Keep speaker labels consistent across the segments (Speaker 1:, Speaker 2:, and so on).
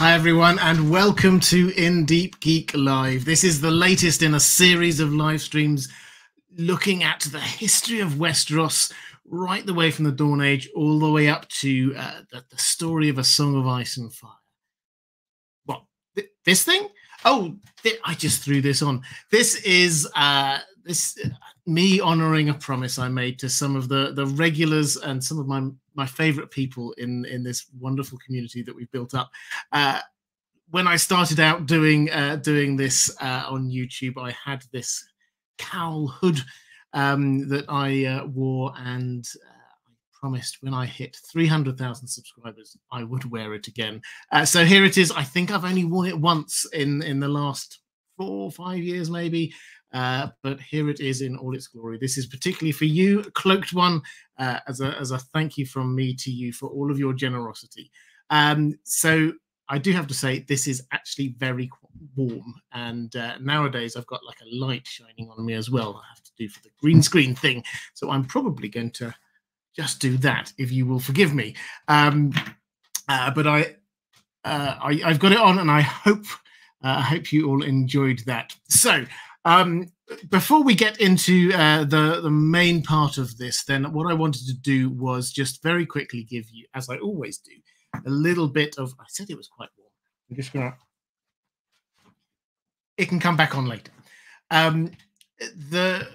Speaker 1: Hi, everyone, and welcome to In Deep Geek Live. This is the latest in a series of live streams looking at the history of Westeros, right the way from the Dawn Age all the way up to uh, the, the, story of a Song of Ice and Fire. What? Th- this thing? Oh, th- I just threw this on. This is uh, this uh, me honoring a promise I made to some of the the regulars and some of my my favorite people in in this wonderful community that we've built up. Uh, when I started out doing uh, doing this uh, on YouTube, I had this cowl hood um, that I uh, wore, and uh, I promised when I hit 300,000 subscribers, I would wear it again. Uh, so here it is. I think I've only worn it once in in the last four or five years, maybe. Uh, but here it is in all its glory. This is particularly for you, Cloaked One, uh, as, a, as a thank you from me to you for all of your generosity. Um, so I do have to say, this is actually very warm. And uh, nowadays, I've got like a light shining on me as well. I have to do for the green screen thing. So I'm probably going to just do that, if you will forgive me. Um, uh, but I, uh, I, have got it on, and I hope I hope you all enjoyed that. So um, before we get into uh, the the main part of this, then what I wanted to do was just very quickly give you, as I always do, a little bit of. I said it was quite warm. I'm just gonna. It can come back on later. Um, the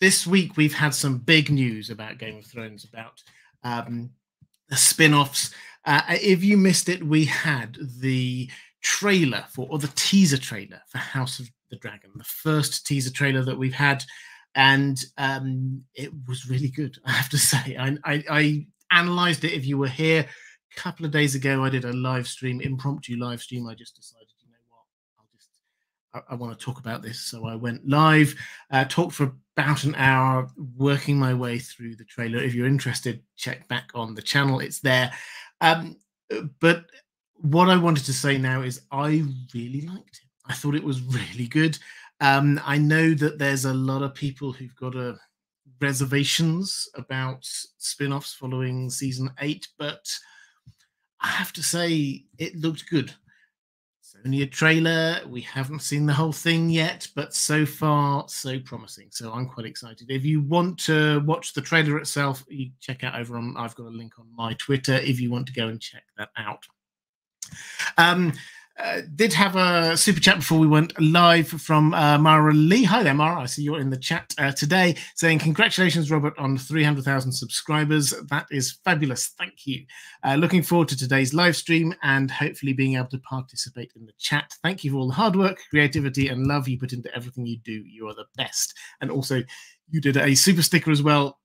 Speaker 1: this week we've had some big news about Game of Thrones about um, the spin-offs. Uh, if you missed it, we had the trailer for, or the teaser trailer for House of the Dragon, the first teaser trailer that we've had, and um, it was really good. I have to say, I, I, I analyzed it. If you were here a couple of days ago, I did a live stream, impromptu live stream. I just decided, you know what, I'll just, I, I want to talk about this, so I went live, uh, talked for about an hour, working my way through the trailer. If you're interested, check back on the channel; it's there. Um, but what I wanted to say now is I really liked it. I thought it was really good. Um, I know that there's a lot of people who've got a uh, reservations about spin-offs following season eight, but I have to say it looked good. It's only a trailer. We haven't seen the whole thing yet, but so far so promising. So I'm quite excited. If you want to watch the trailer itself, you check out over on. I've got a link on my Twitter if you want to go and check that out. Um, uh, did have a super chat before we went live from uh, Maura Lee. Hi there, Maura. I see you're in the chat uh, today saying, Congratulations, Robert, on 300,000 subscribers. That is fabulous. Thank you. Uh, looking forward to today's live stream and hopefully being able to participate in the chat. Thank you for all the hard work, creativity, and love you put into everything you do. You are the best. And also, you did a super sticker as well.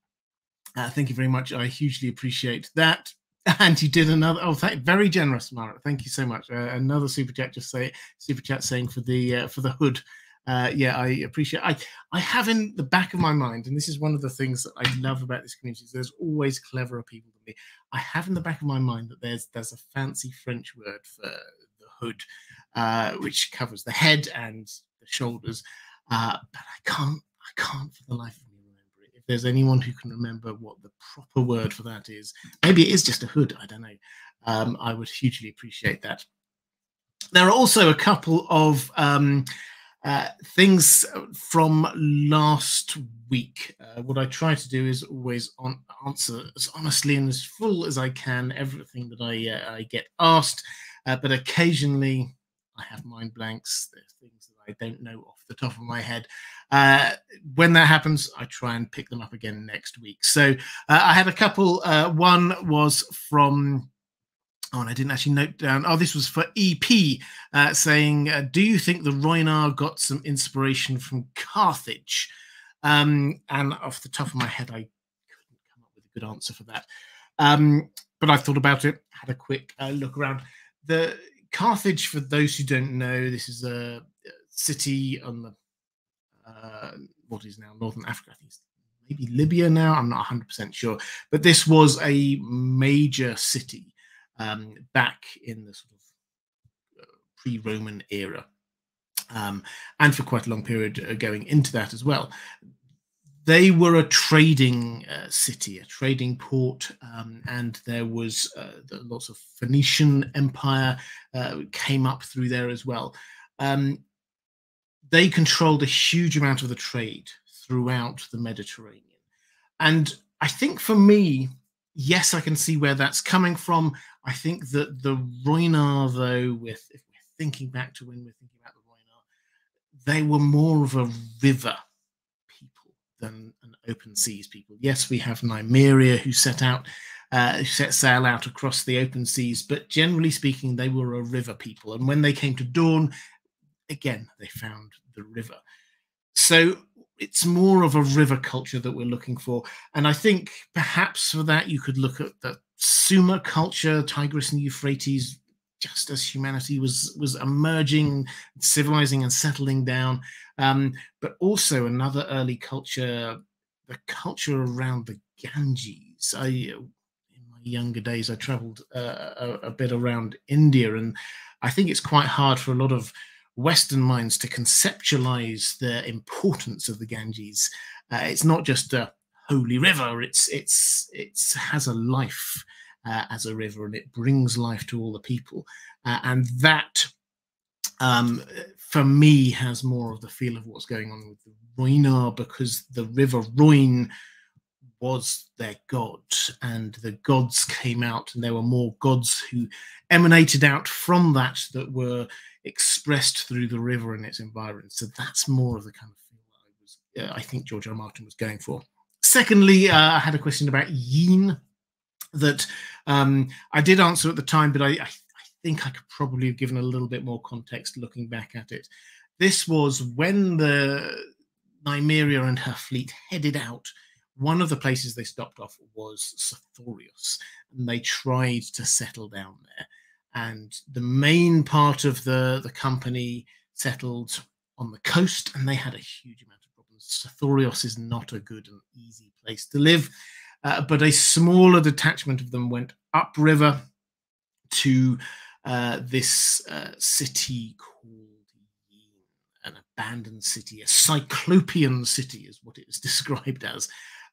Speaker 1: Uh, thank you very much. I hugely appreciate that. And you did another. Oh, thank, very generous, Maura. Thank you so much. Uh, another super chat. Just say super chat saying for the uh, for the hood. Uh, yeah, I appreciate. I I have in the back of my mind, and this is one of the things that I love about this community. Is there's always cleverer people than me. I have in the back of my mind that there's there's a fancy French word for the hood, uh, which covers the head and the shoulders, uh, but I can't I can't for the life of if there's anyone who can remember what the proper word for that is, maybe it is just a hood. I don't know. Um, I would hugely appreciate that. There are also a couple of um, uh, things from last week. Uh, what I try to do is always on, answer as honestly and as full as I can everything that I uh, I get asked, uh, but occasionally I have mind blanks. There's things that I don't know off the top of my head. Uh, when that happens, I try and pick them up again next week. So uh, I had a couple. Uh, one was from. Oh, and I didn't actually note down. Oh, this was for EP uh, saying, uh, "Do you think the Rhoynar got some inspiration from Carthage?" Um, and off the top of my head, I couldn't come up with a good answer for that. Um, but I thought about it, had a quick uh, look around. The Carthage, for those who don't know, this is a city on the uh, what is now Northern Africa. I think maybe Libya now. I'm not 100% sure. But this was a major city um, back in the sort of uh, pre Roman era. Um, and for quite a long period uh, going into that as well. they were a trading uh, city, a trading port, um, and there was uh, lots of Phoenician Empire uh, came up through there as well. Um, they controlled a huge amount of the trade throughout the Mediterranean, and I think for me, yes, I can see where that's coming from. I think that the Rhoynar, though, with if we're thinking back to when we're thinking about the Rhoynar, they were more of a river people than an open seas people. Yes, we have Nymeria who set out, uh, who set sail out across the open seas, but generally speaking, they were a river people. And when they came to Dorne, again, they found the river. So it's more of a river culture that we're looking for. And I think perhaps for that, you could look at the Sumer culture, Tigris and Euphrates, just as humanity was was emerging, civilizing, and settling down. Um, but also another early culture, the culture around the Ganges. I, in my younger days, I travelled uh, a, a, bit around India, and I think it's quite hard for a lot of Western minds to conceptualize the importance of the Ganges. Uh, it's not just a holy river; it's it's it's has a life. Uh, as a river, and it brings life to all the people, uh, and that um, for me has more of the feel of what's going on with the Rhoynar because the river Rhoyne was their god and the gods came out and there were more gods who emanated out from that that were expressed through the river and its environment so that's more of the kind of thing I was uh, I think George R. Martin was going for secondly uh, I had a question about Yeen that um, I did answer at the time but I, I think I could probably have given a little bit more context looking back at it. This was when the Nymeria and her fleet headed out. One of the places they stopped off was Sothoryos, and they tried to settle down there. And the main part of the, the company settled on the coast, and they had a huge amount of problems. Sothoryos is not a good and easy place to live, uh, but a smaller detachment of them went upriver to uh, this uh, city called an abandoned city, a cyclopean city is what it is described as,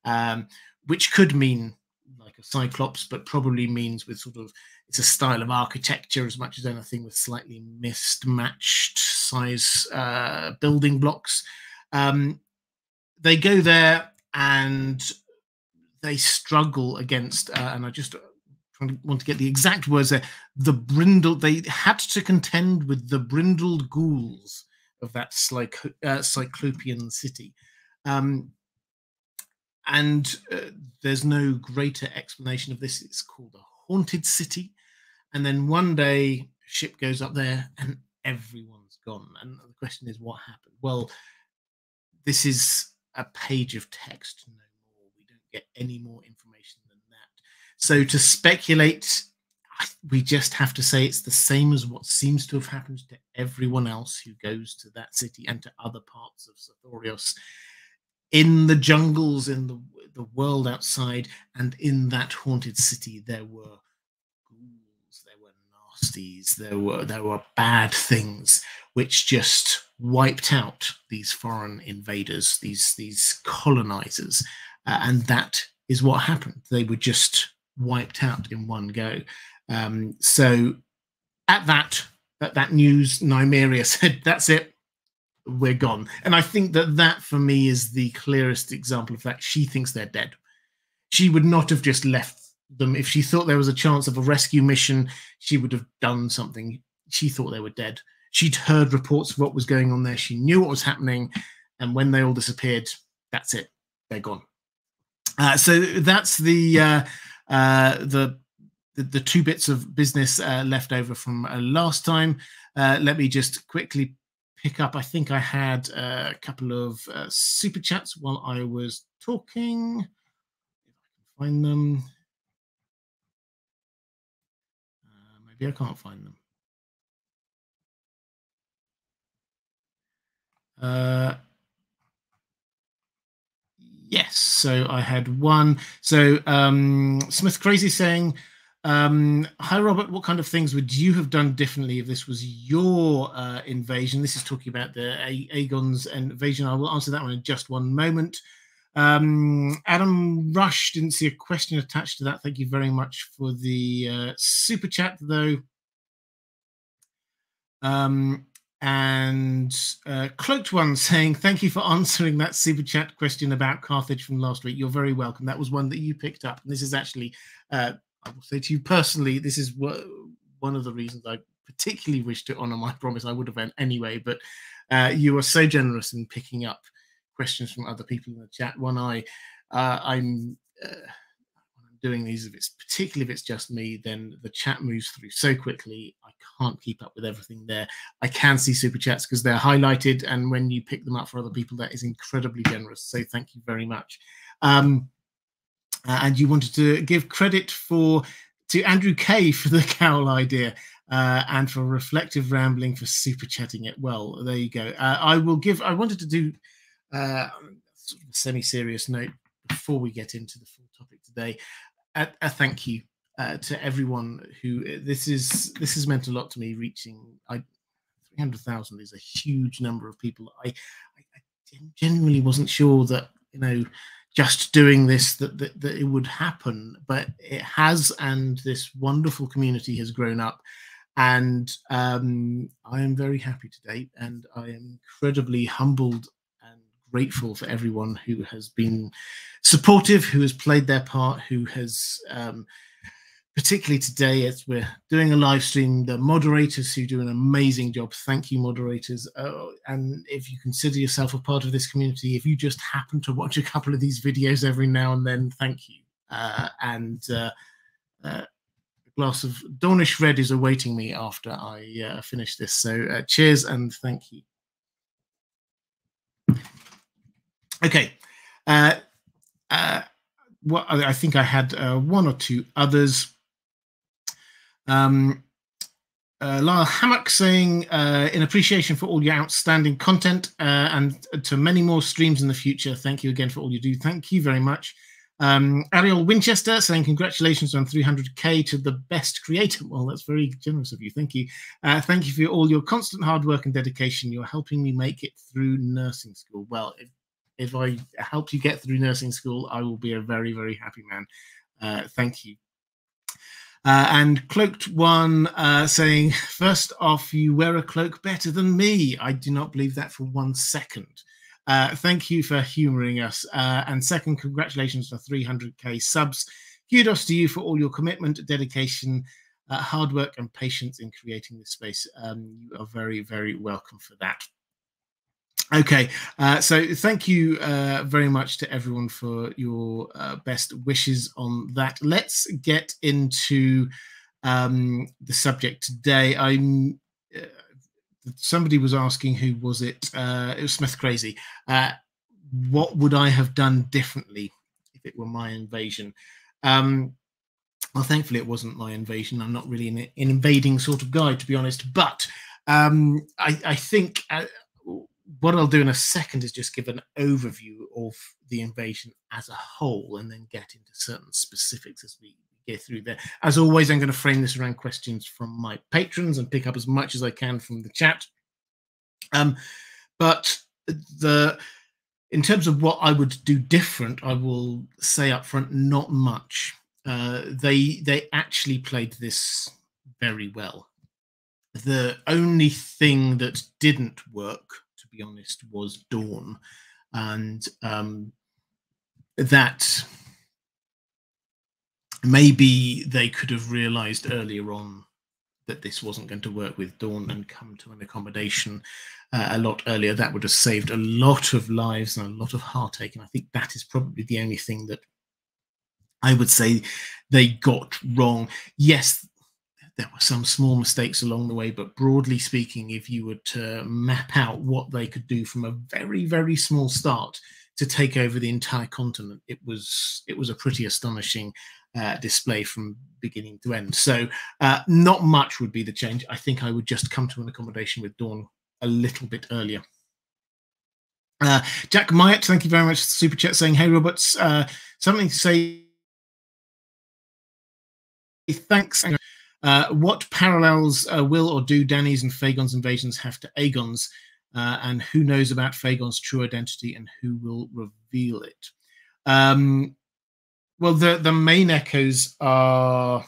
Speaker 1: um, which could mean like a cyclops, but probably means with sort of it's a style of architecture as much as anything with slightly mismatched size uh, building blocks. Um, they go there and they struggle against, uh, and I just want to get the exact words there. The brindled, they had to contend with the brindled ghouls of that uh, cyclopean city. Um, and uh, there's no greater explanation of this. It's called a haunted city. And then one day, ship goes up there and everyone's gone. And the question is, what happened? Well, this is a page of text no more. We don't get any more information than that. so to speculate, we just have to say it's the same as what seems to have happened to everyone else who goes to that city and to other parts of Sothoryos. In the jungles, in the, the world outside, and in that haunted city, there were nasties, there were there were bad things which just wiped out these foreign invaders, these these colonizers, uh, and that is what happened. They were just wiped out in one go. Um, so at that at that news, Nymeria said, "That's it, we're gone." And I think that that for me is the clearest example of that. She thinks they're dead. She would not have just left them if she thought there was a chance of a rescue mission. She would have done something. She thought they were dead. She'd heard reports of what was going on there. She knew what was happening, and when they all disappeared, that's it. They're gone. Uh, so that's the uh, uh, the, the, two bits of business uh, left over from uh, last time. Uh, let me just quickly pick up. I think I had a couple of super chats while I was talking. If I can find them. Maybe I can't find them. Uh, Yes. So I had one. So um, Smith Crazy saying, um, Hi, Robert. What kind of things would you have done differently if this was your uh, invasion? This is talking about the Aegon's invasion. I will answer that one in just one moment. Um, Adam Rush didn't see a question attached to that. Thank you very much for the uh, super chat, though. Um, and uh, cloaked one saying thank you for answering that super chat question about carthage from last week you're very welcome that was one that you picked up and this is actually uh, i will say to you personally this is one of the reasons i particularly wish to honor my promise i would have went anyway but uh, you are so generous in picking up questions from other people in the chat one i uh, i'm uh, doing these, if it's particularly if it's just me, then the chat moves through so quickly. I can't keep up with everything there. I can see super chats because they're highlighted, and when you pick them up for other people, that is incredibly generous. So thank you very much. Um, and you wanted to give credit for to Andrew Kay for the cowl idea. Uh, and for reflective rambling for super chatting it well. There you go. Uh, I will give. I wanted to do uh, sort of a semi-serious note before we get into the full topic today a, a thank you uh, to everyone who uh, this is this has meant a lot to me. Reaching I, three hundred thousand is a huge number of people. I, I, I, genuinely wasn't sure that you know just doing this that, that that it would happen, but it has, and this wonderful community has grown up. And um, I am very happy today, and I am incredibly humbled grateful for everyone who has been supportive, who has played their part, who has, um, particularly today, as we're doing a live stream, the moderators who do an amazing job. Thank you, moderators. Uh, and if you consider yourself a part of this community, if you just happen to watch a couple of these videos every now and then, thank you. Uh, and uh, uh a glass of Dornish Red is awaiting me after I uh, finish this. So uh, cheers and thank you. Okay. Uh, uh, what I think I had uh, one or two others. Um, uh, Lyle Hammock saying, uh, in appreciation for all your outstanding content uh, and to many more streams in the future. Thank you again for all you do. Thank you very much. Um, Ariel Winchester saying, congratulations on 300k to the best creator. Well, that's very generous of you. Thank you. Uh, thank you for all your constant hard work and dedication. You're helping me make it through nursing school. Well, it, if I help you get through nursing school, I will be a very, very happy man. Uh, thank you. Uh, and cloaked one uh, saying, first off, you wear a cloak better than me. I do not believe that for one second. Uh, thank you for humoring us. Uh, and second, congratulations for 300k subs. Kudos to you for all your commitment, dedication, uh, hard work, and patience in creating this space. Um, you are very, very welcome for that. Okay, uh, so thank you uh, very much to everyone for your uh, best wishes on that. Let's get into um, the subject today. I'm uh, somebody was asking who was it? Uh, it was Smith Crazy. Uh, what would I have done differently if it were my invasion? Um, well, thankfully, it wasn't my invasion. I'm not really an, invading sort of guy, to be honest. But um, I, I, think what I'll do in a second is just give an overview of the invasion as a whole and then get into certain specifics as we get through there. As always, I'm going to frame this around questions from my patrons and pick up as much as I can from the chat. Um, but the in terms of what I would do different, I will say up front, not much. Uh, they they actually played this very well. The only thing that didn't work be honest, was Dorne, and um, that maybe they could have realised earlier on that this wasn't going to work with Dorne and come to an accommodation uh, a lot earlier. That would have saved a lot of lives and a lot of heartache. And I think that is probably the only thing that I would say they got wrong. Yes, there were some small mistakes along the way, but broadly speaking, if you were to map out what they could do from a very, very small start to take over the entire continent, it was it was a pretty astonishing uh, display from beginning to end. So uh, not much would be the change. I think I would just come to an accommodation with Dorne a little bit earlier. Uh, Jack Myatt, thank you very much. Super chat saying, "Hey Roberts, uh, something to say." Thanks. Uh, what parallels uh, will or do Dany's and Fagon's invasions have to Aegon's? Uh, and who knows about Fagon's true identity and who will reveal it? Um, well, the the main echoes are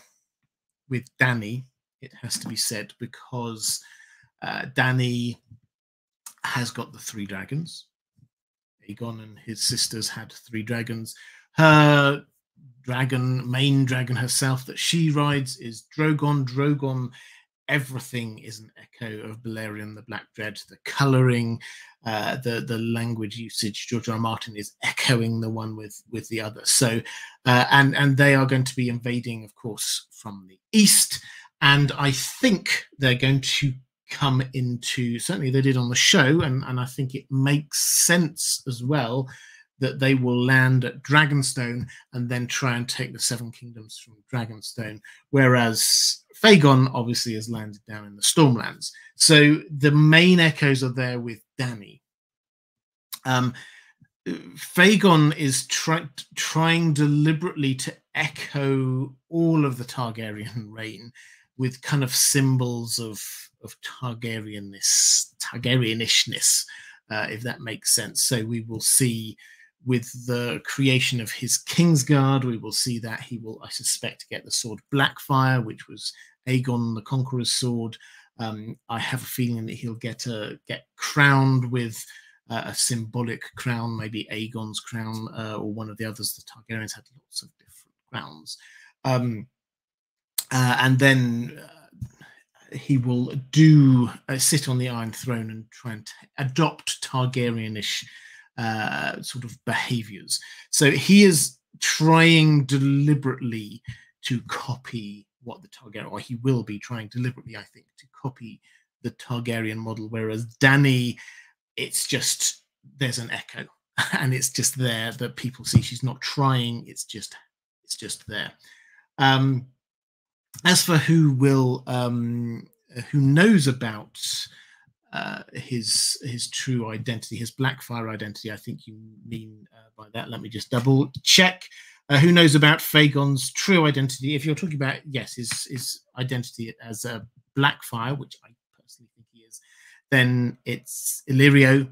Speaker 1: with Dany. It has to be said because uh, Dany has got the three dragons. Aegon and his sisters had three dragons. Her dragon, main dragon herself that she rides is Drogon. Drogon, everything is an echo of Balerion the Black Dread. The colouring, uh, the the language usage. George R. R. Martin is echoing the one with with the other. So, uh, and and they are going to be invading, of course, from the east. And I think they're going to come into certainly they did on the show, and and I think it makes sense as well that they will land at Dragonstone and then try and take the Seven Kingdoms from Dragonstone, whereas Fagon obviously has landed down in the Stormlands. So the main echoes are there with Dany. Um, Fagon is try trying deliberately to echo all of the Targaryen reign with kind of symbols of of Targaryenness, Targaryenishness, uh, if that makes sense. So we will see with the creation of his Kingsguard, we will see that he will, I suspect, get the sword Blackfire, which was Aegon the Conqueror's sword. Um, I have a feeling that he'll get a get crowned with uh, a symbolic crown, maybe Aegon's crown uh, or one of the others. The Targaryens had lots of different crowns, um, uh, and then uh, he will do uh, sit on the Iron Throne and try and adopt Targaryenish uh, sort of behaviors. So he is trying deliberately to copy what the Targaryen, or he will be trying deliberately, I think, to copy the Targaryen model. Whereas Dany, it's just there's an echo, and it's just there that people see. She's not trying; it's just it's just there. Um, as for who will um, who knows about uh, his his true identity, his Blackfire identity. I think you mean uh, by that. Let me just double check. Uh, who knows about Fagon's true identity? If you're talking about yes, his his identity as a Blackfire, which I personally think he is, then it's Illyrio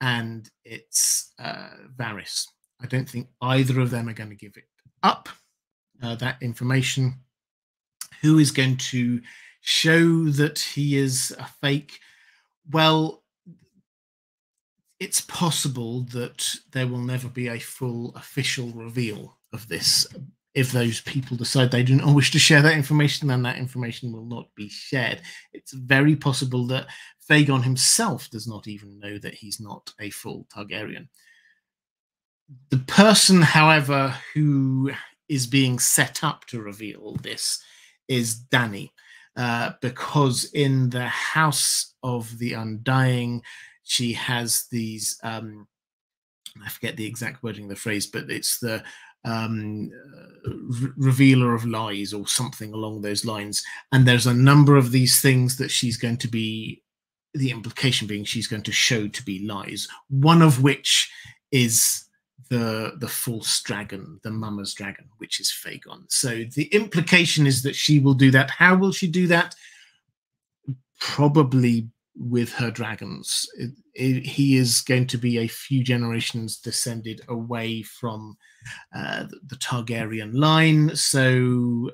Speaker 1: and it's uh, Varys. I don't think either of them are going to give it up. Uh, that information. Who is going to show that he is a fake? Well, it's possible that there will never be a full official reveal of this. If those people decide they do not wish to share that information, then that information will not be shared. It's very possible that Fagon himself does not even know that he's not a full Targaryen. The person, however, who is being set up to reveal this is Dany. Uh, because in the House of the Undying, she has these. Um, I forget the exact wording of the phrase, but it's the um, re revealer of lies or something along those lines. And there's a number of these things that she's going to be. The implication being she's going to show to be lies. One of which is the the false dragon, the mummer's dragon, which is Fagon. So the implication is that she will do that. How will she do that? Probably with her dragons. It, it, he is going to be a few generations descended away from uh, the, the Targaryen line. So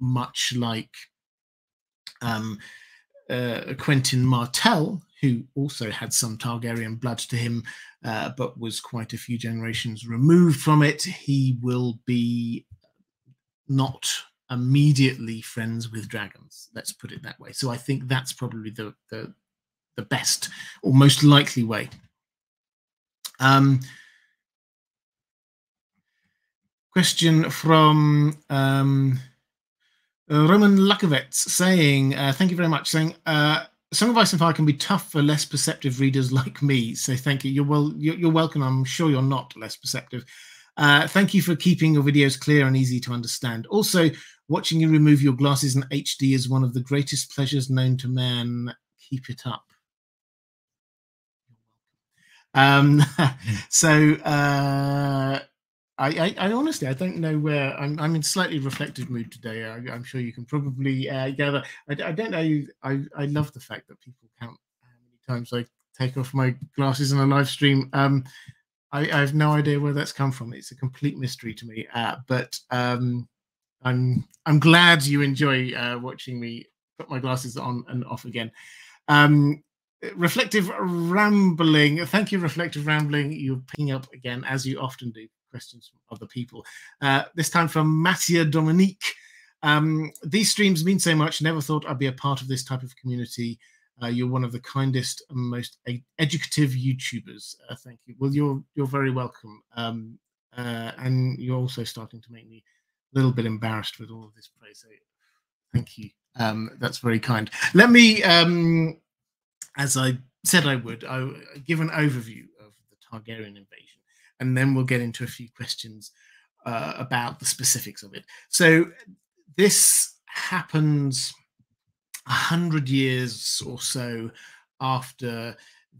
Speaker 1: much like um, uh, Quentyn Martell, who also had some Targaryen blood to him, uh, but was quite a few generations removed from it. He will be not immediately friends with dragons. Let's put it that way. So I think that's probably the the, the best or most likely way. Um, question from um, Roman Lukovets saying, uh, thank you very much, saying, uh, Song of Ice and Fire can be tough for less perceptive readers like me. So thank you. You're well. You're, you're welcome. I'm sure you're not less perceptive. Uh, thank you for keeping your videos clear and easy to understand. Also, watching you remove your glasses in HD is one of the greatest pleasures known to man. Keep it up. Um, so uh, I, I, I, honestly, I don't know where I'm. I'm in slightly reflective mood today. I, am sure you can probably uh, gather. I, I, don't know. I, I love the fact that people count how many times I take off my glasses in a live stream. Um, I, I, have no idea where that's come from. It's a complete mystery to me. Uh, but um, I'm I'm glad you enjoy uh, watching me put my glasses on and off again. Um, reflective rambling. Thank you, reflective rambling. You're picking up again as you often do. Questions from other people. Uh, this time from Mattia Dominique. Um, these streams mean so much. Never thought I'd be a part of this type of community. Uh, you're one of the kindest and most educative YouTubers. Uh, thank you. Well, you're you're very welcome. Um, uh, and you're also starting to make me a little bit embarrassed with all of this praise. So thank you. Um, that's very kind. Let me, um, as I said I would, I give an overview of the Targaryen invasion, and then we'll get into a few questions uh, about the specifics of it. So this happens a hundred years or so after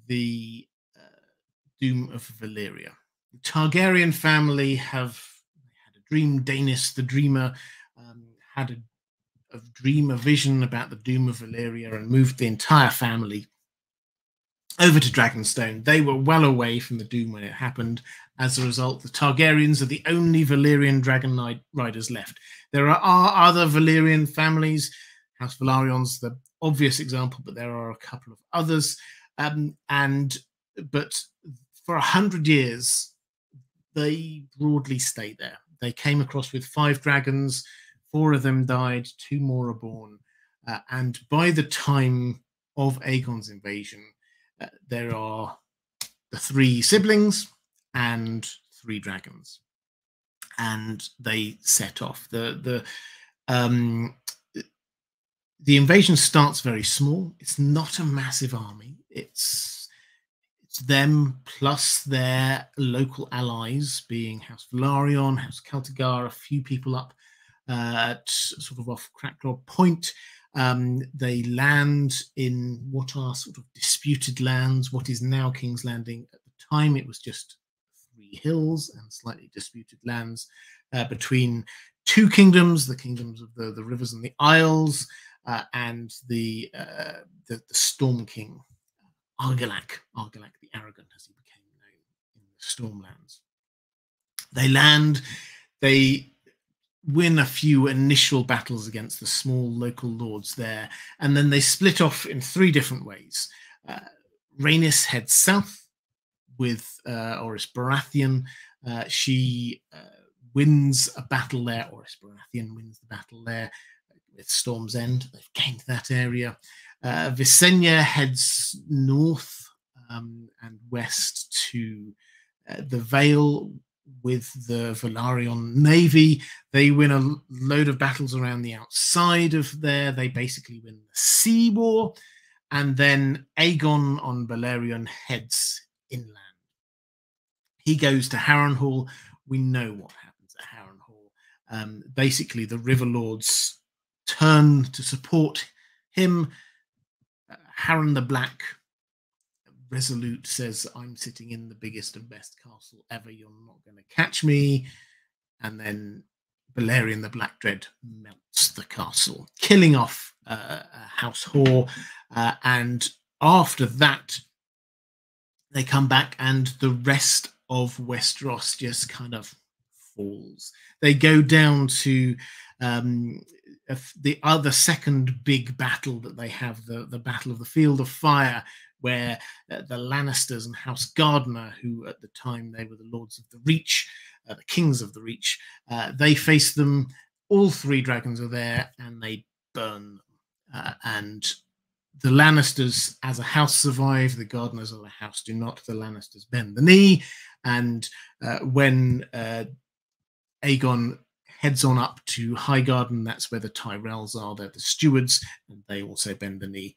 Speaker 1: the uh, doom of Valyria. The Targaryen family have had a dream. Daenerys, the dreamer, um, had a, a dream, a vision about the doom of Valyria, and moved the entire family over to Dragonstone. They were well away from the doom when it happened. As a result, the Targaryens are the only Valyrian dragon riders left. There are other Valyrian families. House Velaryon's the obvious example, but there are a couple of others. Um, and but for a hundred years, they broadly stay there. They came across with five dragons. Four of them died. Two more are born. Uh, and by the time of Aegon's invasion, there are the three siblings and three dragons, and they set off. the the um, The invasion starts very small. It's not a massive army. It's it's them plus their local allies, being House Velaryon, House Celtigar, a few people up uh, at sort of off Crackclaw Point, um, they land in what are sort of disputed lands, what is now King's Landing. At the time, it was just three hills and slightly disputed lands uh, between two kingdoms the kingdoms of the, the rivers and the isles, uh, and the, uh, the, the Storm King, Argilac, Argilac the Arrogant, as he became known in the Stormlands. They land, they win a few initial battles against the small local lords there, and then they split off in three different ways. Uh, Rhaenys heads south with uh, Orys Baratheon. Uh, she uh, wins a battle there. Orys Baratheon wins the battle there with Storm's End. They've gained that area. Uh, Visenya heads north um, and west to uh, the Vale with the Velaryon Navy. They win a load of battles around the outside of there. They basically win the Sea War. And then Aegon on Balerion heads inland. He goes to Harrenhal. We know what happens at Harrenhal. Um, basically, the River Lords turn to support him. Uh, Harren the Black resolute says, I'm sitting in the biggest and best castle ever. You're not going to catch me. And then Balerion the Black Dread melts the castle, killing off uh, House Hoare. Uh, and after that, they come back, and the rest of Westeros just kind of falls. They go down to um, the other second big battle that they have, the, the Battle of the Field of Fire, where uh, the Lannisters and House Gardener, who at the time they were the Lords of the Reach, uh, the Kings of the Reach, uh, they face them. All three dragons are there, and they burn them. Uh, and the Lannisters, as a house, survive. The Gardeners, of the house do not. The Lannisters bend the knee, and uh, when Aegon heads on up to Highgarden. That's where the Tyrells are. They're the stewards, and they also bend the knee.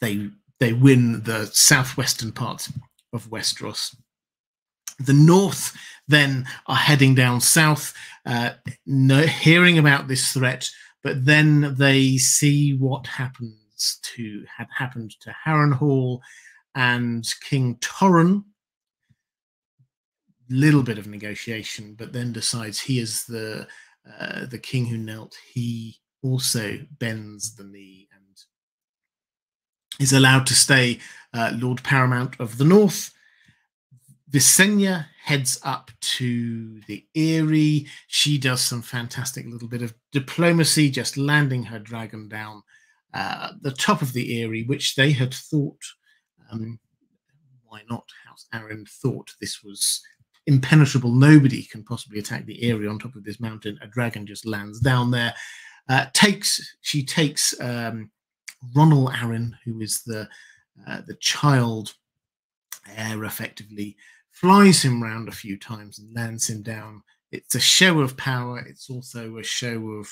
Speaker 1: They they win the southwestern part of Westeros. The North then are heading down south, uh, no, hearing about this threat, but then they see what happens to had happened to Harrenhal and King Torrhen. Little bit of negotiation, but then decides he is the uh, the king who knelt. He also bends the knee is allowed to stay uh, Lord Paramount of the North. Visenya heads up to the Eyrie. She does some fantastic little bit of diplomacy, just landing her dragon down uh, the top of the Eyrie, which they had thought, um, why not? House Arryn thought this was impenetrable. Nobody can possibly attack the Eyrie on top of this mountain. A dragon just lands down there. Uh, takes she takes um, Ronnel Arryn, who is the uh, the child heir, effectively flies him round a few times and lands him down. It's a show of power. It's also a show of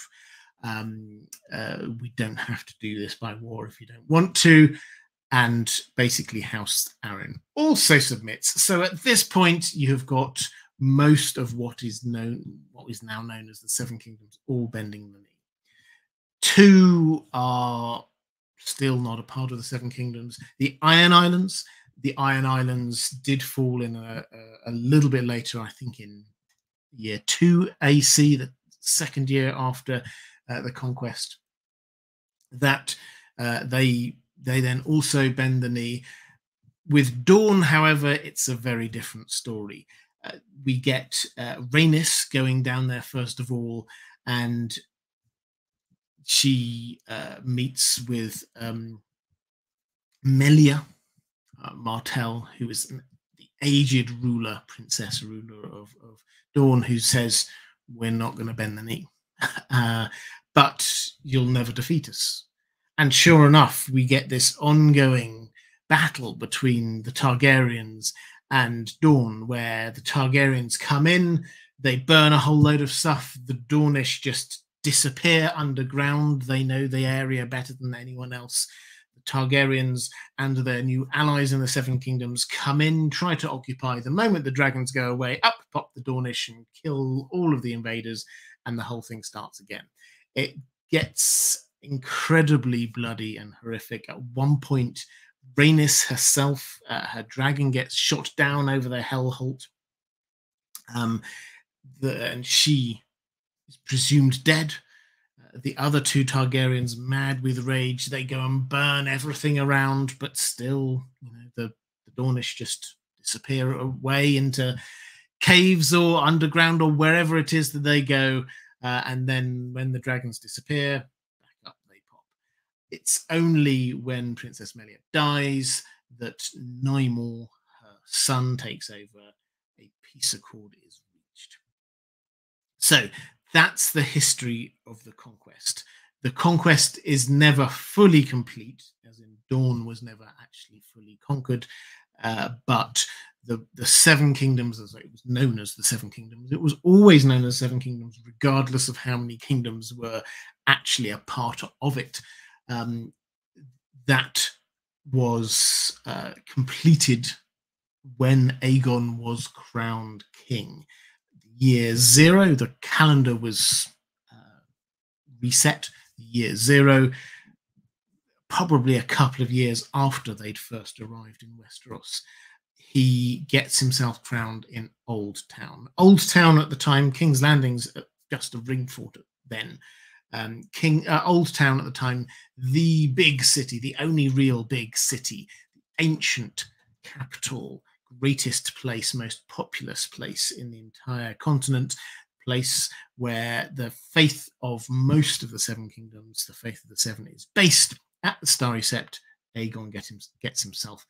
Speaker 1: um, uh, we don't have to do this by war if you don't want to. And basically, House Aaron also submits. So at this point, you have got most of what is known, what is now known as the Seven Kingdoms, all bending the knee. Two are still not a part of the Seven Kingdoms. The Iron Islands, the Iron Islands did fall in a, a, a little bit later, I think in year two AC, the second year after uh, the conquest. That uh, they they then also bend the knee. With Dorne, however, it's a very different story. Uh, we get uh, Rhaenys going down there first of all, and she uh, meets with um, Meria uh, Martell, who is the aged ruler, princess ruler of, of Dorne, who says, We're not going to bend the knee, uh, but you'll never defeat us. And sure enough, we get this ongoing battle between the Targaryens and Dorne, where the Targaryens come in, they burn a whole load of stuff, the Dornish just disappear underground. They know the area better than anyone else. The Targaryens and their new allies in the Seven Kingdoms come in, try to occupy. The moment the dragons go away, up pop the Dornish and kill all of the invaders, and the whole thing starts again. It gets incredibly bloody and horrific. At one point, Rhaenys herself, uh, her dragon gets shot down over the Hellholt. Um, the, and she is presumed dead. Uh, the other two Targaryens, mad with rage, they go and burn everything around, but still, you know, the, the Dornish just disappear away into caves or underground or wherever it is that they go. Uh, and then when the dragons disappear, back up they pop. It's only when Princess Meria dies that Nymor, her son, takes over. A peace accord is reached. So that's the history of the conquest. The conquest is never fully complete, as in Dorne was never actually fully conquered, uh, but the, the seven kingdoms, as it was known as the seven kingdoms, it was always known as seven kingdoms, regardless of how many kingdoms were actually a part of it. Um, that was uh, completed when Aegon was crowned king year zero, the calendar was uh, reset. Year zero, probably a couple of years after they'd first arrived in Westeros, he gets himself crowned in Old Town. Old Town at the time, King's Landing's just a ring fort then. Um, King uh, Old Town at the time, the big city, the only real big city, the ancient capital greatest place, most populous place in the entire continent, place where the faith of most of the Seven Kingdoms, the faith of the Seven, is based at the Starry Sept. Aegon get him, gets himself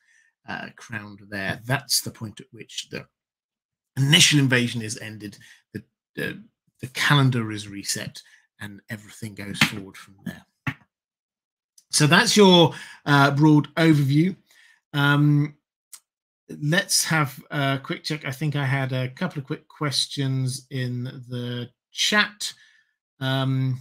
Speaker 1: uh, crowned there. That's the point at which the initial invasion is ended, the, the, calendar is reset, and everything goes forward from there. So that's your uh, broad overview. Um, let's have a quick check. I think I had a couple of quick questions in the chat. Um,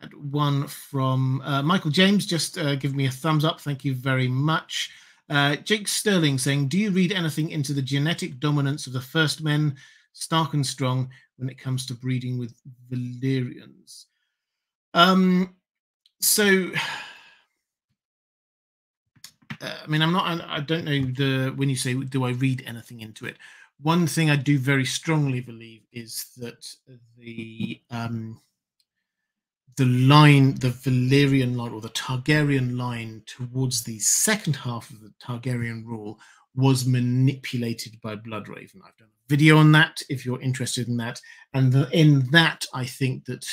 Speaker 1: had one from uh, Michael James, just uh, give me a thumbs up. Thank you very much. Uh, Jake Sterling saying, Do you read anything into the genetic dominance of the first men, stark and strong, when it comes to breeding with Valyrians? Um, so I mean, I'm not. I, I don't know the when you say do I read anything into it. One thing I do very strongly believe is that the um, the line, the Valyrian line or the Targaryen line towards the second half of the Targaryen rule was manipulated by Bloodraven. I've done a video on that if you're interested in that. And the, in that, I think that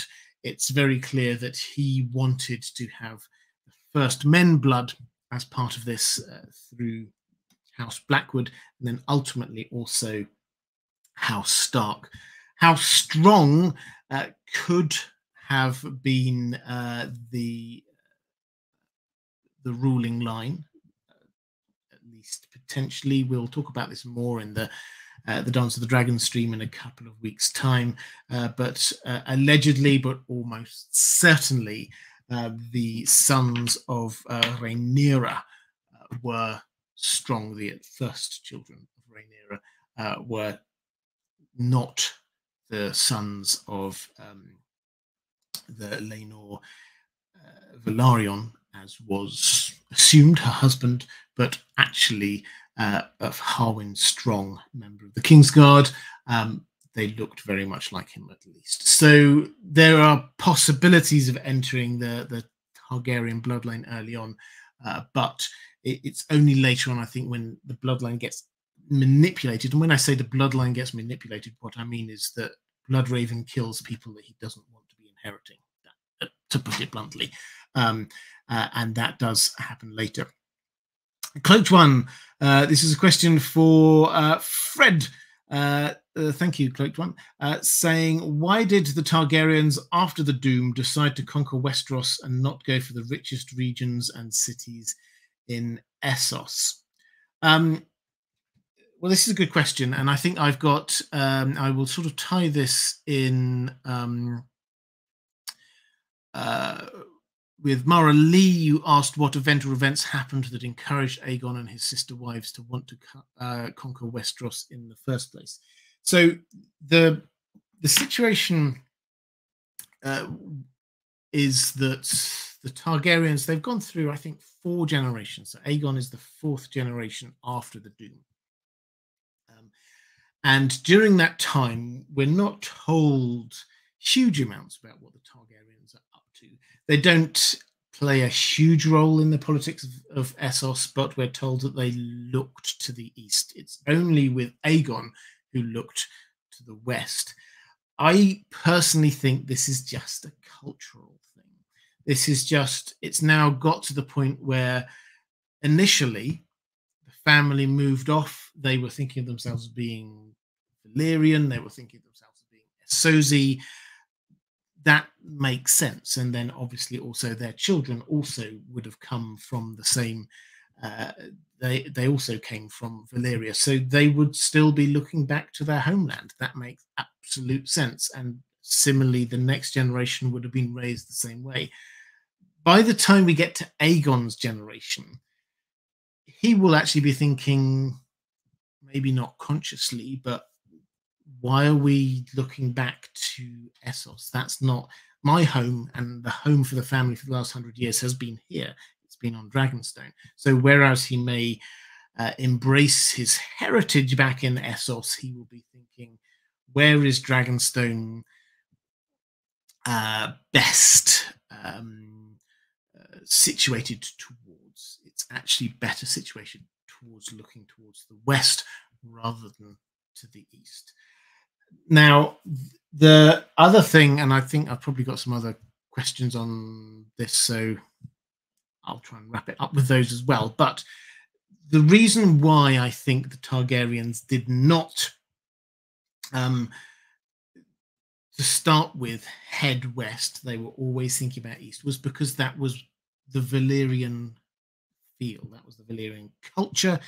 Speaker 1: it's very clear that he wanted to have first men blood as part of this uh, through House Blackwood, and then ultimately also House Stark. How strong uh, could have been uh, the the ruling line, at least potentially. We'll talk about this more in the uh, the Dance of the Dragon stream in a couple of weeks' time. Uh, but uh, allegedly, but almost certainly, uh, the sons of uh, Rhaenyra uh, were strong. The first children of Rhaenyra were not the sons of um, the Laenor Velaryon, as was assumed, her husband, but actually uh, of Harwin Strong, member of the Kingsguard. Um, they looked very much like him, at least. So there are possibilities of entering the, the Targaryen bloodline early on, uh, but it, it's only later on, I think, when the bloodline gets manipulated. And when I say the bloodline gets manipulated, what I mean is that Bloodraven kills people that he doesn't want to be inheriting, uh, to put it bluntly. Um, uh, and that does happen later. Cloaked One, uh, this is a question for uh, Fred. Uh, uh, thank you, Cloaked One. Uh, saying, why did the Targaryens, after the Doom, decide to conquer Westeros and not go for the richest regions and cities in Essos? Um, well, this is a good question, and I think I've got. Um, I will sort of tie this in. Um, uh, with Maura Lee, you asked what event or events happened that encouraged Aegon and his sister wives to want to uh, conquer Westeros in the first place. So the the situation uh, is that the Targaryens they've gone through, I think, four generations. So Aegon is the fourth generation after the Doom. Um, and during that time, we're not told huge amounts about what the Targaryens are up to they don't play a huge role in the politics of, of Essos, but we're told that they looked to the east. It's only with Aegon who looked to the west. I personally think this is just a cultural thing. This is just, it's now got to the point where initially the family moved off. They were thinking of themselves as being Valyrian, they were thinking of themselves as being Essosi that makes sense. And then obviously also their children also would have come from the same. Uh, they they also came from Valyria, so they would still be looking back to their homeland. That makes absolute sense. And similarly, the next generation would have been raised the same way. By the time we get to Aegon's generation, he will actually be thinking, maybe not consciously, but why are we looking back to Essos? That's not my home, and the home for the family for the last hundred years has been here. Been on Dragonstone. So whereas he may uh, embrace his heritage back in Essos, he will be thinking, where is Dragonstone uh, best um, uh, situated towards? It's actually better situated towards looking towards the west rather than to the east. Now, the other thing, and I think I've probably got some other questions on this, so I'll try and wrap it up with those as well. But the reason why I think the Targaryens did not, um, to start with, head west, they were always thinking about east, was because that was the Valyrian feel, that was the Valyrian culture.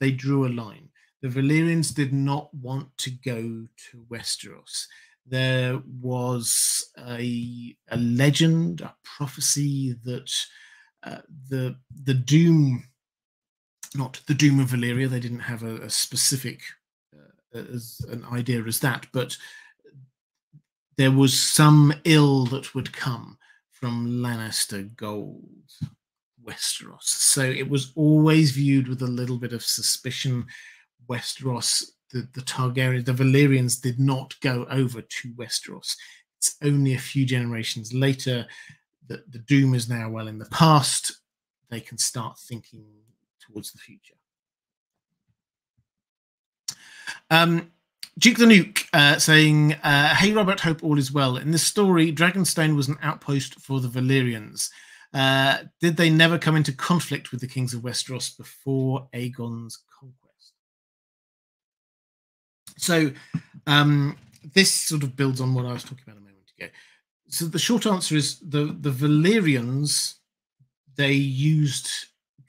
Speaker 1: They drew a line the Valyrians did not want to go to Westeros. There was a, a legend, a prophecy that uh, the the doom, not the doom of Valyria, they didn't have a, a specific uh, as an idea as that, but there was some ill that would come from Lannister gold Westeros. So it was always viewed with a little bit of suspicion Westeros, the, the Targaryens, the Valyrians did not go over to Westeros. It's only a few generations later that the Doom is now well in the past. They can start thinking towards the future. Um, Duke the Nuke uh, saying, uh, Hey Robert, hope all is well. In this story, Dragonstone was an outpost for the Valyrians. Uh, did they never come into conflict with the kings of Westeros before Aegon's conquest? So, um, this sort of builds on what I was talking about a moment ago. So, the short answer is the, the Valyrians, they used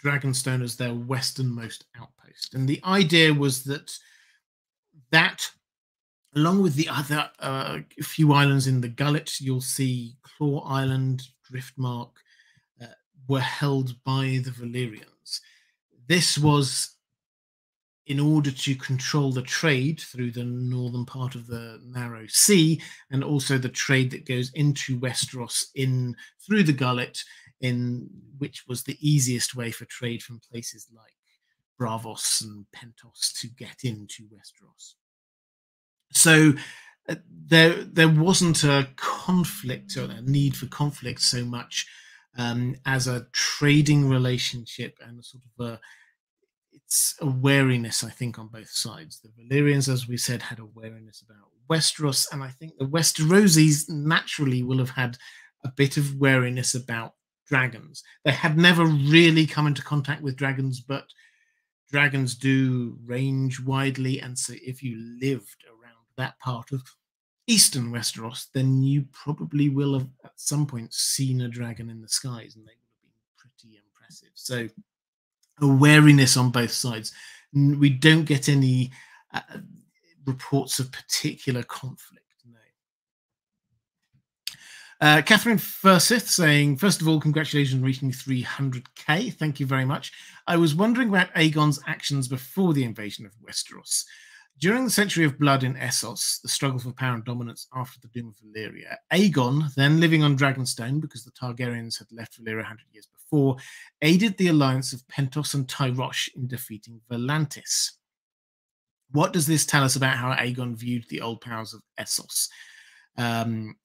Speaker 1: Dragonstone as their westernmost outpost. And the idea was that that, along with the other uh, few islands in the Gullet, you'll see Claw Island, Driftmark, uh, were held by the Valyrians. This was in order to control the trade through the northern part of the narrow sea and also the trade that goes into Westeros in through the gullet in which was the easiest way for trade from places like Braavos and Pentos to get into Westeros. So uh, there there wasn't a conflict or a need for conflict so much um, as a trading relationship and a sort of a it's a wariness, I think, on both sides. The Valyrians, as we said, had a wariness about Westeros, and I think the Westerosis naturally will have had a bit of wariness about dragons. They had never really come into contact with dragons, but dragons do range widely, and so if you lived around that part of eastern Westeros, then you probably will have at some point seen a dragon in the skies, and they would have been pretty impressive. So, a wariness on both sides. We don't get any uh, reports of particular conflict. Uh, Catherine Fursith saying, first of all, congratulations on reaching 300k. Thank you very much. I was wondering about Aegon's actions before the invasion of Westeros. During the Century of Blood in Essos, the struggle for power and dominance after the doom of Valyria, Aegon, then living on Dragonstone because the Targaryens had left Valyria 100 years before, aided the alliance of Pentos and Tyrosh in defeating Volantis. What does this tell us about how Aegon viewed the old powers of Essos? Um,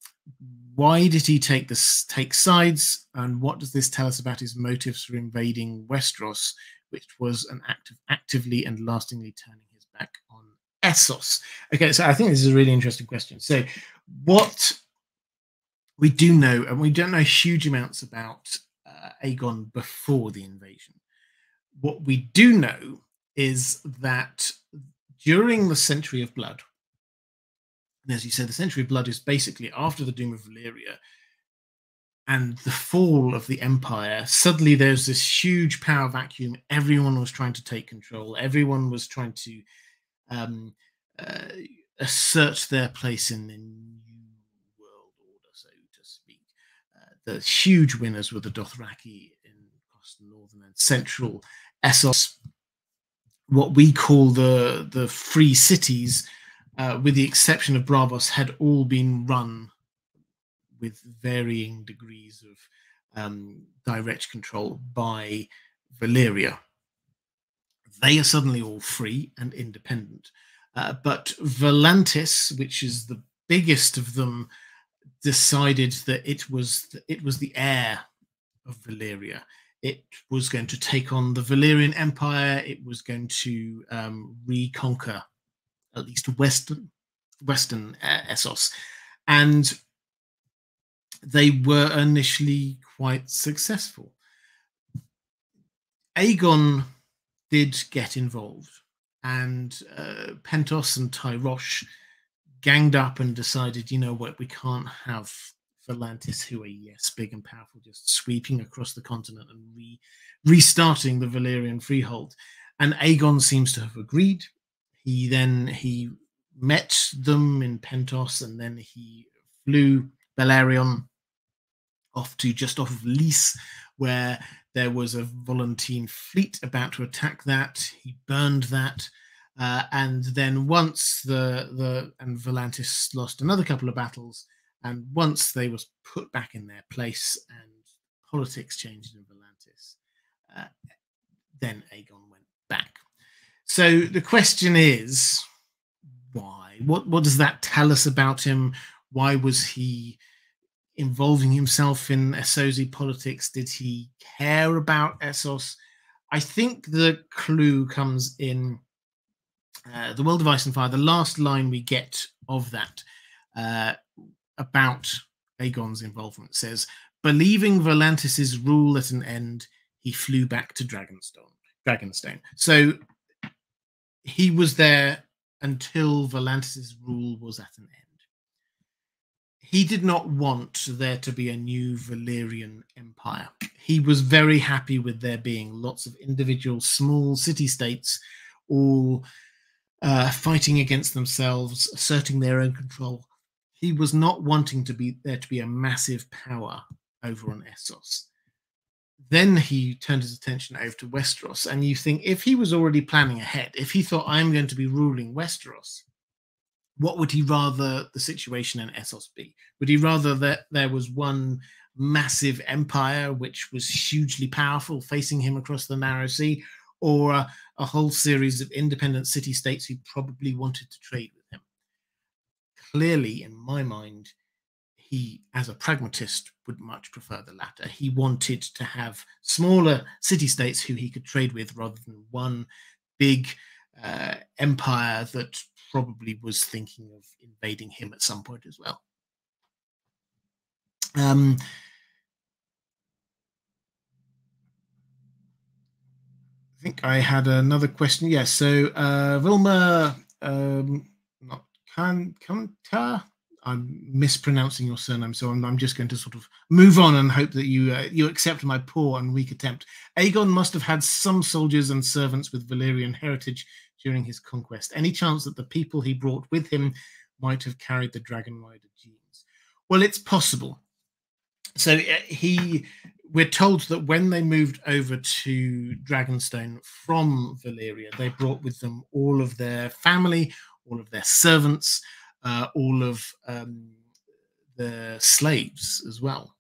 Speaker 1: why did he take this take sides, and what does this tell us about his motives for invading Westeros, which was an act of actively and lastingly turning his back on Essos? Okay, so I think this is a really interesting question. So, what we do know, and we don't know huge amounts about Aegon before the invasion. What we do know is that during the Century of Blood, and as you said, the Century of Blood is basically after the doom of Valyria and the fall of the Empire. Suddenly, there's this huge power vacuum. Everyone was trying to take control. Everyone was trying to um, uh, assert their place in the new world order, so to speak. Uh, the huge winners were the Dothraki in northern and central Essos. What we call the the free cities, uh, with the exception of Braavos, had all been run with varying degrees of um, direct control by Valyria they are suddenly all free and independent. Uh, but Volantis, which is the biggest of them, decided that it was it was the heir of Valyria. It was going to take on the Valyrian Empire. It was going to um, reconquer at least western western uh, Essos, and they were initially quite successful. Aegon did get involved, and uh, Pentos and Tyrosh ganged up and decided, you know what, we can't have Volantis, who are yes, big and powerful, just sweeping across the continent and re- restarting the Valyrian freehold. And Aegon seems to have agreed. He then he met them in Pentos, and then he flew Balerion off to just off of Lys, where there was a Volantene fleet about to attack that. He burned that. Uh, and then once the the and Volantis lost another couple of battles, and once they was put back in their place and politics changed in Volantis, uh, then Aegon went back. So the question is, why? What what does that tell us about him? Why was he involving himself in Essosi politics? Did he care about Essos? I think the clue comes in uh, the world of ice and fire. The last line we get of that uh, about Aegon's involvement says, "Believing Volantis's rule at an end, he flew back to Dragonstone." Dragonstone. So he was there until Volantis's rule was at an end he did not want there to be a new Valyrian empire. He was very happy with there being lots of individual small city states all uh, fighting against themselves, asserting their own control. He was not wanting to be there to be a massive power over on Essos. Then he turned his attention over to Westeros, and you think if he was already planning ahead, if he thought I'm going to be ruling Westeros, what would he rather the situation in Essos be? Would he rather that there was one massive empire which was hugely powerful facing him across the narrow sea, or a, whole series of independent city states who probably wanted to trade with him? Clearly, in my mind, he, as a pragmatist, would much prefer the latter. He wanted to have smaller city states who he could trade with rather than one big uh, empire that probably was thinking of invading him at some point as well. Um, I think I had another question. Yes, so uh, Vilma, um, not Kan Kanta. I'm mispronouncing your surname, so I'm, I'm, just going to sort of move on and hope that you uh, you accept my poor and weak attempt. Aegon must have had some soldiers and servants with Valyrian heritage during his conquest. Any chance that the people he brought with him might have carried the Dragon Rider genes? Well, it's possible. So uh, he, we're told that when they moved over to Dragonstone from Valyria, they brought with them all of their family, all of their servants, uh, all of um, slaves as well.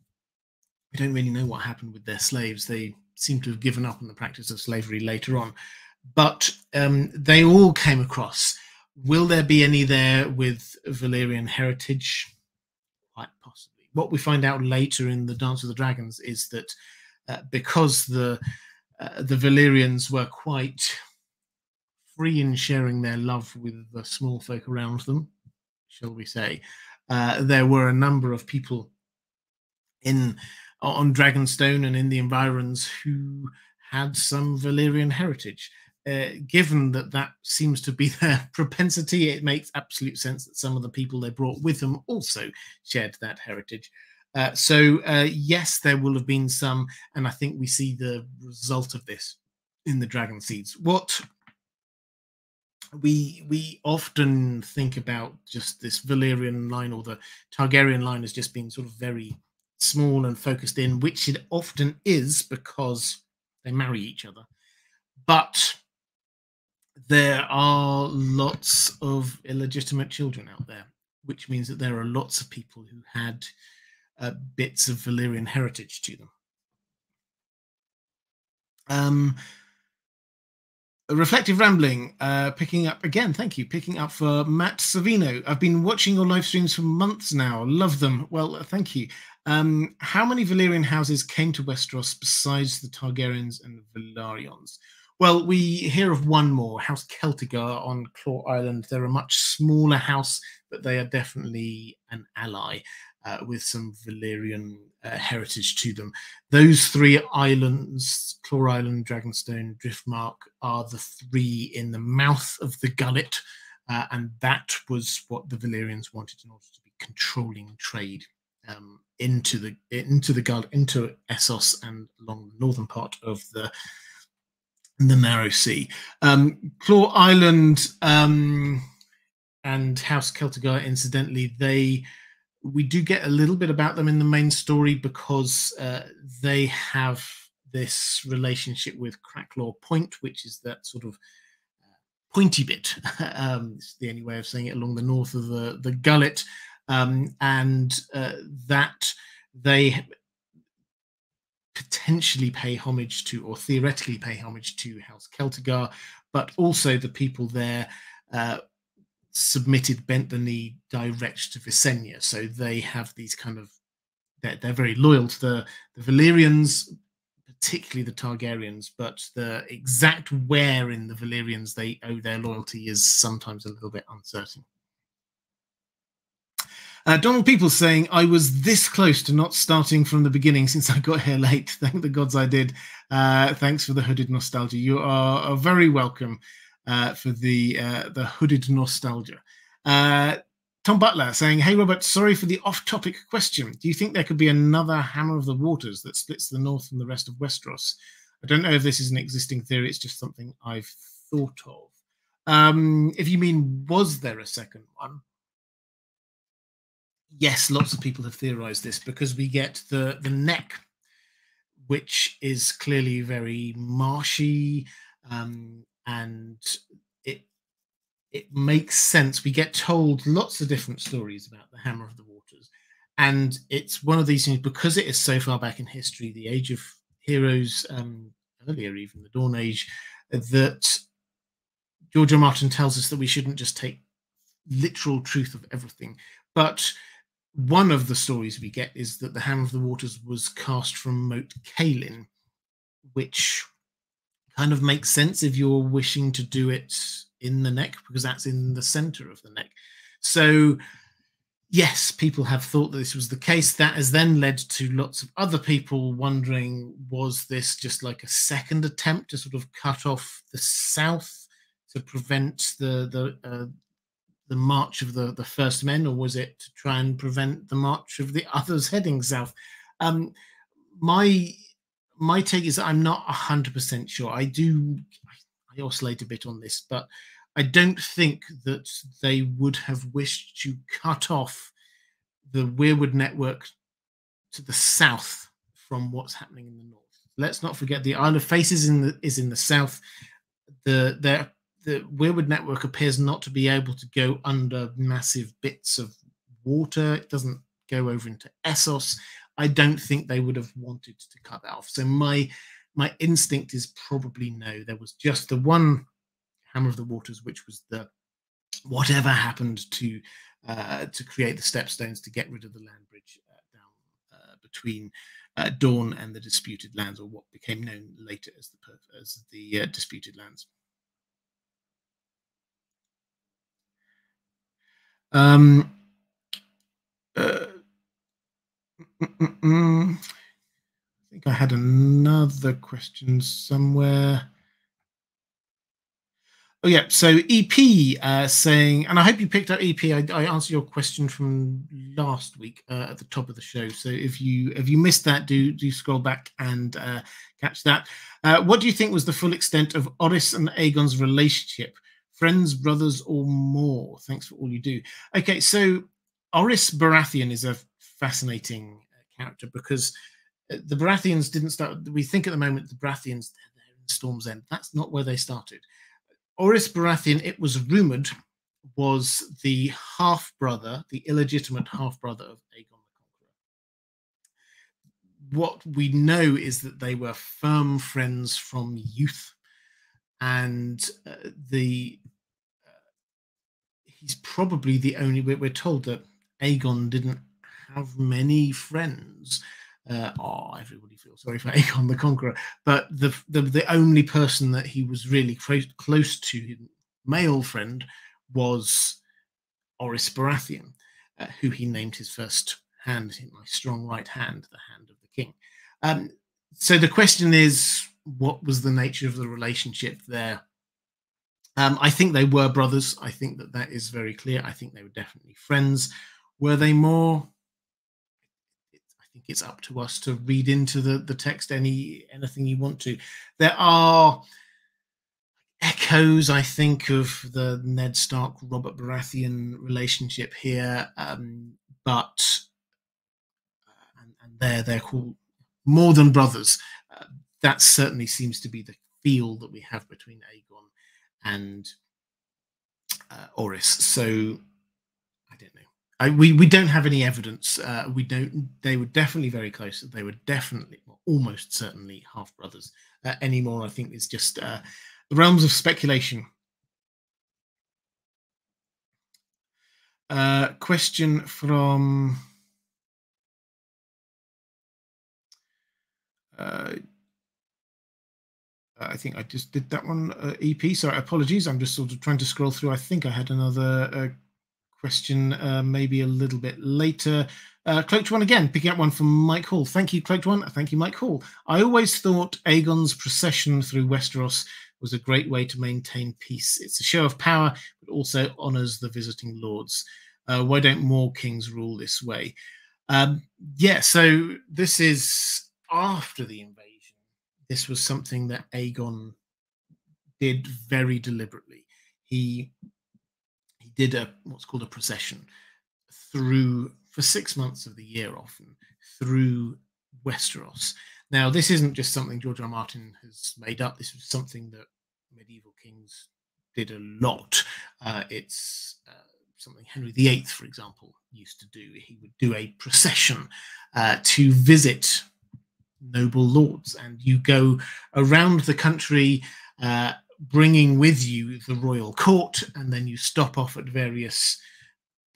Speaker 1: We don't really know what happened with their slaves. They seem to have given up on the practice of slavery later on but um, they all came across. Will there be any there with Valyrian heritage? Quite possibly. What we find out later in the Dance of the Dragons is that uh, because the uh, the Valyrians were quite free in sharing their love with the small folk around them, shall we say, uh, there were a number of people in on Dragonstone and in the environs who had some Valyrian heritage. Uh, given that that seems to be their propensity, it makes absolute sense that some of the people they brought with them also shared that heritage. Uh, so, uh, yes, there will have been some, and I think we see the result of this in the dragon seeds. What we we often think about just this Valyrian line or the Targaryen line as just being sort of very small and focused in, which it often is because they marry each other. But there are lots of illegitimate children out there, which means that there are lots of people who had uh, bits of Valyrian heritage to them. Um, reflective rambling, uh, picking up again. Thank you, picking up for Matt Savino. I've been watching your live streams for months now. Love them. Well, thank you. Um, how many Valyrian houses came to Westeros besides the Targaryens and Velaryons? Well, we hear of one more, House Celtigar on Claw Island. They're a much smaller house, but they are definitely an ally uh, with some Valyrian uh, heritage to them. Those three islands, Claw Island, Dragonstone, Driftmark, are the three in the mouth of the gullet, uh, and that was what the Valyrians wanted in order to be controlling trade um, into the into the gullet, into Essos, and along the northern part of the the narrow sea. Um, Claw Island um, and House Celtigar, incidentally, they we do get a little bit about them in the main story because uh, they have this relationship with Cracklaw Point, which is that sort of uh, pointy bit. um, it's the only way of saying it along the north of the the gullet, um, and uh, that they potentially pay homage to, or theoretically pay homage to House Celtigar, but also the people there uh, submitted, bent the knee direct to Visenya. So they have these kind of, they're, they're very loyal to the, the Valyrians, particularly the Targaryens, but the exact where in the Valyrians they owe their loyalty is sometimes a little bit uncertain. Uh, Donald People saying, I was this close to not starting from the beginning since I got here late. Thank the gods I did. Uh, thanks for the hooded nostalgia. You are, are very welcome uh, for the uh, the hooded nostalgia. Uh, Tom Butler saying, Hey, Robert, sorry for the off topic question. Do you think there could be another Hammer of the Waters that splits the North from the rest of Westeros? I don't know if this is an existing theory, it's just something I've thought of. Um, if you mean, was there a second one? Yes, lots of people have theorized this because we get the the neck, which is clearly very marshy, um, and it it makes sense. We get told lots of different stories about the Hammer of the Waters, and it's one of these things because it is so far back in history, the Age of Heroes, um, earlier even the Dawn Age, that George R. Martin tells us that we shouldn't just take literal truth of everything, but one of the stories we get is that the Hammer of the Waters was cast from Moat Cailin, which kind of makes sense if you're wishing to do it in the neck because that's in the center of the neck. So, yes, people have thought that this was the case. That has then led to lots of other people wondering was this just like a second attempt to sort of cut off the south to prevent the the uh, the march of the, the first men, or was it to try and prevent the march of the others heading south? Um, my my take is I'm not hundred percent sure. I do I oscillate a bit on this, but I don't think that they would have wished to cut off the Weirwood network to the south from what's happening in the north. Let's not forget the Isle of Faces in the, is in the south. The there the Weirwood network appears not to be able to go under massive bits of water. It doesn't go over into Essos. I don't think they would have wanted to cut that off. So my my instinct is probably no. There was just the one Hammer of the Waters, which was the whatever happened to uh, to create the stepstones to get rid of the land bridge uh, down uh, between uh, Dorne and the disputed lands, or what became known later as the as the uh, disputed lands. Um, uh, I think I had another question somewhere. Oh yeah, so EP uh, saying, and I hope you picked up EP. I, I answered your question from last week uh, at the top of the show. So if you if you missed that, do do scroll back and uh, catch that. Uh, what do you think was the full extent of Orys and Aegon's relationship? Friends, brothers, or more. Thanks for all you do. Okay, so Orys Baratheon is a fascinating uh, character because uh, the Baratheons didn't start. We think at the moment the Baratheons they're in Storm's End. That's not where they started. Orys Baratheon, it was rumored, was the half brother, the illegitimate half brother of Aegon the Conqueror. What we know is that they were firm friends from youth and uh, the uh, he's probably the only. We're, we're told that Aegon didn't have many friends. Uh, oh, everybody feels sorry for Aegon the Conqueror, but the, the the only person that he was really close, close to, his male friend, was Orys Baratheon, uh, who he named his first hand, my strong right hand, the hand of the king. Um, so the question is, what was the nature of the relationship there. Um, I think they were brothers. I think that that is very clear. I think they were definitely friends. Were they more? I think it's up to us to read into the, the text any anything you want to. There are echoes, I think, of the Ned Stark Robert Baratheon relationship here, um, but uh, and, and they're they're called more than brothers. Uh, that certainly seems to be the feel that we have between Aegon and uh, Orys. So I don't know. I, we we don't have any evidence. Uh, we don't. They were definitely very close. They were definitely, almost certainly, half brothers. Uh, anymore, I think it's just uh, the realms of speculation. Uh, question from. I think I just did that one uh, EP. So apologies. I'm just sort of trying to scroll through. I think I had another uh, question uh, maybe a little bit later. Uh, Cloaked One again, picking up one from Mike Hall. Thank you, Cloaked One. Thank you, Mike Hall. I always thought Aegon's procession through Westeros was a great way to maintain peace. It's a show of power, but also honours the visiting lords. Uh, why don't more kings rule this way? Um, yeah, so this is after the invasion. This was something that Aegon did very deliberately. He he did a what's called a procession through for six months of the year, often through Westeros. Now, this isn't just something George R. R. Martin has made up. This was something that medieval kings did a lot. Uh, it's uh, something Henry VIII, for example, used to do. He would do a procession uh, to visit noble lords, and you go around the country uh, bringing with you the royal court, and then you stop off at various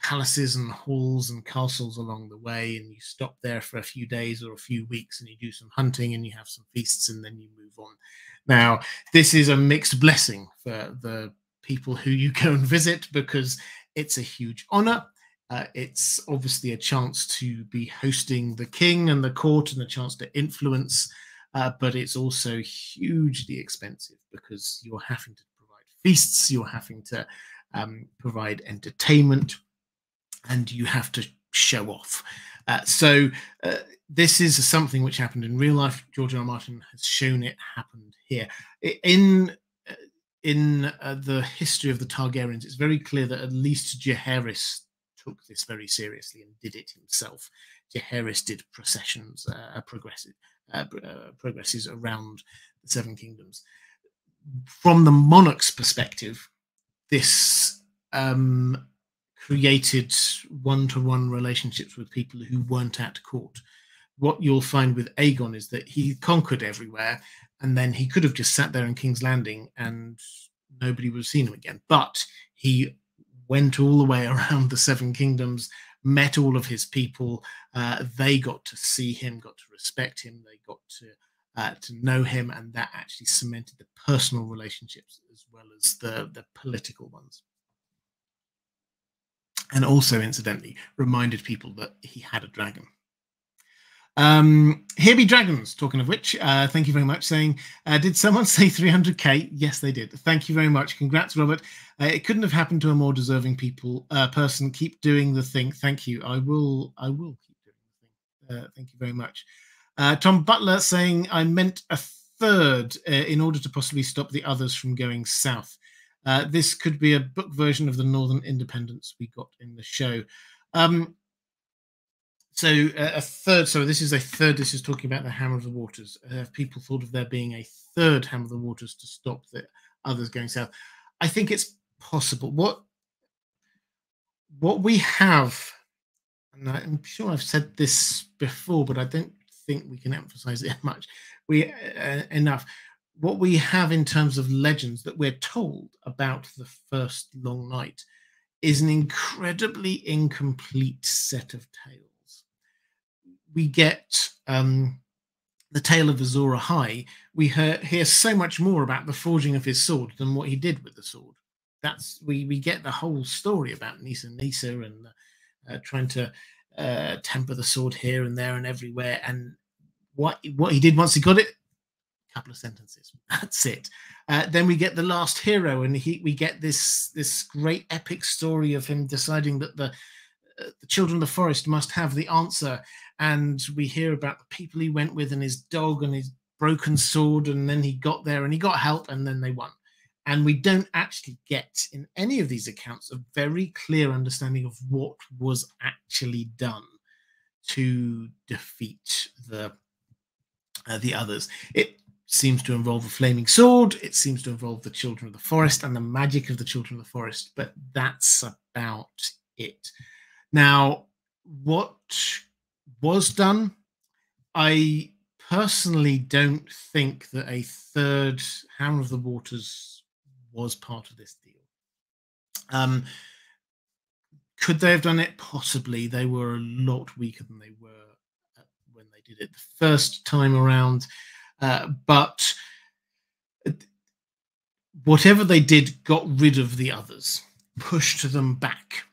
Speaker 1: palaces and halls and castles along the way, and you stop there for a few days or a few weeks, and you do some hunting and you have some feasts, and then you move on. Now, this is a mixed blessing for the people who you go and visit because it's a huge honor. Uh, it's obviously a chance to be hosting the king and the court and a chance to influence, uh, but it's also hugely expensive because you're having to provide feasts, you're having to um, provide entertainment, and you have to show off. Uh, so uh, this is something which happened in real life. George R. R. Martin has shown it happened here. In uh, in uh, the history of the Targaryens, it's very clear that at least Jaehaerys took this very seriously and did it himself. Jaehaerys did processions, uh, progressive, uh, progresses around the Seven Kingdoms. From the monarch's perspective, this um, created one-to-one relationships with people who weren't at court. What you'll find with Aegon is that he conquered everywhere, and then he could have just sat there in King's Landing and nobody would have seen him again. But he went all the way around the Seven Kingdoms, met all of his people. Uh, they got to see him, got to respect him, they got to uh, to know him, and that actually cemented the personal relationships as well as the the political ones and also incidentally reminded people that he had a dragon. Um, here be dragons. Talking of which, uh, thank you very much. Saying, uh, did someone say 300k? Yes, they did. Thank you very much. Congrats, Robert. Uh, it couldn't have happened to a more deserving people uh, person. Keep doing the thing. Thank you. I will. I will keep doing the thing. Uh, thank you very much. Uh, Tom Butler saying, I meant a third in order to possibly stop the others from going south. Uh, this could be a book version of the Northern Independence we got in the show. Um, so uh, a third. So this is a third. This is talking about the Hammer of the Waters. Uh, people thought of there being a third Hammer of the Waters to stop the others going south. I think it's possible. What what we have, and I'm sure I've said this before, but I don't think we can emphasize it much. We uh, enough what we have in terms of legends that we're told about the first long night is an incredibly incomplete set of tales. We get um, the tale of Azor Ahai. We hear, hear so much more about the forging of his sword than what he did with the sword. That's we we get the whole story about Nissa Nissa and uh, trying to uh, temper the sword here and there and everywhere. And what what he did once he got it, A couple of sentences. That's it. Uh, then we get the last hero, and he, we get this this great epic story of him deciding that the uh, the children of the forest must have the answer, and we hear about the people he went with and his dog and his broken sword, and then he got there and he got help, and then they won. And we don't actually get in any of these accounts a very clear understanding of what was actually done to defeat the uh, the others. It seems to involve a flaming sword. It seems to involve the children of the forest and the magic of the children of the forest, but that's about it. Now, what was done, I personally don't think that a third Hammer of the Waters was part of this deal. Um, could they have done it? Possibly. They were a lot weaker than they were when they did it the first time around. Uh, but whatever they did got rid of the others, pushed them back, uh,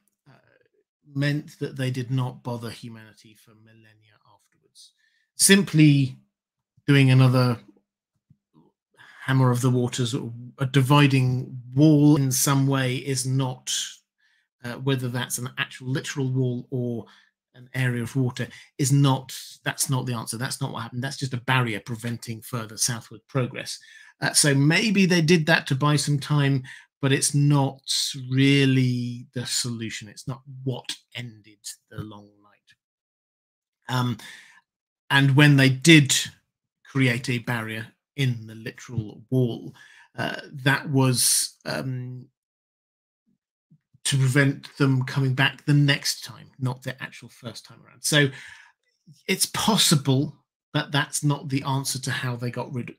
Speaker 1: meant that they did not bother humanity for millennia afterwards. Simply doing another hammer of the waters, a dividing wall in some way is not, uh, whether that's an actual literal wall or an area of water, is not, that's not the answer. That's not what happened. That's just a barrier preventing further southward progress. Uh, so maybe they did that to buy some time, but it's not really the solution. It's not what ended the long night. Um, and when they did create a barrier, in the literal wall. Uh, that was um, to prevent them coming back the next time, not the actual first time around. So it's possible, but that's not the answer to how they got rid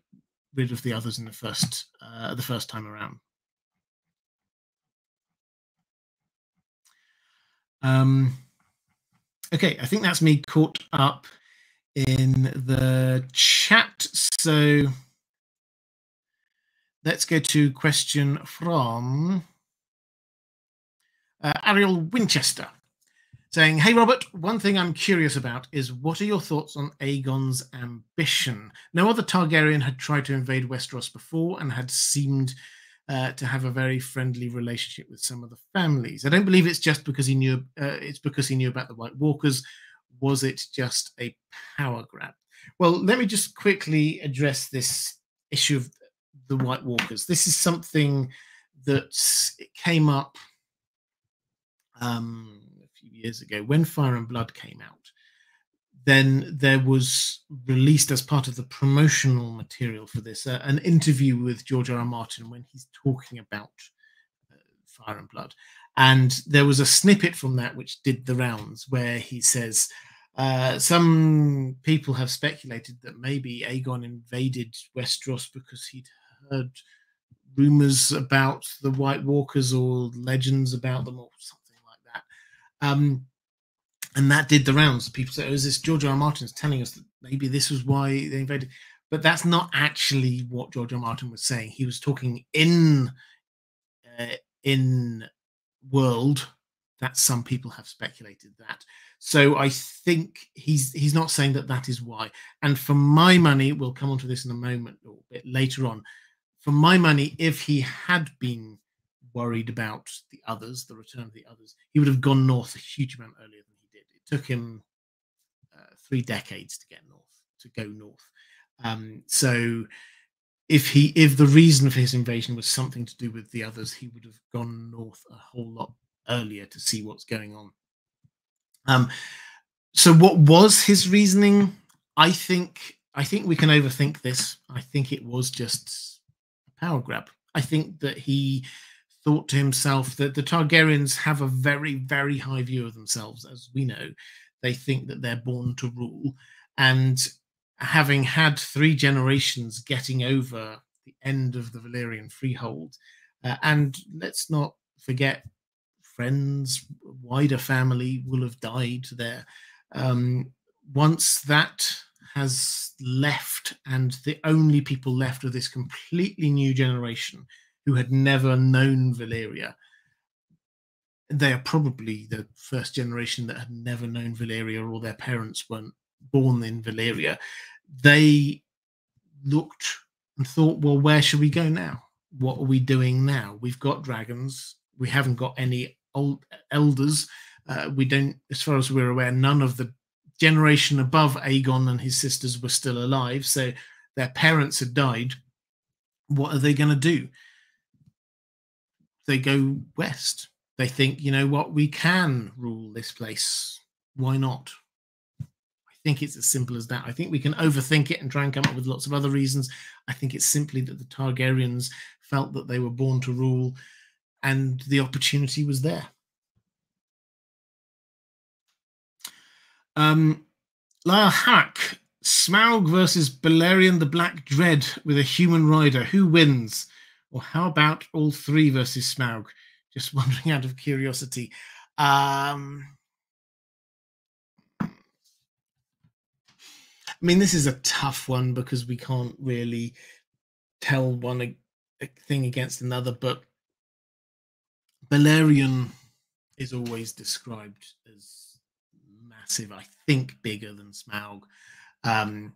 Speaker 1: rid of the others in the first uh, the first time around. Um, okay, I think that's me caught up in the chat. So let's go to question from uh, Ariel Winchester saying, Hey, Robert, one thing I'm curious about is what are your thoughts on Aegon's ambition? No other Targaryen had tried to invade Westeros before and had seemed uh, to have a very friendly relationship with some of the families. I don't believe it's just because he knew uh, it's because he knew about the White Walkers. Was it just a power grab? Well, let me just quickly address this issue of the White Walkers. This is something that it came up um, a few years ago when Fire and Blood came out. Then there was released as part of the promotional material for this uh, an interview with George R. R. Martin when he's talking about uh, Fire and Blood. And there was a snippet from that which did the rounds where he says, uh, some people have speculated that maybe Aegon invaded Westeros because he'd heard rumors about the White Walkers or legends about them or something like that. Um, and that did the rounds. People said, "Oh, is this George R. R. Martin's telling us that maybe this was why they invaded?" But that's not actually what George R. R. Martin was saying. He was talking in uh, in world that some people have speculated that. So I think he's he's not saying that that is why. And for my money, we'll come on to this in a moment or a bit later on for my money, if he had been worried about the others, the return of the others, he would have gone north a huge amount earlier than he did. It took him uh, three decades to get north, to go north. Um, so if he if the reason for his invasion was something to do with the others, he would have gone north a whole lot earlier to see what's going on. Um, so what was his reasoning? I think I think we can overthink this. I think it was just a power grab. I think that he thought to himself that the Targaryens have a very, very high view of themselves, as we know. They think that they're born to rule. And having had three generations getting over the end of the Valyrian freehold, uh, and let's not forget, friends, wider family will have died there. Um, once that has left, and the only people left are this completely new generation who had never known Valyria. They are probably the first generation that had never known Valyria, or their parents weren't born in Valyria. They looked and thought, well, where should we go now? What are we doing now? We've got dragons. We haven't got any old elders. Uh, we don't, as far as we're aware, none of the generation above Aegon and his sisters were still alive, so their parents had died. What are they going to do? They go west. They think, you know what, we can rule this place. Why not? I think it's as simple as that. I think we can overthink it and try and come up with lots of other reasons. I think it's simply that the Targaryens felt that they were born to rule and the opportunity was there. Um, Lyle Hack, Smaug versus Balerion the Black Dread with a human rider. Who wins? Or how about all three versus Smaug? Just wondering out of curiosity. Um, I mean, this is a tough one because we can't really tell one a thing against another, but Balerion is always described as massive. I think bigger than Smaug. Um,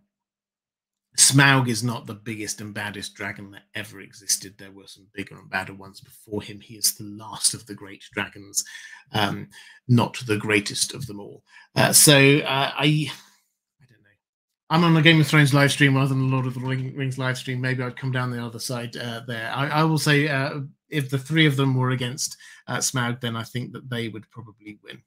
Speaker 1: Smaug is not the biggest and baddest dragon that ever existed. There were some bigger and badder ones before him. He is the last of the great dragons, um, not the greatest of them all. Uh, so uh, I, I don't know. I'm on a Game of Thrones live stream rather than a Lord of the Rings live stream. Maybe I'd come down the other side uh, there. I, I, will say uh, if the three of them were against uh, Smaug, then I think that they would probably win.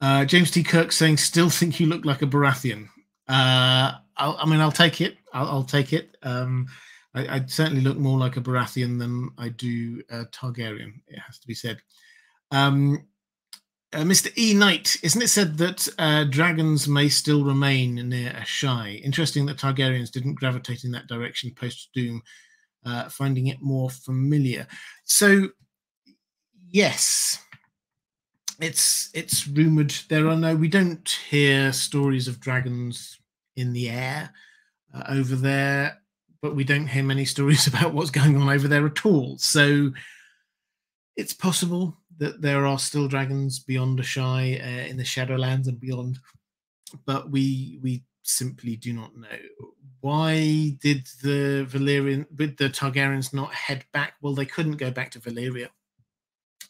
Speaker 1: Uh, James T. Kirk saying, "Still think you look like a Baratheon." Uh, i mean, I'll take it. I'll, I'll take it. Um, I, would certainly look more like a Baratheon than I do a Targaryen. It has to be said. Um, uh, Mr. E. Knight, isn't it said that uh, dragons may still remain near Asshai? Interesting that Targaryens didn't gravitate in that direction post Doom, uh, finding it more familiar. So, yes, it's it's rumored there are no we don't hear stories of dragons in the air uh, over there but we don't hear many stories about what's going on over there at all. So it's possible that there are still dragons beyond Asshai uh, in the shadowlands and beyond but we we simply do not know. Why did the Valyrian did the Targaryens not head back? Well they couldn't go back to Valyria.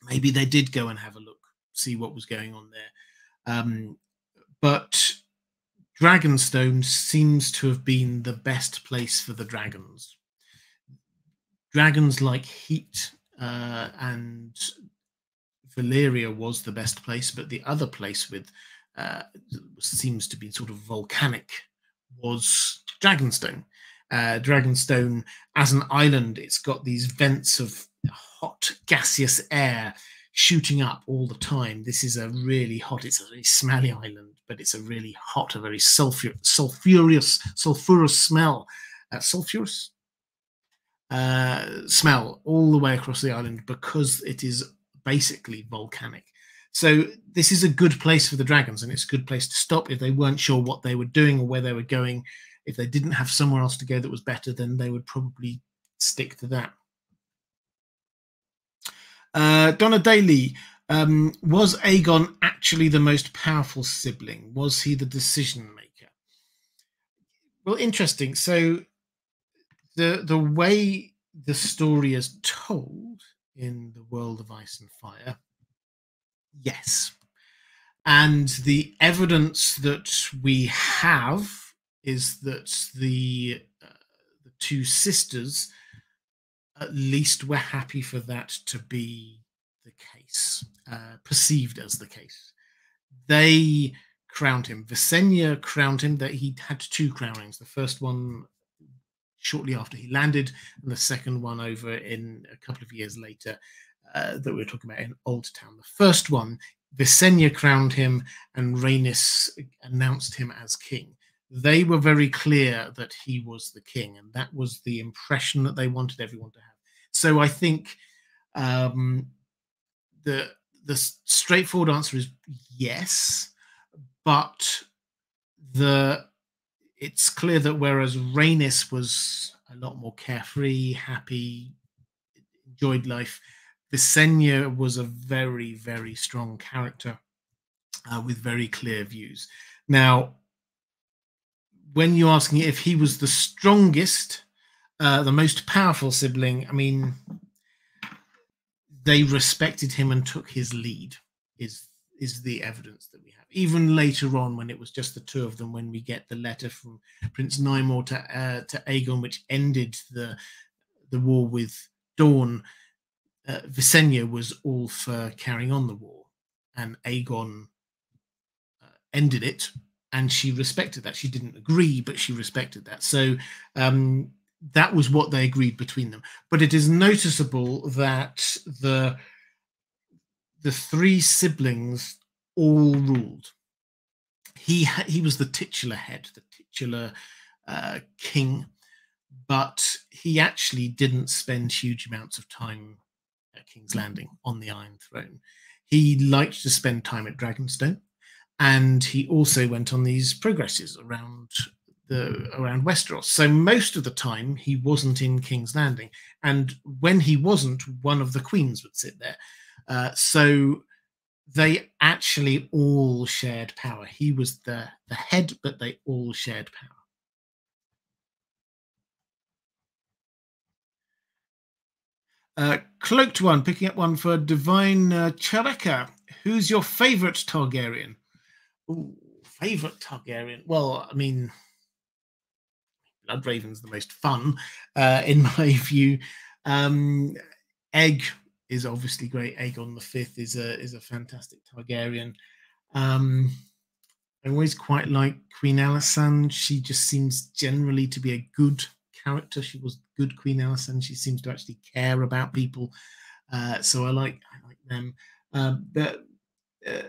Speaker 1: Maybe they did go and have a look see what was going on there. Um, but Dragonstone seems to have been the best place for the dragons. Dragons like heat, uh, and Valyria was the best place, but the other place with uh, seems to be sort of volcanic was Dragonstone. Uh, Dragonstone, as an island, it's got these vents of hot gaseous air shooting up all the time. This is a really hot, it's a very smelly island, but it's a really hot, a very sulfur, sulfurous, sulfurous smell. Uh, sulfurous uh, smell all the way across the island because it is basically volcanic. So this is a good place for the dragons, and it's a good place to stop if they weren't sure what they were doing or where they were going. If they didn't have somewhere else to go that was better, then they would probably stick to that. Uh, Donna Daly, um, was Aegon actually the most powerful sibling? Was he the decision maker? Well, interesting. So the the way the story is told in the world of Ice and Fire, yes. And the evidence that we have is that the uh, the two sisters at least we're happy for that to be the case, uh, perceived as the case. They crowned him. Visenya crowned him. That he had two crownings. The first one shortly after he landed, and the second one over in a couple of years later uh, that we were talking about in Oldtown. The first one, Visenya crowned him, and Rhaenys announced him as king they were very clear that he was the king, and that was the impression that they wanted everyone to have. So I think um, the the straightforward answer is yes, but the it's clear that whereas Rhaenys was a lot more carefree, happy, enjoyed life, Visenya was a very, very strong character uh, with very clear views. Now, when you're asking if he was the strongest, uh, the most powerful sibling, I mean, they respected him and took his lead. Is is the evidence that we have? Even later on, when it was just the two of them, when we get the letter from Prince Nymor to uh, to Aegon, which ended the the war with Dorne, uh, Visenya was all for carrying on the war, and Aegon uh, ended it and she respected that. She didn't agree, but she respected that. So um, that was what they agreed between them. But it is noticeable that the the three siblings all ruled. He he was the titular head, the titular uh, king, but he actually didn't spend huge amounts of time at King's Landing on the Iron Throne. He liked to spend time at Dragonstone and he also went on these progresses around the around Westeros. So most of the time he wasn't in King's Landing, and when he wasn't, one of the queens would sit there. Uh, so they actually all shared power. He was the the head, but they all shared power. Uh, cloaked one, picking up one for Divine uh, Chareka. Who's your favorite Targaryen? Ooh, favorite Targaryen? Well, I mean, Bloodraven's the most fun, uh, in my view. Um, Egg is obviously great. Aegon the Fifth is a is a fantastic Targaryen. Um, I always quite like Queen Alysanne. She just seems generally to be a good character. She was good Queen Alysanne. She seems to actually care about people. Uh, so I like I like them. Uh, but uh,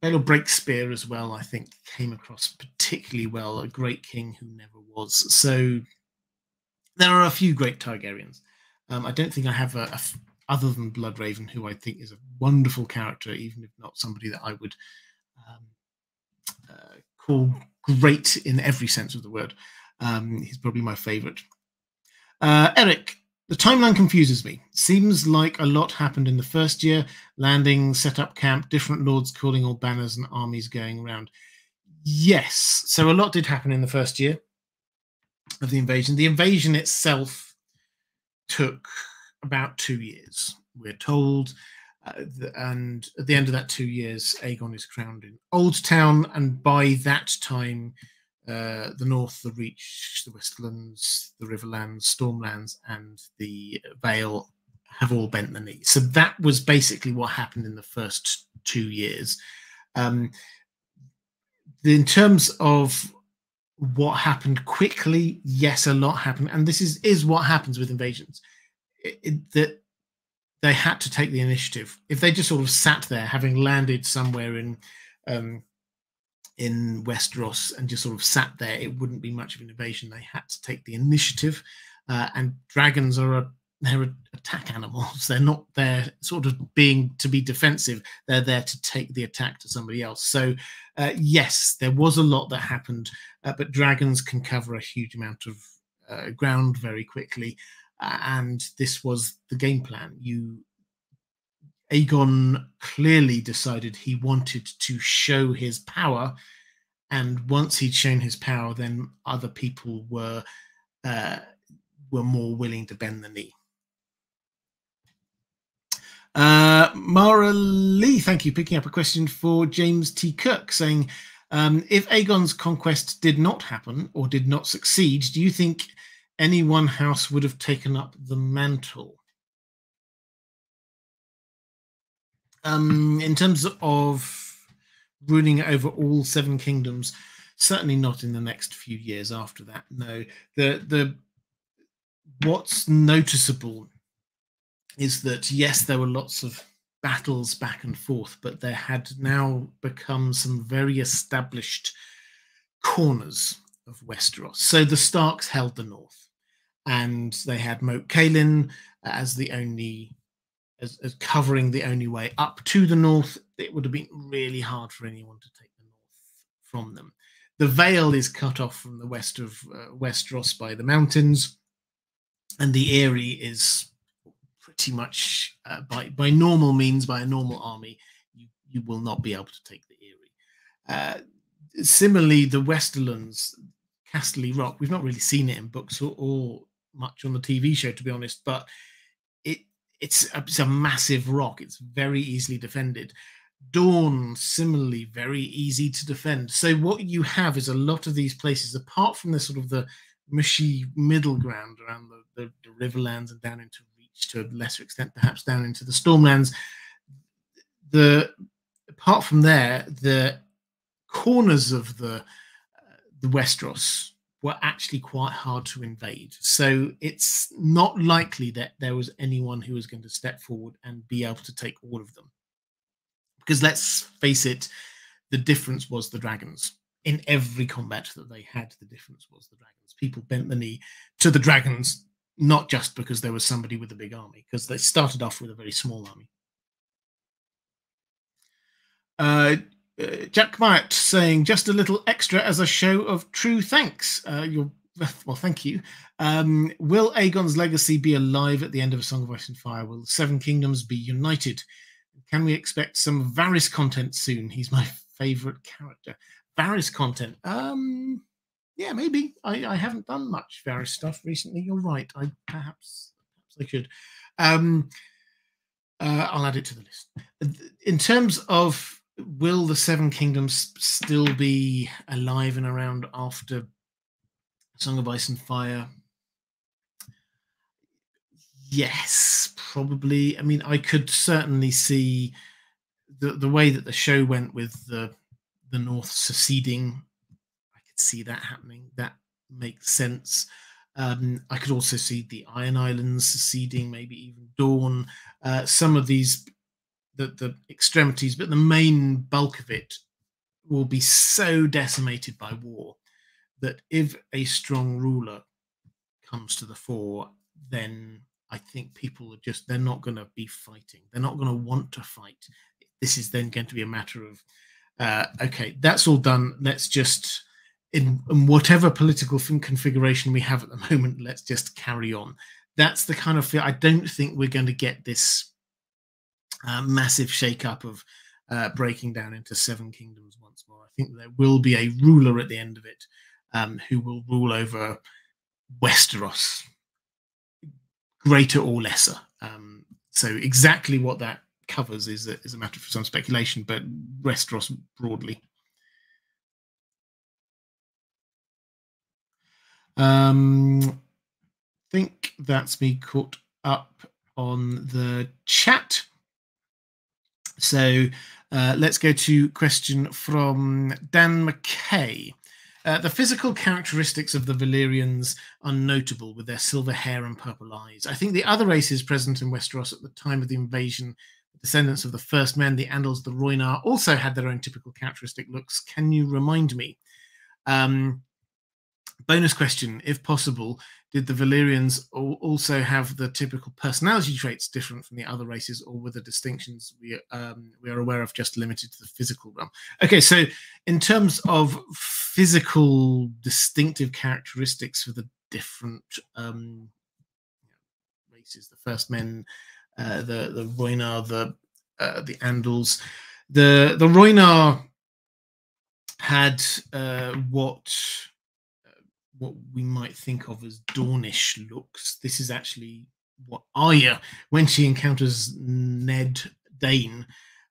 Speaker 1: Baelor Breakspear as well, I think, came across particularly well. A great king who never was. So there are a few great Targaryens. Um, I don't think I have a, a, other than Bloodraven, who I think is a wonderful character, even if not somebody that I would um, uh, call great in every sense of the word. Um, he's probably my favorite. Uh, Eric, the timeline confuses me. Seems like a lot happened in the first year landing, set up camp, different lords calling all banners, and armies going around. Yes, so a lot did happen in the first year of the invasion. The invasion itself took about two years, we're told. Uh, and at the end of that two years, Aegon is crowned in Oldtown, and by that time, uh, the north, the Reach, the Westerlands, the Riverlands, Stormlands, and the Vale have all bent the knee. So that was basically what happened in the first two years. Um, in terms of what happened quickly, yes, a lot happened, and this is is what happens with invasions. It, it, that they had to take the initiative. If they just sort of sat there, having landed somewhere in um, in Westeros and just sort of sat there, it wouldn't be much of an invasion. They had to take the initiative, uh, and dragons are a they're attack animals. They're not there sort of being to be defensive. They're there to take the attack to somebody else. So, uh, yes, there was a lot that happened, uh, but dragons can cover a huge amount of uh, ground very quickly, uh, and this was the game plan. You Aegon clearly decided he wanted to show his power, and once he'd shown his power, then other people were uh, were more willing to bend the knee. Uh, Maura Lee, thank you. Picking up a question for James T. Cook, saying, um, if Aegon's conquest did not happen or did not succeed, do you think any one house would have taken up the mantle? Um, in terms of ruling over all seven kingdoms, certainly not in the next few years after that. No, the the what's noticeable is that yes, there were lots of battles back and forth, but there had now become some very established corners of Westeros. So the Starks held the north, and they had Moat Cailin as the only as, as covering the only way up to the north, it would have been really hard for anyone to take the north from them. The Vale is cut off from the west of uh, Westeros by the mountains, and the Eyrie is pretty much uh, by by normal means, by a normal army, you you will not be able to take the Eyrie. Uh, similarly, the Westerlands, Casterly Rock, we've not really seen it in books or, or much on the TV show, to be honest, but it's a, it's a massive rock. It's very easily defended. Dorne, similarly, very easy to defend. So what you have is a lot of these places, apart from the sort of the mushy middle ground around the, the, the Riverlands and down into Reach to a lesser extent, perhaps down into the Stormlands. The apart from there, the corners of the uh, the Westeros were actually quite hard to invade. So it's not likely that there was anyone who was going to step forward and be able to take all of them. Because let's face it, the difference was the dragons. In every combat that they had, the difference was the dragons. People bent the knee to the dragons, not just because there was somebody with a big army, because they started off with a very small army. Uh, Uh, Jack Myatt saying just a little extra as a show of true thanks. Uh, well, thank you. Um, will Aegon's legacy be alive at the end of A Song of Ice and Fire? Will the Seven Kingdoms be united? Can we expect some Varys content soon? He's my favorite character. Varys content. Um, yeah, maybe. I, I haven't done much Varys stuff recently. You're right. I perhaps perhaps I should. Um, uh, I'll add it to the list. In terms of will the Seven Kingdoms still be alive and around after Song of Ice and Fire? Yes, probably. I mean, I could certainly see the the way that the show went with the the North seceding. I could see that happening. That makes sense. Um, I could also see the Iron Islands seceding, maybe even Dorne. Uh, some of these, the, the extremities, but the main bulk of it will be so decimated by war that if a strong ruler comes to the fore, then I think people are just, they're not going to be fighting. They're not going to want to fight. This is then going to be a matter of, uh, okay, that's all done. Let's just in, in whatever political configuration we have at the moment, let's just carry on. That's the kind of feel. I don't think we're going to get this uh, massive shake-up of uh, breaking down into seven kingdoms once more. I think there will be a ruler at the end of it um, who will rule over Westeros, greater or lesser. Um, so exactly what that covers is a, is a matter for some speculation, but Westeros broadly. Um, think that's me caught up on the chat. So uh, let's go to question from Dan McKay. Uh, the physical characteristics of the Valyrians are notable with their silver hair and purple eyes. I think the other races present in Westeros at the time of the invasion, the descendants of the First Men, the Andals, the Rhoynar, also had their own typical characteristic looks. Can you remind me? Um, bonus question, if possible, did the Valyrians also have the typical personality traits different from the other races, or were the distinctions we um, we are aware of just limited to the physical realm? Okay, so in terms of physical distinctive characteristics for the different um, races, the First Men, uh, the the Rhoynar, the uh, the Andals, the the Rhoynar had uh, what what we might think of as Dornish looks. This is actually what Arya, when she encounters Ned Dayne,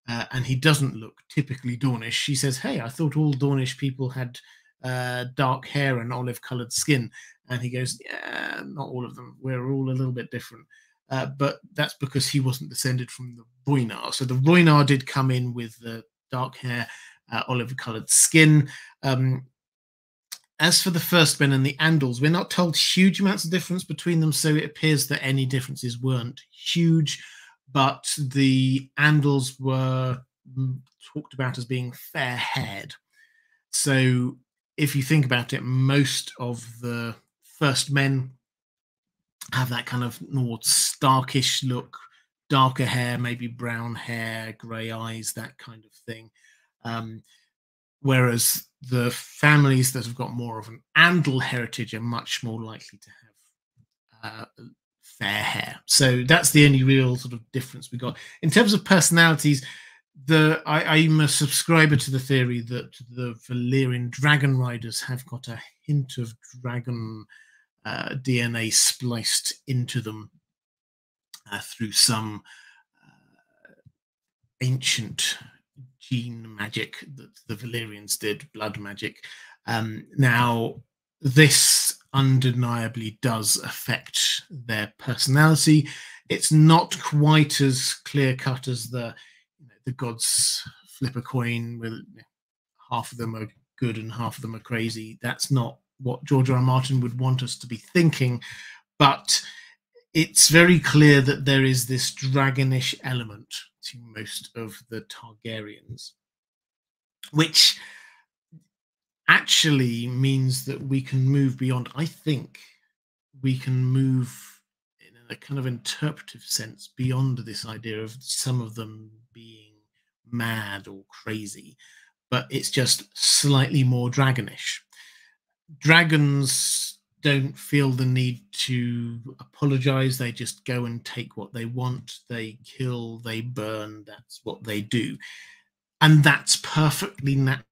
Speaker 1: uh, and he doesn't look typically Dornish, she says, Hey, I thought all Dornish people had uh, dark hair and olive colored skin. And he goes, Yeah, not all of them. We're all a little bit different. Uh, but that's because he wasn't descended from the Rhoynar. So the Rhoynar did come in with the dark hair, uh, olive colored skin. Um, as for the first men and the Andals, we're not told huge amounts of difference between them, so it appears that any differences weren't huge. But the Andals were mm, talked about as being fair haired. So if you think about it, most of the first men have that kind of more starkish look, darker hair, maybe brown hair, grey eyes, that kind of thing. Um, whereas the families that have got more of an Andal heritage are much more likely to have uh, fair hair. So that's the only real sort of difference we got in terms of personalities. The I, am a subscriber to the theory that the Valyrian dragon riders have got a hint of dragon uh, DNA spliced into them uh, through some uh, ancient gene magic that the Valyrians did, blood magic. Um, now, this undeniably does affect their personality. It's not quite as clear cut as the you know, the gods flip a coin with half of them are good and half of them are crazy. That's not what George R. R. Martin would want us to be thinking, but it's very clear that there is this dragonish element to most of the Targaryens, which actually means that we can move beyond. I think we can move in a kind of interpretive sense beyond this idea of some of them being mad or crazy. but it's just slightly more dragonish. Dragons don't feel the need to apologize. They just go and take what they want. They kill, they burn. That's what they do. And that's perfectly natural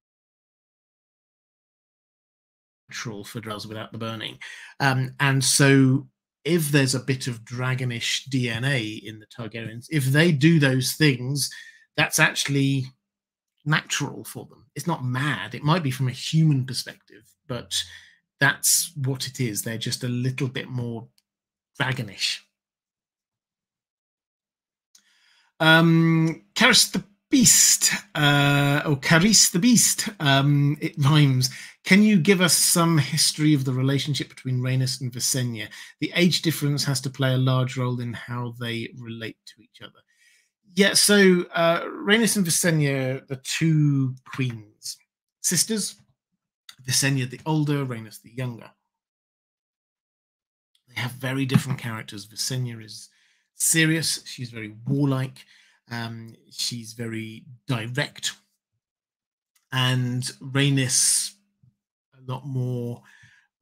Speaker 1: for dragons without the burning. Um, and so if there's a bit of dragonish DNA in the Targaryens, if they do those things, that's actually natural for them. It's not mad. It might be from a human perspective, but that's what it is. They're just a little bit more dragonish. Um, the Beast, uh, or Caris the Beast, um, it rhymes. Can you give us some history of the relationship between Rhaenys and Visenya? The age difference has to play a large role in how they relate to each other. Yeah, so uh, and Visenya, the two queens, sisters, Visenya the older, Rhaenys the younger. They have very different characters. Visenya is serious, she's very warlike, um, she's very direct. And Rhaenys, a lot more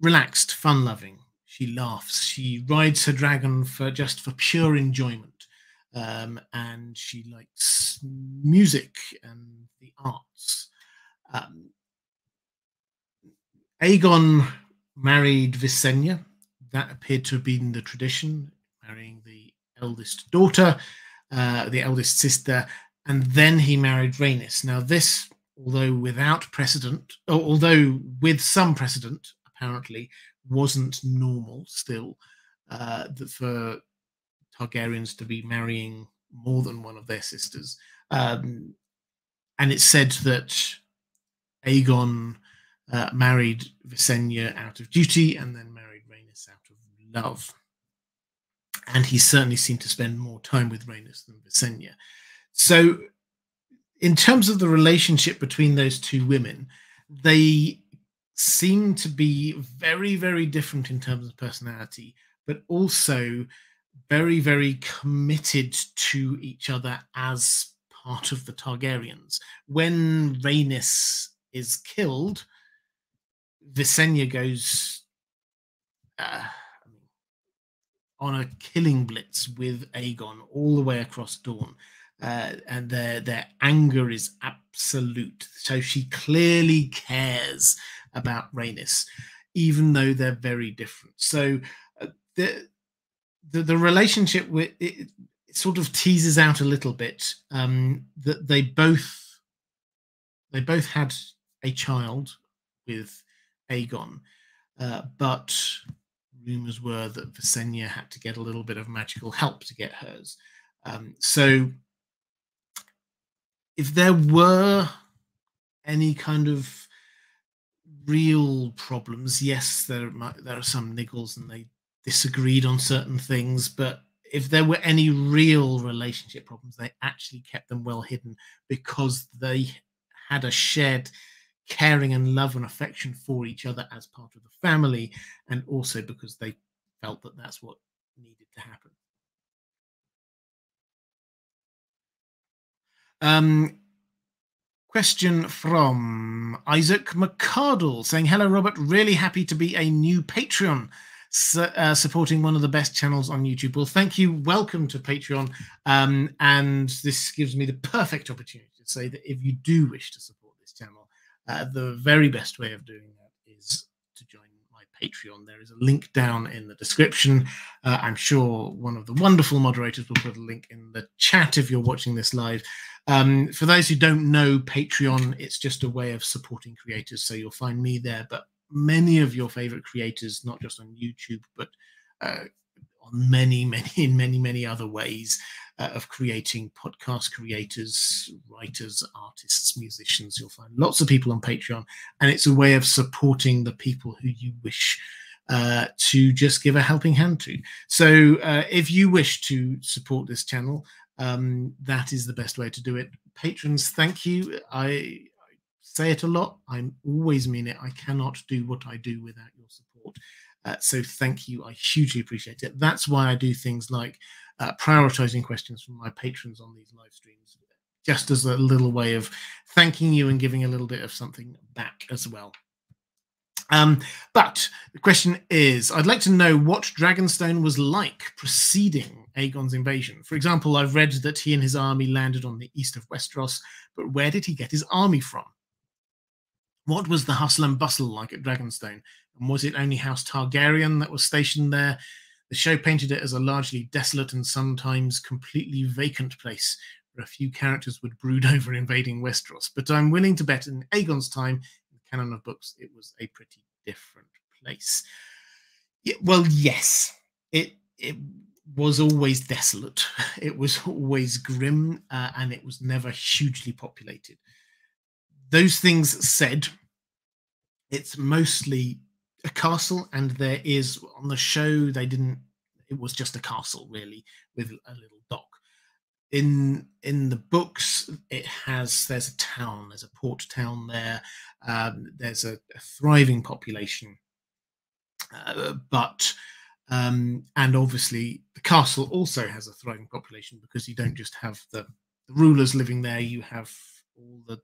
Speaker 1: relaxed, fun loving. She laughs. She rides her dragon for just for pure enjoyment. Um, and she likes music and the arts. Um, Aegon married Visenya. That appeared to have been the tradition, marrying the eldest daughter, uh, the eldest sister, and then he married Rhaenys. Now, this, although without precedent, although with some precedent, apparently, wasn't normal still uh, for Targaryens to be marrying more than one of their sisters. Um, and it's said that Aegon uh, married Visenya out of duty and then married Rhaenys out of love. And he certainly seemed to spend more time with Rhaenys than Visenya. So, in terms of the relationship between those two women, they seem to be very, very different in terms of personality, but also very, very committed to each other as part of the Targaryens. When Rhaenys is killed, Visenya goes uh, on a killing blitz with Aegon all the way across Dorne. Uh, and their their anger is absolute. So she clearly cares about Rhaenys, even though they're very different. So uh, the, the the relationship with it, it, sort of teases out a little bit um, that they both they both had a child with Aegon. Uh, but rumors were that Visenya had to get a little bit of magical help to get hers. Um, so, if there were any kind of real problems, yes, there might, there are some niggles and they disagreed on certain things, but if there were any real relationship problems, they actually kept them well hidden because they had a shared caring and love and affection for each other as part of the family, and also because they felt that that's what needed to happen. Um, question from Isaac McCardle saying, Hello, Robert. Really happy to be a new Patreon. Uh, supporting one of the best channels on YouTube. Well, thank you. Welcome to Patreon. Um, and this gives me the perfect opportunity to say that if you do wish to support uh, the very best way of doing that is to join my Patreon. There is a link down in the description. Uh, I'm sure one of the wonderful moderators will put a link in the chat if you're watching this live. Um, for those who don't know Patreon, it's just a way of supporting creators. So you'll find me there, but many of your favorite creators, not just on YouTube, but uh, on many, many, many, many other ways uh, of creating podcast creators, writers, artists, musicians. You'll find lots of people on Patreon, and it's a way of supporting the people who you wish uh, to just give a helping hand to. So, uh, if you wish to support this channel, um, that is the best way to do it. Patrons, thank you. I, I say it a lot. I always mean it. I cannot do what I do without your support. Uh, so thank you. I hugely appreciate it. That's why I do things like uh, prioritizing questions from my patrons on these live streams, just as a little way of thanking you and giving a little bit of something back as well. Um, but the question is I'd like to know what Dragonstone was like preceding Aegon's invasion. For example, I've read that he and his army landed on the east of Westeros, but where did he get his army from? What was the hustle and bustle like at Dragonstone? And was it only House Targaryen that was stationed there? The show painted it as a largely desolate and sometimes completely vacant place where a few characters would brood over invading Westeros. But I'm willing to bet in Aegon's time, in the canon of books, it was a pretty different place. Yeah, well, yes, it it was always desolate. It was always grim, uh, and it was never hugely populated. Those things said, it's mostly a castle, and there is on the show they didn't. It was just a castle, really, with a little dock. In in the books, it has there's a town, there's a port town there. Um, there's a, a, thriving population, uh, but um, and obviously the castle also has a thriving population because you don't just have the, the rulers living there; you have all the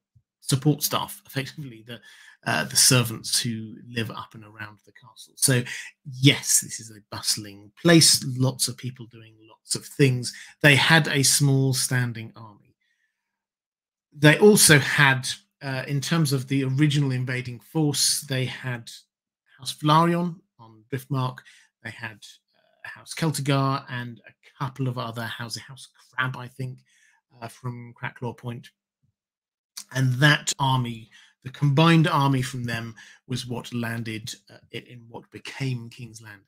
Speaker 1: support staff, effectively the uh, the servants who live up and around the castle. So, yes, this is a bustling place, lots of people doing lots of things. They had a small standing army. They also had, uh, in terms of the original invading force, they had House Velaryon on Driftmark, they had uh, House Celtigar, and a couple of other houses, House Crabb, I think, uh, from Cracklaw Point. And that army the combined army from them was what landed uh, in what became King's Landing.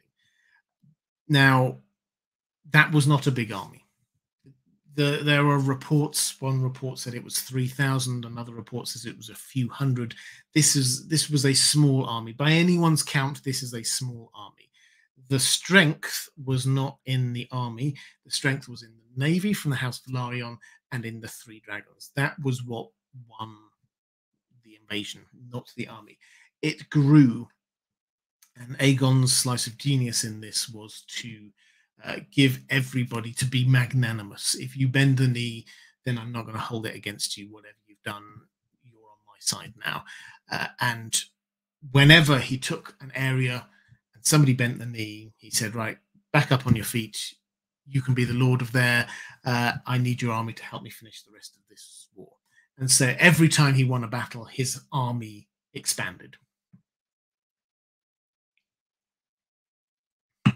Speaker 1: Now, that was not a big army. The, there are reports. One report said it was three thousand. Another report says it was a few hundred. This is this was a small army by anyone's count. This is a small army. The strength was not in the army. The strength was in the navy from the House of Velaryon and in the Three Dragons. That was what won the invasion, not the army. It grew, and Aegon's slice of genius in this was to uh, give everybody to be magnanimous. If you bend the knee, then I'm not going to hold it against you. Whatever you've done, you're on my side now. Uh, and whenever he took an area and somebody bent the knee, he said, Right, back up on your feet. You can be the lord of there. Uh, I need your army to help me finish the rest of this war. And so every time he won a battle, his army expanded.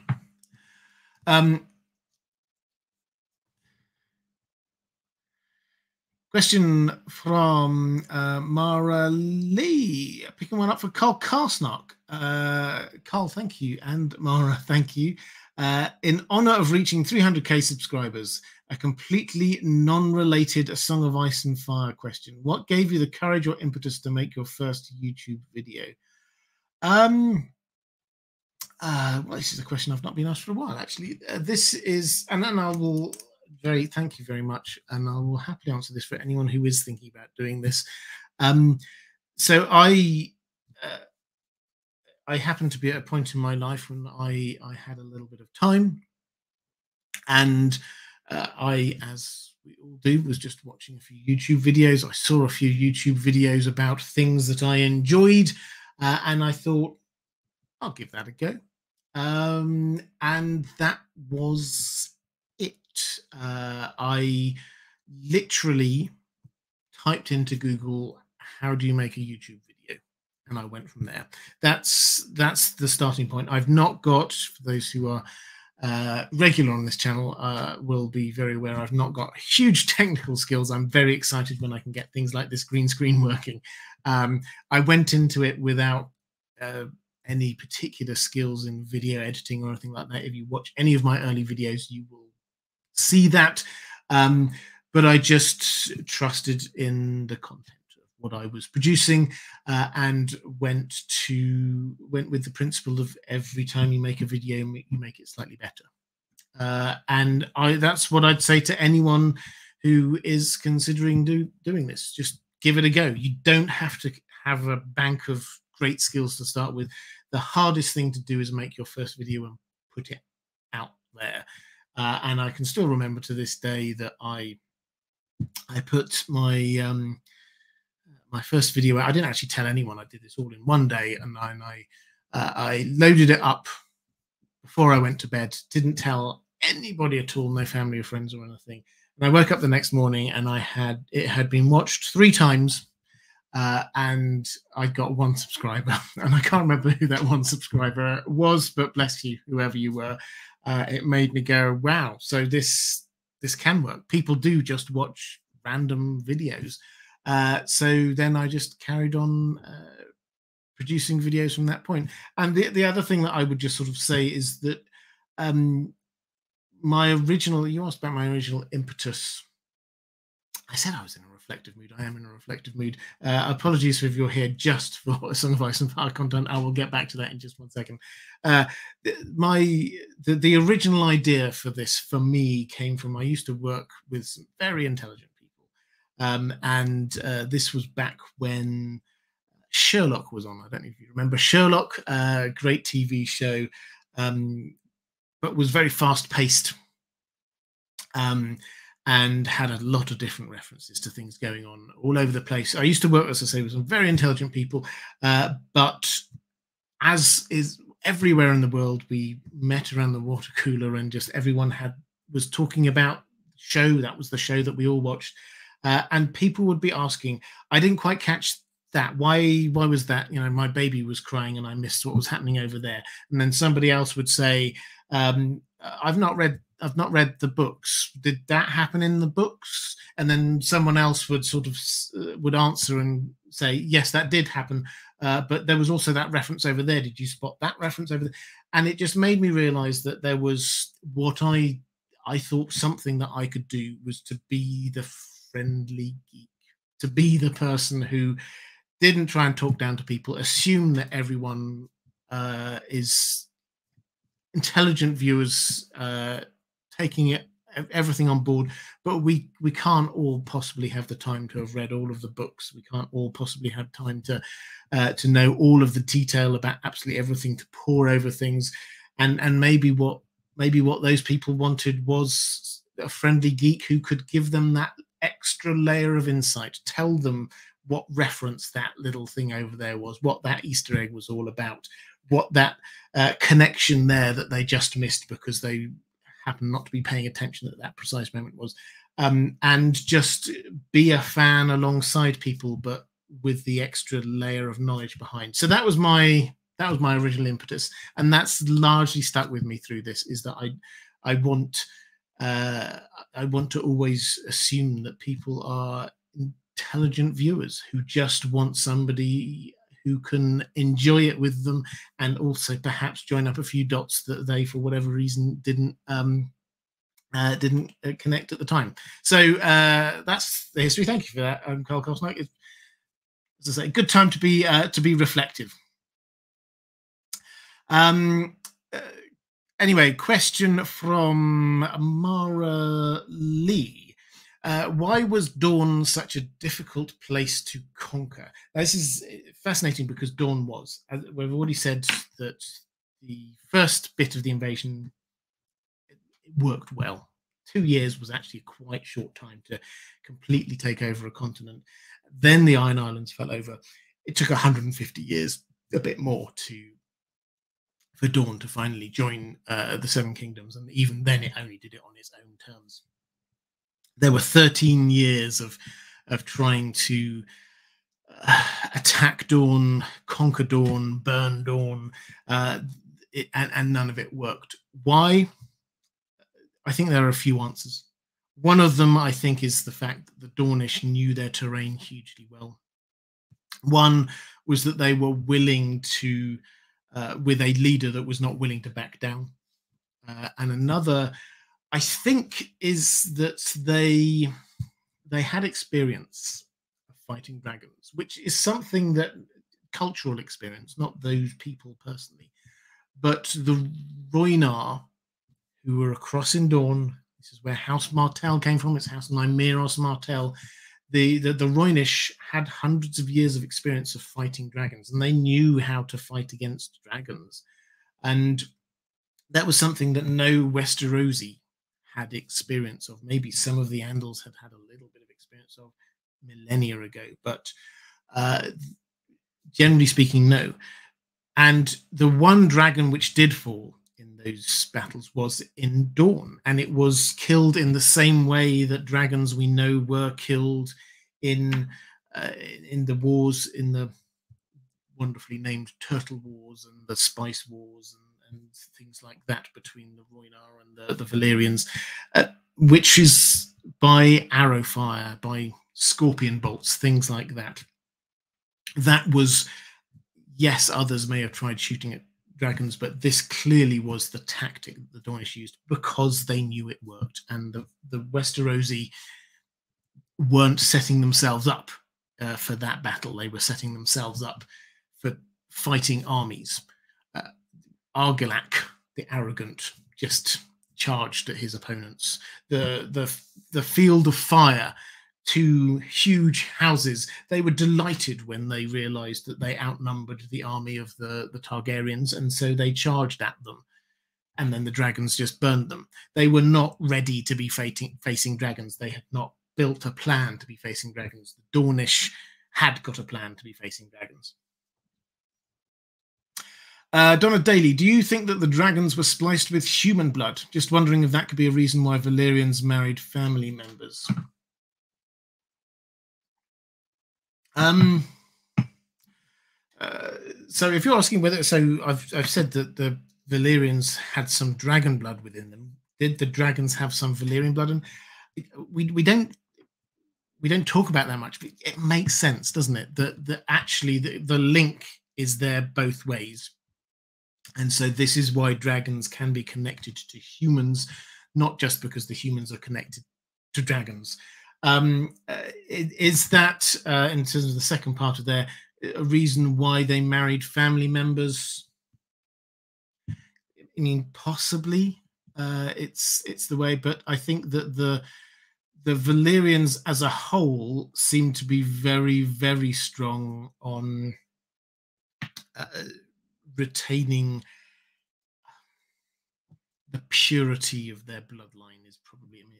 Speaker 1: Um, question from uh, Maura Lee, picking one up for Carl Karsnock. Uh, Carl, thank you. And Maura, thank you. Uh, in honor of reaching 300k subscribers, a completely non-related Song of Ice and Fire question. What gave you the courage or impetus to make your first YouTube video? Um, uh, well, this is a question I've not been asked for a while, actually. Uh, this is, and then I will very thank you very much, and I will happily answer this for anyone who is thinking about doing this. Um, so I, uh, I happened to be at a point in my life when I I had a little bit of time, and uh, I, as we all do, was just watching a few YouTube videos. I saw a few YouTube videos about things that I enjoyed, uh, and I thought, I'll give that a go. Um, and that was it. Uh, I literally typed into Google, "How do you make a YouTube video?" and I went from there. That's that's the starting point. I've not got for those who are uh, regular on this channel uh, will be very aware I've not got huge technical skills. I'm very excited when I can get things like this green screen working. Um, I went into it without uh, any particular skills in video editing or anything like that. If you watch any of my early videos, you will see that. Um, but I just trusted in the content what I was producing, uh, and went to went with the principle of every time you make a video, you make it slightly better. Uh, and I that's what I'd say to anyone who is considering do, doing this. Just give it a go. You don't have to have a bank of great skills to start with. The hardest thing to do is make your first video and put it out there. Uh, and I can still remember to this day that I I put my um, my first video. I didn't actually tell anyone. I did this all in one day, and I I, uh, I loaded it up before I went to bed. Didn't tell anybody at all, no family or friends or anything. And I woke up the next morning, and I had it had been watched three times. Uh, and I got one subscriber, and I can't remember who that one subscriber was, but bless you, whoever you were. Uh, it made me go, "Wow!" So this this can work. People do just watch random videos. Uh, so then I just carried on uh, producing videos from that point. And the the other thing that I would just sort of say is that um, my original you asked about my original impetus. I said I was in a reflective mood. I am in a reflective mood. Uh, apologies if you're here just for some of Ice and Fire content. I will get back to that in just one second. Uh, my the, the original idea for this for me came from I used to work with very intelligent um, and uh, this was back when Sherlock was on. I don't know if you remember Sherlock, uh, great TV show, um, but was very fast paced. Um, and had a lot of different references to things going on all over the place. I used to work, as I say, with some very intelligent people, uh, but as is everywhere in the world, we met around the water cooler, and just everyone had was talking about the show. That was the show that we all watched, uh, and people would be asking. I didn't quite catch that. Why? Why was that? You know, my baby was crying, and I missed what was happening over there. And then somebody else would say, um, "I've not read I've not read the books. Did that happen in the books? And then someone else would sort of uh, would answer and say, yes, that did happen. Uh, but there was also that reference over there. Did you spot that reference over there? And it just made me realize that there was what I I thought something that I could do was to be the friendly geek, to be the person who didn't try and talk down to people, assume that everyone uh, is intelligent viewers. Uh, taking it everything on board but we we can't all possibly have the time to have read all of the books we can't all possibly have time to uh, to know all of the detail about absolutely everything to pour over things and and maybe what maybe what those people wanted was a friendly geek who could give them that extra layer of insight tell them what reference that little thing over there was what that easter egg was all about what that uh, connection there that they just missed because they happened not to be paying attention at that precise moment was, um, and just be a fan alongside people, but with the extra layer of knowledge behind. So that was my that was my original impetus, and that's largely stuck with me through this. Is that I I want uh, I want to always assume that people are intelligent viewers who just want somebody who can enjoy it with them and also perhaps join up a few dots that they, for whatever reason, didn't um, uh, didn't uh, connect at the time. So uh, that's the history. Thank you for that, um, Carl Kosnick. As I say, good time to be uh, to be reflective. Um, anyway, question from Maura Lee. Uh, why was Dorne such a difficult place to conquer? Now, this is uh, fascinating because Dorne was. We've already said that the first bit of the invasion worked well. Two years was actually a quite short time to completely take over a continent. Then the Iron Islands fell over. It took 150 years, a bit more, to for Dorne to finally join uh, the Seven Kingdoms, and even then, it only did it on its own terms there were 13 years of of trying to uh, attack Dorne, conquer Dorne, burn Dorne, uh, it, and, and none of it worked. Why? I think there are a few answers. One of them, I think, is the fact that the Dornish knew their terrain hugely well. One was that they were willing to, uh, with a leader that was not willing to back down. Uh, and another I think is that they they had experience of fighting dragons, which is something that cultural experience, not those people personally, but the Rhoynar who were across in Dorne. This is where House Martell came from. It's House Nymeros Martell. The, the the Rhoynish had hundreds of years of experience of fighting dragons, and they knew how to fight against dragons, and that was something that no Westerosi had experience of. Maybe some of the Andals had had a little bit of experience of millennia ago. But uh, generally speaking, no. And the one dragon which did fall those battles was in Dorne, and it was killed in the same way that dragons we know were killed in uh, in the wars in the wonderfully named Turtle Wars and the Spice Wars and, and things like that between the Rhoynar and the, the Valyrians, uh, which is by arrow fire, by scorpion bolts, things like that. That was, yes, others may have tried shooting at dragons, but this clearly was the tactic that the Dornish used because they knew it worked. And the, the Westerosi weren't setting themselves up uh, for that battle, they were setting themselves up for fighting armies. Uh, Argilac, the arrogant, just charged at his opponents. The the the field of fire, two huge houses. They were delighted when they realised that they outnumbered the army of the the Targaryens, and so they charged at them. And then the dragons just burned them. They were not ready to be facing facing dragons. They had not built a plan to be facing dragons. The Dornish had got a plan to be facing dragons. Uh, Donna Daly, do you think that the dragons were spliced with human blood? Just wondering if that could be a reason why Valyrians married family members. Um, uh, so if you're asking whether, so I've, I've said that the Valyrians had some dragon blood within them. Did the dragons have some Valyrian blood? And we, we don't we don't talk about that much, but it makes sense, doesn't it? That that actually the, the link is there both ways and so this is why dragons can be connected to humans, not just because the humans are connected to dragons. Um, uh, is that, uh, in terms of the second part of there, a reason why they married family members? I mean, possibly uh, it's it's the way, but I think that the the Valyrians as a whole seem to be very very strong on uh, retaining the purity of their bloodline is probably i mean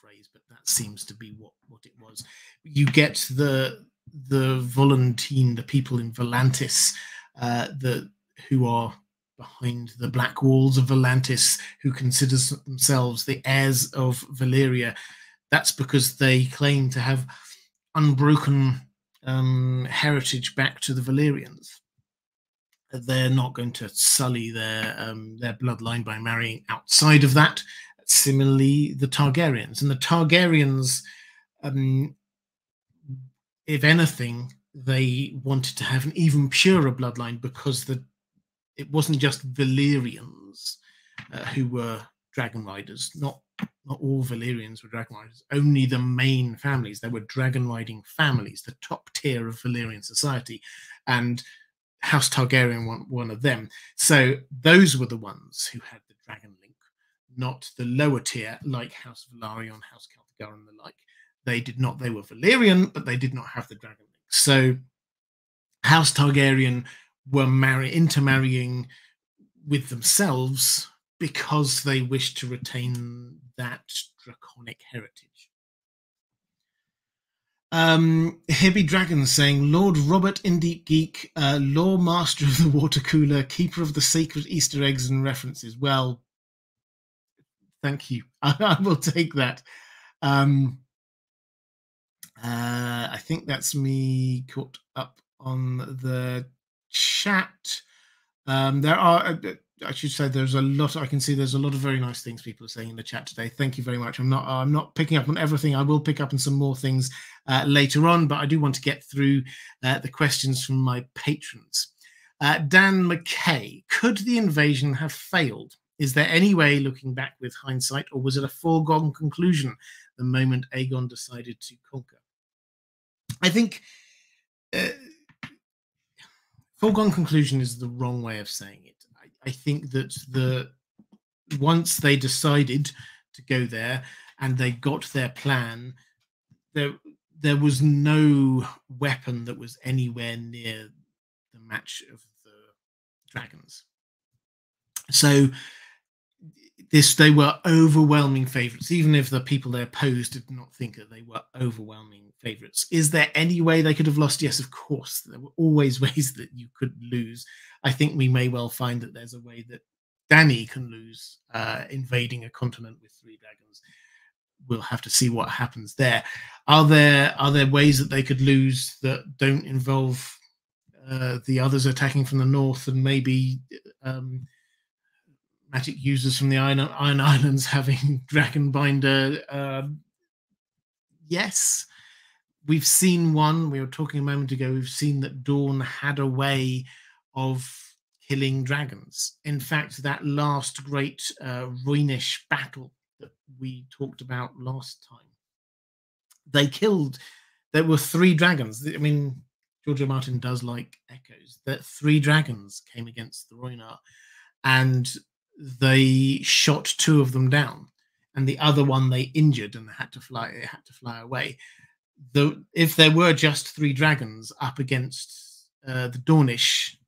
Speaker 1: phrase but that seems to be what what it was you get the the volantene the people in volantis uh the who are behind the black walls of volantis who considers themselves the heirs of Valyria. that's because they claim to have unbroken um, heritage back to the Valyrians. they're not going to sully their um, their bloodline by marrying outside of that. Similarly, the Targaryens and the Targaryens, um, if anything, they wanted to have an even purer bloodline because the it wasn't just Valyrians uh, who were dragon riders. Not not all Valyrians were dragon riders. Only the main families. There were dragon riding families, the top tier of Valyrian society, and House Targaryen one, one of them. So those were the ones who had the dragon not the lower tier like House Velaryon, House Celtigar, and the like. They did not. They were Valyrian, but they did not have the dragon link. So House Targaryen were marry intermarrying with themselves because they wished to retain that draconic heritage. Um, Heavy Dragon saying, Lord Robert in Deep Geek, uh, Lore Master of the Water Cooler, Keeper of the Sacred Easter Eggs and References. Well, thank you. I, will take that. Um, uh, I think that's me caught up on the chat. Um, there are, uh, I should say there's a lot. I can see there's a lot of very nice things people are saying in the chat today. Thank you very much. I'm not I'm not picking up on everything. I will pick up on some more things uh, later on, but I do want to get through uh, the questions from my patrons. Uh, Dan McKay, could the invasion have failed? Is there any way, looking back with hindsight, or was it a foregone conclusion the moment Aegon decided to conquer? I think uh, foregone conclusion is the wrong way of saying it I think that the once they decided to go there and they got their plan, there there was no weapon that was anywhere near the match of the dragons. So this they were overwhelming favorites, even if the people they opposed did not think that they were overwhelming favorites. Is there any way they could have lost? Yes, of course. There were always ways that you could lose. I think we may well find that there's a way that Dany can lose uh, invading a continent with three dragons. We'll have to see what happens there. Are there are there ways that they could lose that don't involve uh, the others attacking from the north and maybe um, magic users from the Iron, Iron Islands having Dragonbinder? Um, yes, we've seen one. We were talking a moment ago. We've seen that Dorne had a way of killing dragons. In fact, that last great uh, Rhoynish battle that we talked about last time, they killed. There were three dragons. I mean, George Martin does like echoes. That three dragons came against the Rhoynar, and they shot two of them down, and the other one they injured and had to fly. It had to fly away. The if there were just three dragons up against uh, the Dornish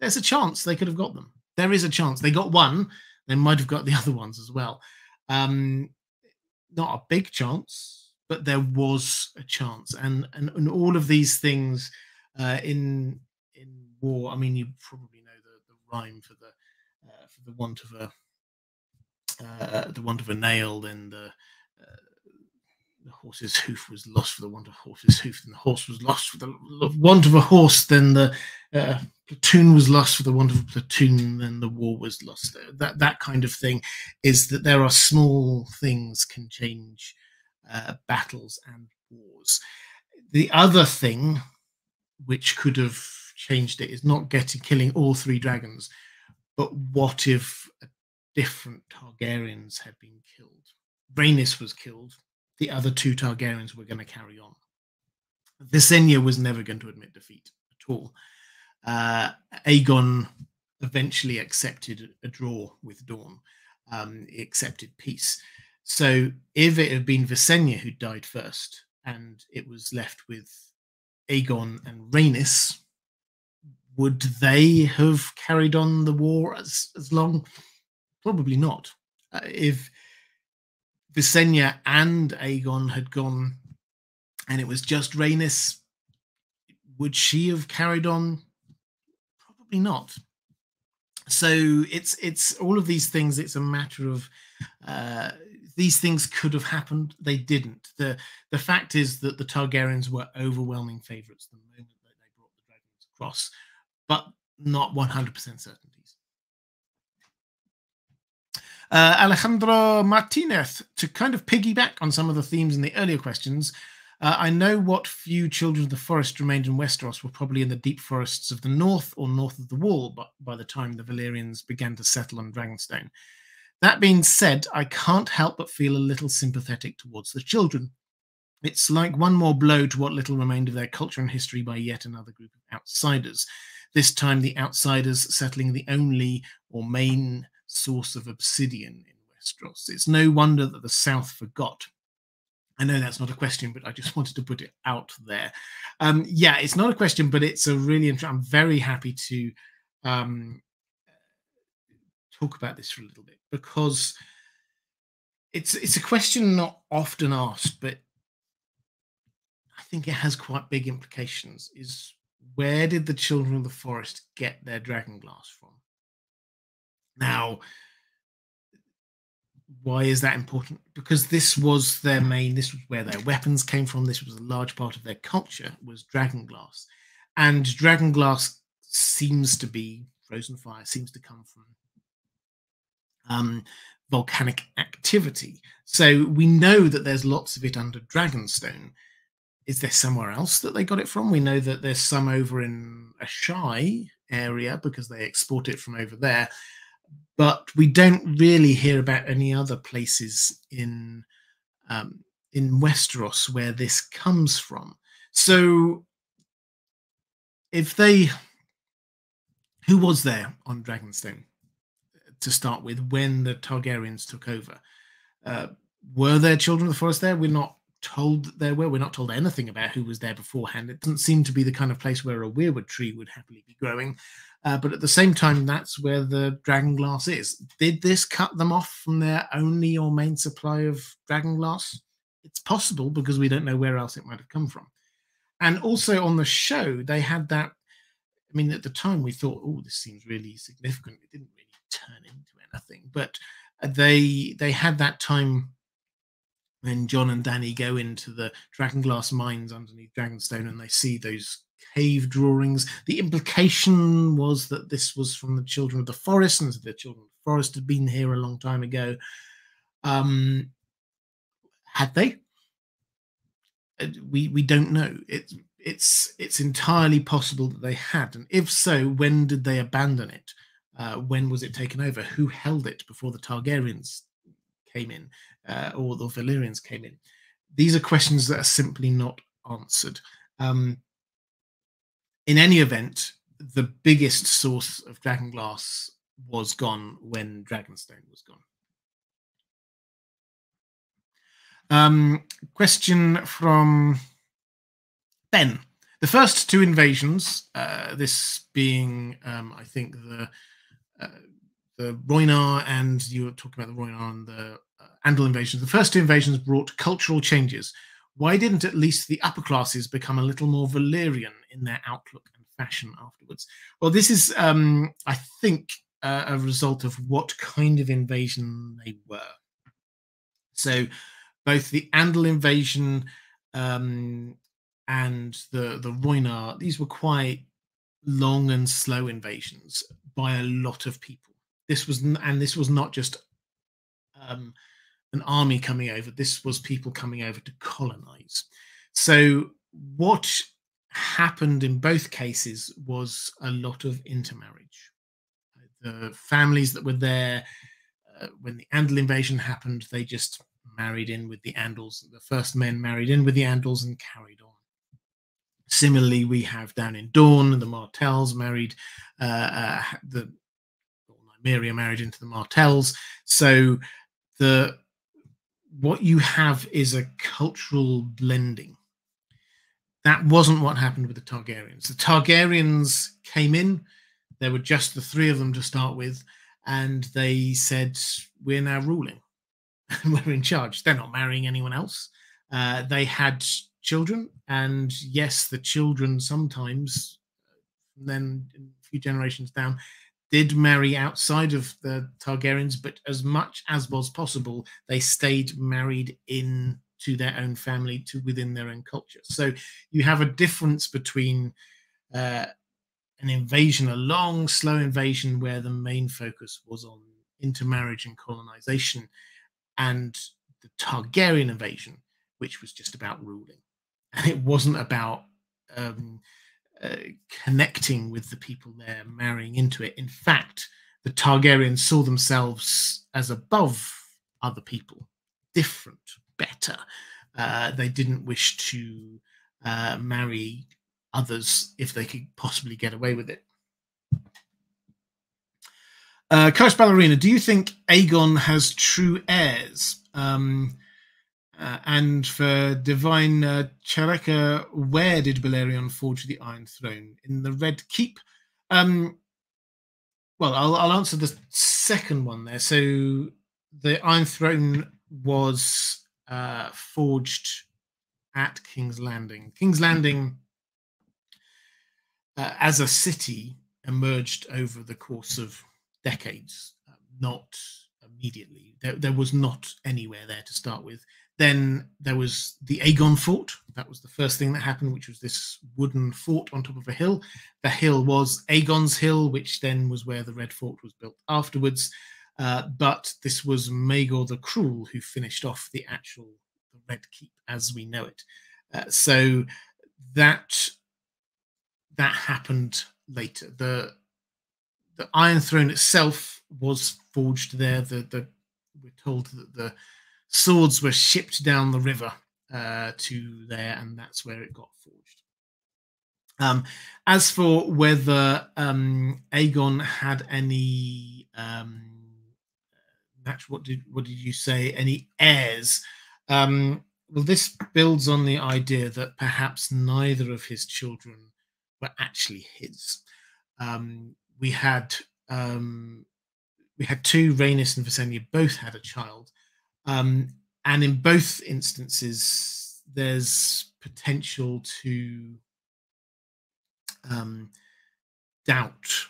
Speaker 1: there's a chance they could have got them. There is a chance. They got one. They might have got the other ones as well. Um, not a big chance, but there was a chance. And and, and all of these things uh, in in war. I mean, you probably know the, the rhyme for the uh, for the want of a uh, the want of a nail, then the the horse's hoof was lost for the want of horse's hoof, and the horse was lost for the want of a horse, then the uh, platoon was lost for the want of a platoon, then the war was lost. That that kind of thing is that there are small things can change uh, battles and wars. The other thing which could have changed it is not getting killing all three dragons, but what if different Targaryens had been killed? Rhaenys was killed the other two Targaryens were going to carry on. Visenya was never going to admit defeat at all. Uh, Aegon eventually accepted a draw with Dorne. Um, he accepted peace. So if it had been Visenya who died first, and it was left with Aegon and Rhaenys, would they have carried on the war as, as long? Probably not. Uh, if Visenya and Aegon had gone, and it was just Rhaenys, would she have carried on? Probably not. So it's it's all of these things. It's a matter of uh, these things could have happened. They didn't. the The fact is that the Targaryens were overwhelming favorites the moment that they brought the dragons across, but not one hundred percent certainties. Uh, Alejandro Martinez, to kind of piggyback on some of the themes in the earlier questions, uh, I know what few children of the forest remained in Westeros were probably in the deep forests of the north or north of the wall but by the time the Valyrians began to settle on Dragonstone. That being said, I can't help but feel a little sympathetic towards the children. It's like one more blow to what little remained of their culture and history by yet another group of outsiders. This time, the outsiders settling the only or main source of obsidian in Westeros. It's no wonder that the South forgot. I know that's not a question, but I just wanted to put it out there. Um, yeah, it's not a question, but it's a really interesting. I'm very happy to um, talk about this for a little bit because it's it's a question not often asked, but I think it has quite big implications. Is where did the children of the forest get their dragon glass from? Now, why is that important? Because this was their main, this was where their weapons came from. This was a large part of their culture, was dragon glass. And dragon glass seems to be, frozen fire seems to come from um, volcanic activity. So we know that there's lots of it under Dragonstone. Is there somewhere else that they got it from? We know that there's some over in Asshai area because they export it from over there but we don't really hear about any other places in um, in Westeros where this comes from. So, if they, who was there on Dragonstone to start with when the Targaryens took over? Uh, were there children of the forest there? We're not told that there were. We're not told anything about who was there beforehand. It doesn't seem to be the kind of place where a weirwood tree would happily be growing. Uh, but at the same time, that's where the dragon glass is. Did this cut them off from their only or main supply of dragon glass? It's possible because we don't know where else it might have come from. And also on the show, they had that. I mean, at the time, we thought, oh, this seems really significant. It didn't really turn into anything, but they they had that time when Jon and Dany go into the Dragonglass mines underneath Dragonstone and they see those cave drawings. The implication was that this was from the Children of the Forest, and the Children of the Forest had been here a long time ago. Um, had they? Uh, we we don't know. It's it's it's entirely possible that they had, and if so, when did they abandon it? Uh, when was it taken over? Who held it before the Targaryens came in uh, or the Valyrians came in? These are questions that are simply not answered. Um, in any event, the biggest source of Dragonglass was gone when Dragonstone was gone. Um, question from Ben. The first two invasions, uh, this being, um, I think, the uh, the Rhoynar and you were talking about the Rhoynar and the Andal invasions. The first two invasions brought cultural changes. Why didn't at least the upper classes become a little more Valyrian in their outlook and fashion afterwards? Well, this is, um, I think, uh, a result of what kind of invasion they were. So, both the Andal invasion um, and the the Rhoynar, these were quite long and slow invasions by a lot of people. This was, and this was not just um, an army coming over. This was people coming over to colonize. So what happened in both cases was a lot of intermarriage. The families that were there uh, when the Andal invasion happened, they just married in with the Andals. The first men married in with the Andals and carried on. Similarly, we have down in Dorne, the Martells married uh, uh, the Nymeria married into the Martells. So the what you have is a cultural blending. That wasn't what happened with the Targaryens. The Targaryens came in, there were just the three of them to start with, and they said, We're now ruling. We're in charge. They're not marrying anyone else. Uh, they had children, and yes, the children sometimes, then a few generations down, did marry outside of the Targaryens, but as much as was possible, they stayed married in to their own family, to within their own culture. So you have a difference between uh, an invasion, a long, slow invasion, where the main focus was on intermarriage and colonization, and the Targaryen invasion, which was just about ruling and it wasn't about um, uh, connecting with the people there, marrying into it. In fact, the Targaryens saw themselves as above other people, different, better. Uh, they didn't wish to uh, marry others if they could possibly get away with it. Uh, Ballerina, do you think Aegon has true heirs? Um, uh, and for Divine uh, where did Balerion forge the Iron Throne? In the Red Keep? Um, well, I'll, I'll answer the second one there. So the Iron Throne was uh, forged at King's Landing. King's Landing, uh, as a city, emerged over the course of decades, uh, not immediately. There, there was not anywhere there to start with. Then there was the Aegon Fort. That was the first thing that happened, which was this wooden fort on top of a hill. The hill was Aegon's Hill, which then was where the Red Fort was built afterwards. Uh, but this was Maegor the Cruel who finished off the actual Red Keep as we know it. Uh, so that that happened later. The the Iron Throne itself was forged there. The the we're told that the swords were shipped down the river uh, to there, and that's where it got forged. Um, as for whether um, Aegon had any um, natural, what did what did you say? Any heirs? Um, well, this builds on the idea that perhaps neither of his children were actually his. Um, we had um, we had two, Rhaenys and Visenya, both had a child, um, and in both instances, there's potential to um, doubt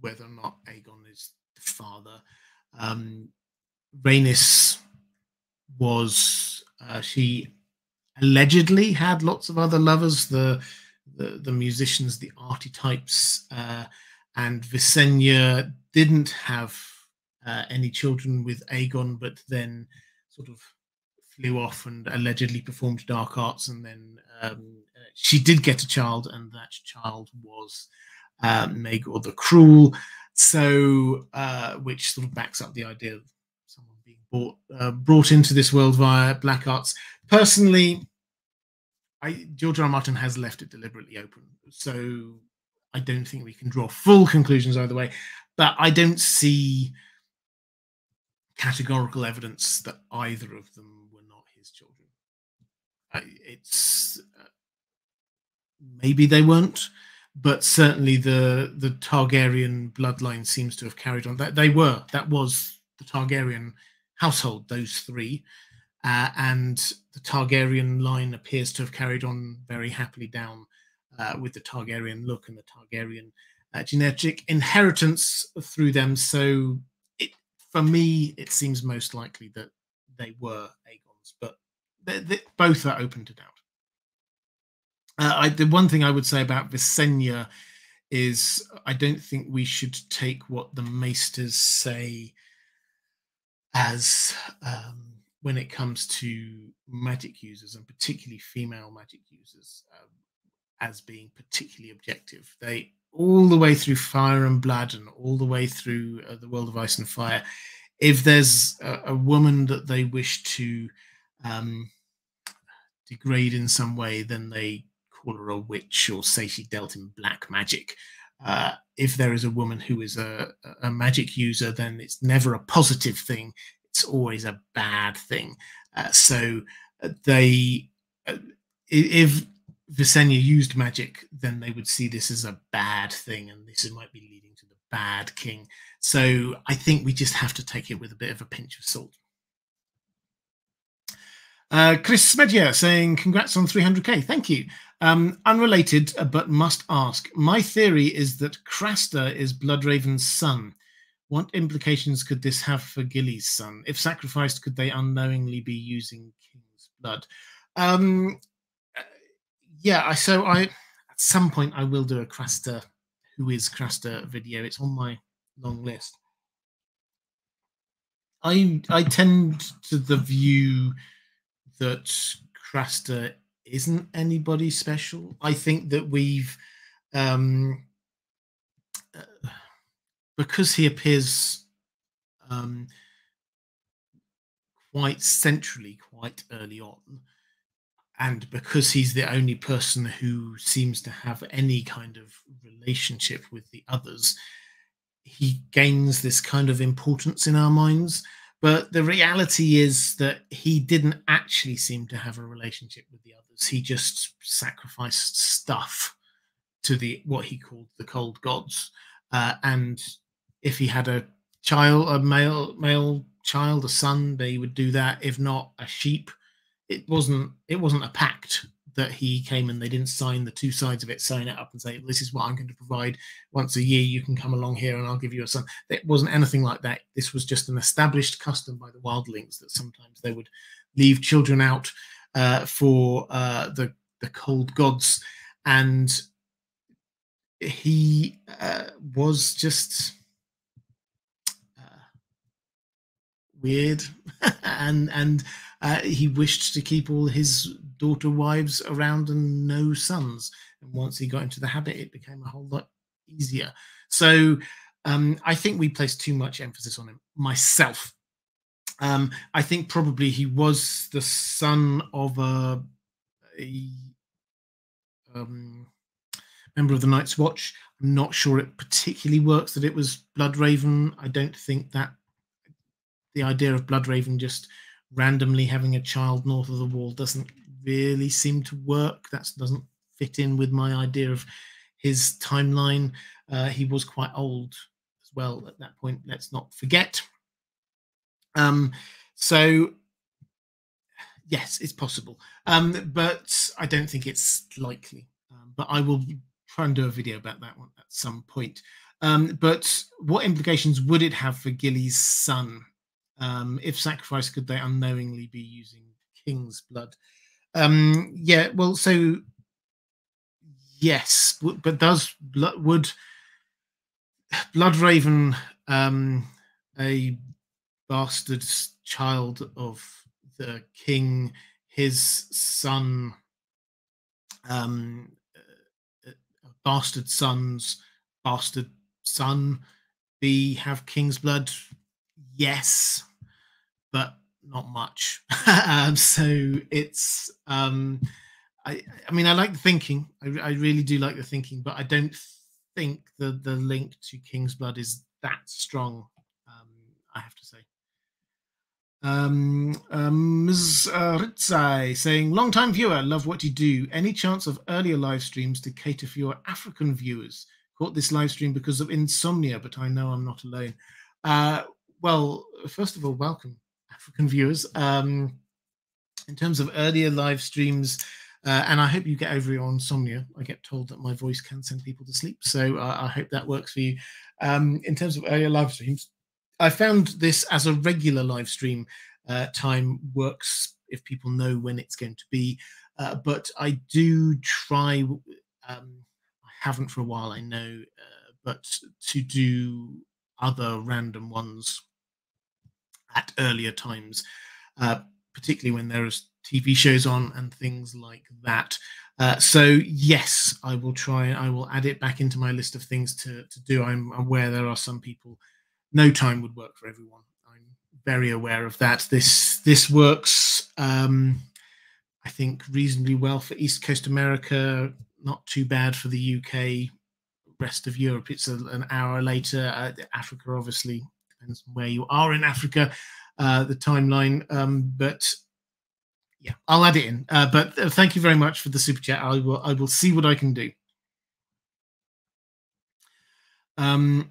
Speaker 1: whether or not Aegon is the father. Um, Rhaenys was uh, she allegedly had lots of other lovers, the the, the musicians, the archetypes, uh, and Visenya didn't have uh, any children with Aegon, but then sort of flew off and allegedly performed dark arts, and then um, uh, she did get a child, and that child was uh, Maegor the Cruel. So, uh, which sort of backs up the idea of someone being brought uh, brought into this world via black arts. Personally, I, George R. R. Martin has left it deliberately open, so I don't think we can draw full conclusions either way. But I don't see categorical evidence that either of them were not his children. it's uh, maybe they weren't, but certainly the the Targaryen bloodline seems to have carried on. That they were. That was the Targaryen household. Those three, uh, and the Targaryen line appears to have carried on very happily down uh, with the Targaryen look and the Targaryen uh, genetic inheritance through them. So, for me, it seems most likely that they were Aegon's, but they, they, both are open to doubt. Uh, I, the one thing I would say about Visenya is I don't think we should take what the Maesters say as um, when it comes to magic users and particularly female magic users um, as being particularly objective. They all the way through Fire and Blood and all the way through uh, the World of Ice and Fire. If there's a, a woman that they wish to um, degrade in some way, then they call her a witch or say she dealt in black magic. Uh, if there is a woman who is a, a magic user, then it's never a positive thing it's always a bad thing. Uh, so uh, they, uh, if Visenya used magic, then they would see this as a bad thing, and this might be leading to the bad king. So I think we just have to take it with a bit of a pinch of salt. Uh, Chris Smedja saying, Congrats on 300k. Thank you. Um, unrelated, uh, but must ask. My theory is that Craster is Bloodraven's son. What implications could this have for Gilly's son? If sacrificed, could they unknowingly be using King's blood? Um, yeah, I so I at some point I will do a Craster who is Craster video. It's on my long list. I I tend to the view that Craster isn't anybody special. I think that we've um, uh, because he appears um, quite centrally quite early on, and because he's the only person who seems to have any kind of relationship with the others, he gains this kind of importance in our minds. But the reality is that he didn't actually seem to have a relationship with the others. He just sacrificed stuff to the what he called the cold gods, uh, and if he had a child, a male male child, a son, they would do that. If not, a sheep. It wasn't it wasn't a pact that he came and they didn't sign the two sides of it, sign it up and say, This is what I'm going to provide once a year. You can come along here and I'll give you a son. It wasn't anything like that. This was just an established custom by the wildlings that sometimes they would leave children out uh, for uh, the the cold gods. And he uh, was just weird, and and uh, he wished to keep all his daughter wives around and no sons. And once he got into the habit, it became a whole lot easier. So um, I think we placed too much emphasis on him. Myself, um, I think probably he was the son of a, a um, member of the Night's Watch. I'm not sure it particularly works that it was Bloodraven. I don't think that the idea of Bloodraven just randomly having a child north of the wall doesn't really seem to work. That doesn't fit in with my idea of his timeline. Uh, he was quite old as well at that point. Let's not forget. Um, so yes, it's possible, um, but I don't think it's likely. Um, but I will try and do a video about that one at some point. Um, but what implications would it have for Gilly's son? Um, if sacrifice, could they unknowingly be using king's blood? Um, yeah, well, so yes, but does blood would Bloodraven, um, a bastard child of the king, his son, um, uh, bastard sons, bastard son, be have king's blood? Yes, not much. um, so it's um, I, I mean, I like the thinking. I, I really do like the thinking, but I don't think the the link to King's Blood is that strong. Um, I have to say. Um, um, Ms. Uh, Ritzai saying, long time viewer, love what you do. Any chance of earlier live streams to cater for your African viewers? Caught this live stream because of insomnia, but I know I'm not alone. Uh, well, first of all, welcome, African viewers. Um, in terms of earlier live streams, uh, and I hope you get over your insomnia. I get told that my voice can send people to sleep, so I hope that works for you. Um, in terms of earlier live streams, I found this as a regular live stream uh, time works if people know when it's going to be. Uh, but I do try, um, I haven't for a while, I know, uh, but to do other random ones at earlier times, uh, particularly when there's TV shows on and things like that. Uh, so yes, I will try. I will add it back into my list of things to to do. I'm aware there are some people. No time would work for everyone. I'm very aware of that. This this works. Um, I think reasonably well for East Coast America. Not too bad for the UK. Rest of Europe, it's a, an hour later. Uh, Africa, obviously, depends on where you are in Africa. Uh, the timeline, um, but yeah, I'll add it in. Uh, but uh, thank you very much for the super chat. I will I will see what I can do. Um,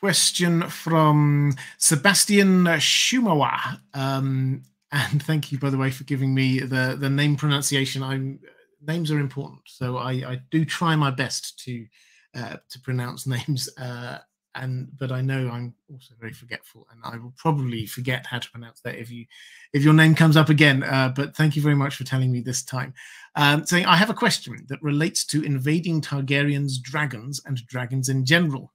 Speaker 1: question from Sebastian Shumawa. Um, and thank you, by the way, for giving me the, the name pronunciation. I'm names are important, so I, I do try my best to uh, to pronounce names uh, and but I know I'm also very forgetful, and I will probably forget how to pronounce that if you if your name comes up again. Uh, but thank you very much for telling me this time. Um, saying I have a question that relates to invading Targaryen's dragons and dragons in general.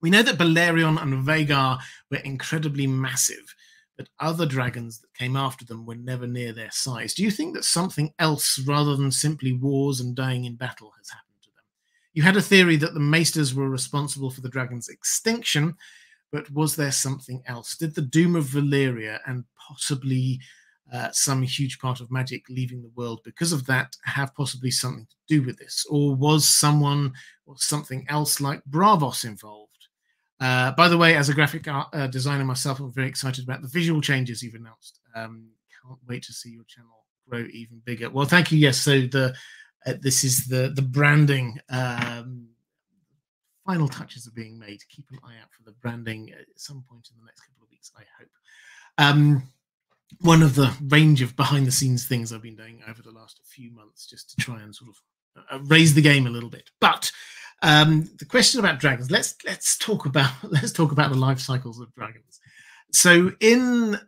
Speaker 1: We know that Balerion and Vhagar were incredibly massive, but other dragons that came after them were never near their size. Do you think that something else, rather than simply wars and dying in battle, has happened? You had a theory that the Maesters were responsible for the dragon's extinction, but was there something else? Did the doom of Valyria and possibly uh, some huge part of magic leaving the world because of that have possibly something to do with this? Or was someone or something else like Braavos involved? Uh, by the way, as a graphic art, uh, designer myself, I'm very excited about the visual changes you've announced. Um, can't wait to see your channel grow even bigger. Well, thank you. Yes, so the uh, this is the the branding. Um, final touches are being made. Keep an eye out for the branding at some point in the next couple of weeks. I hope. Um, one of the range of behind the scenes things I've been doing over the last few months, just to try and sort of uh, raise the game a little bit. But um, the question about dragons. Let's let's talk about let's talk about the life cycles of dragons. So in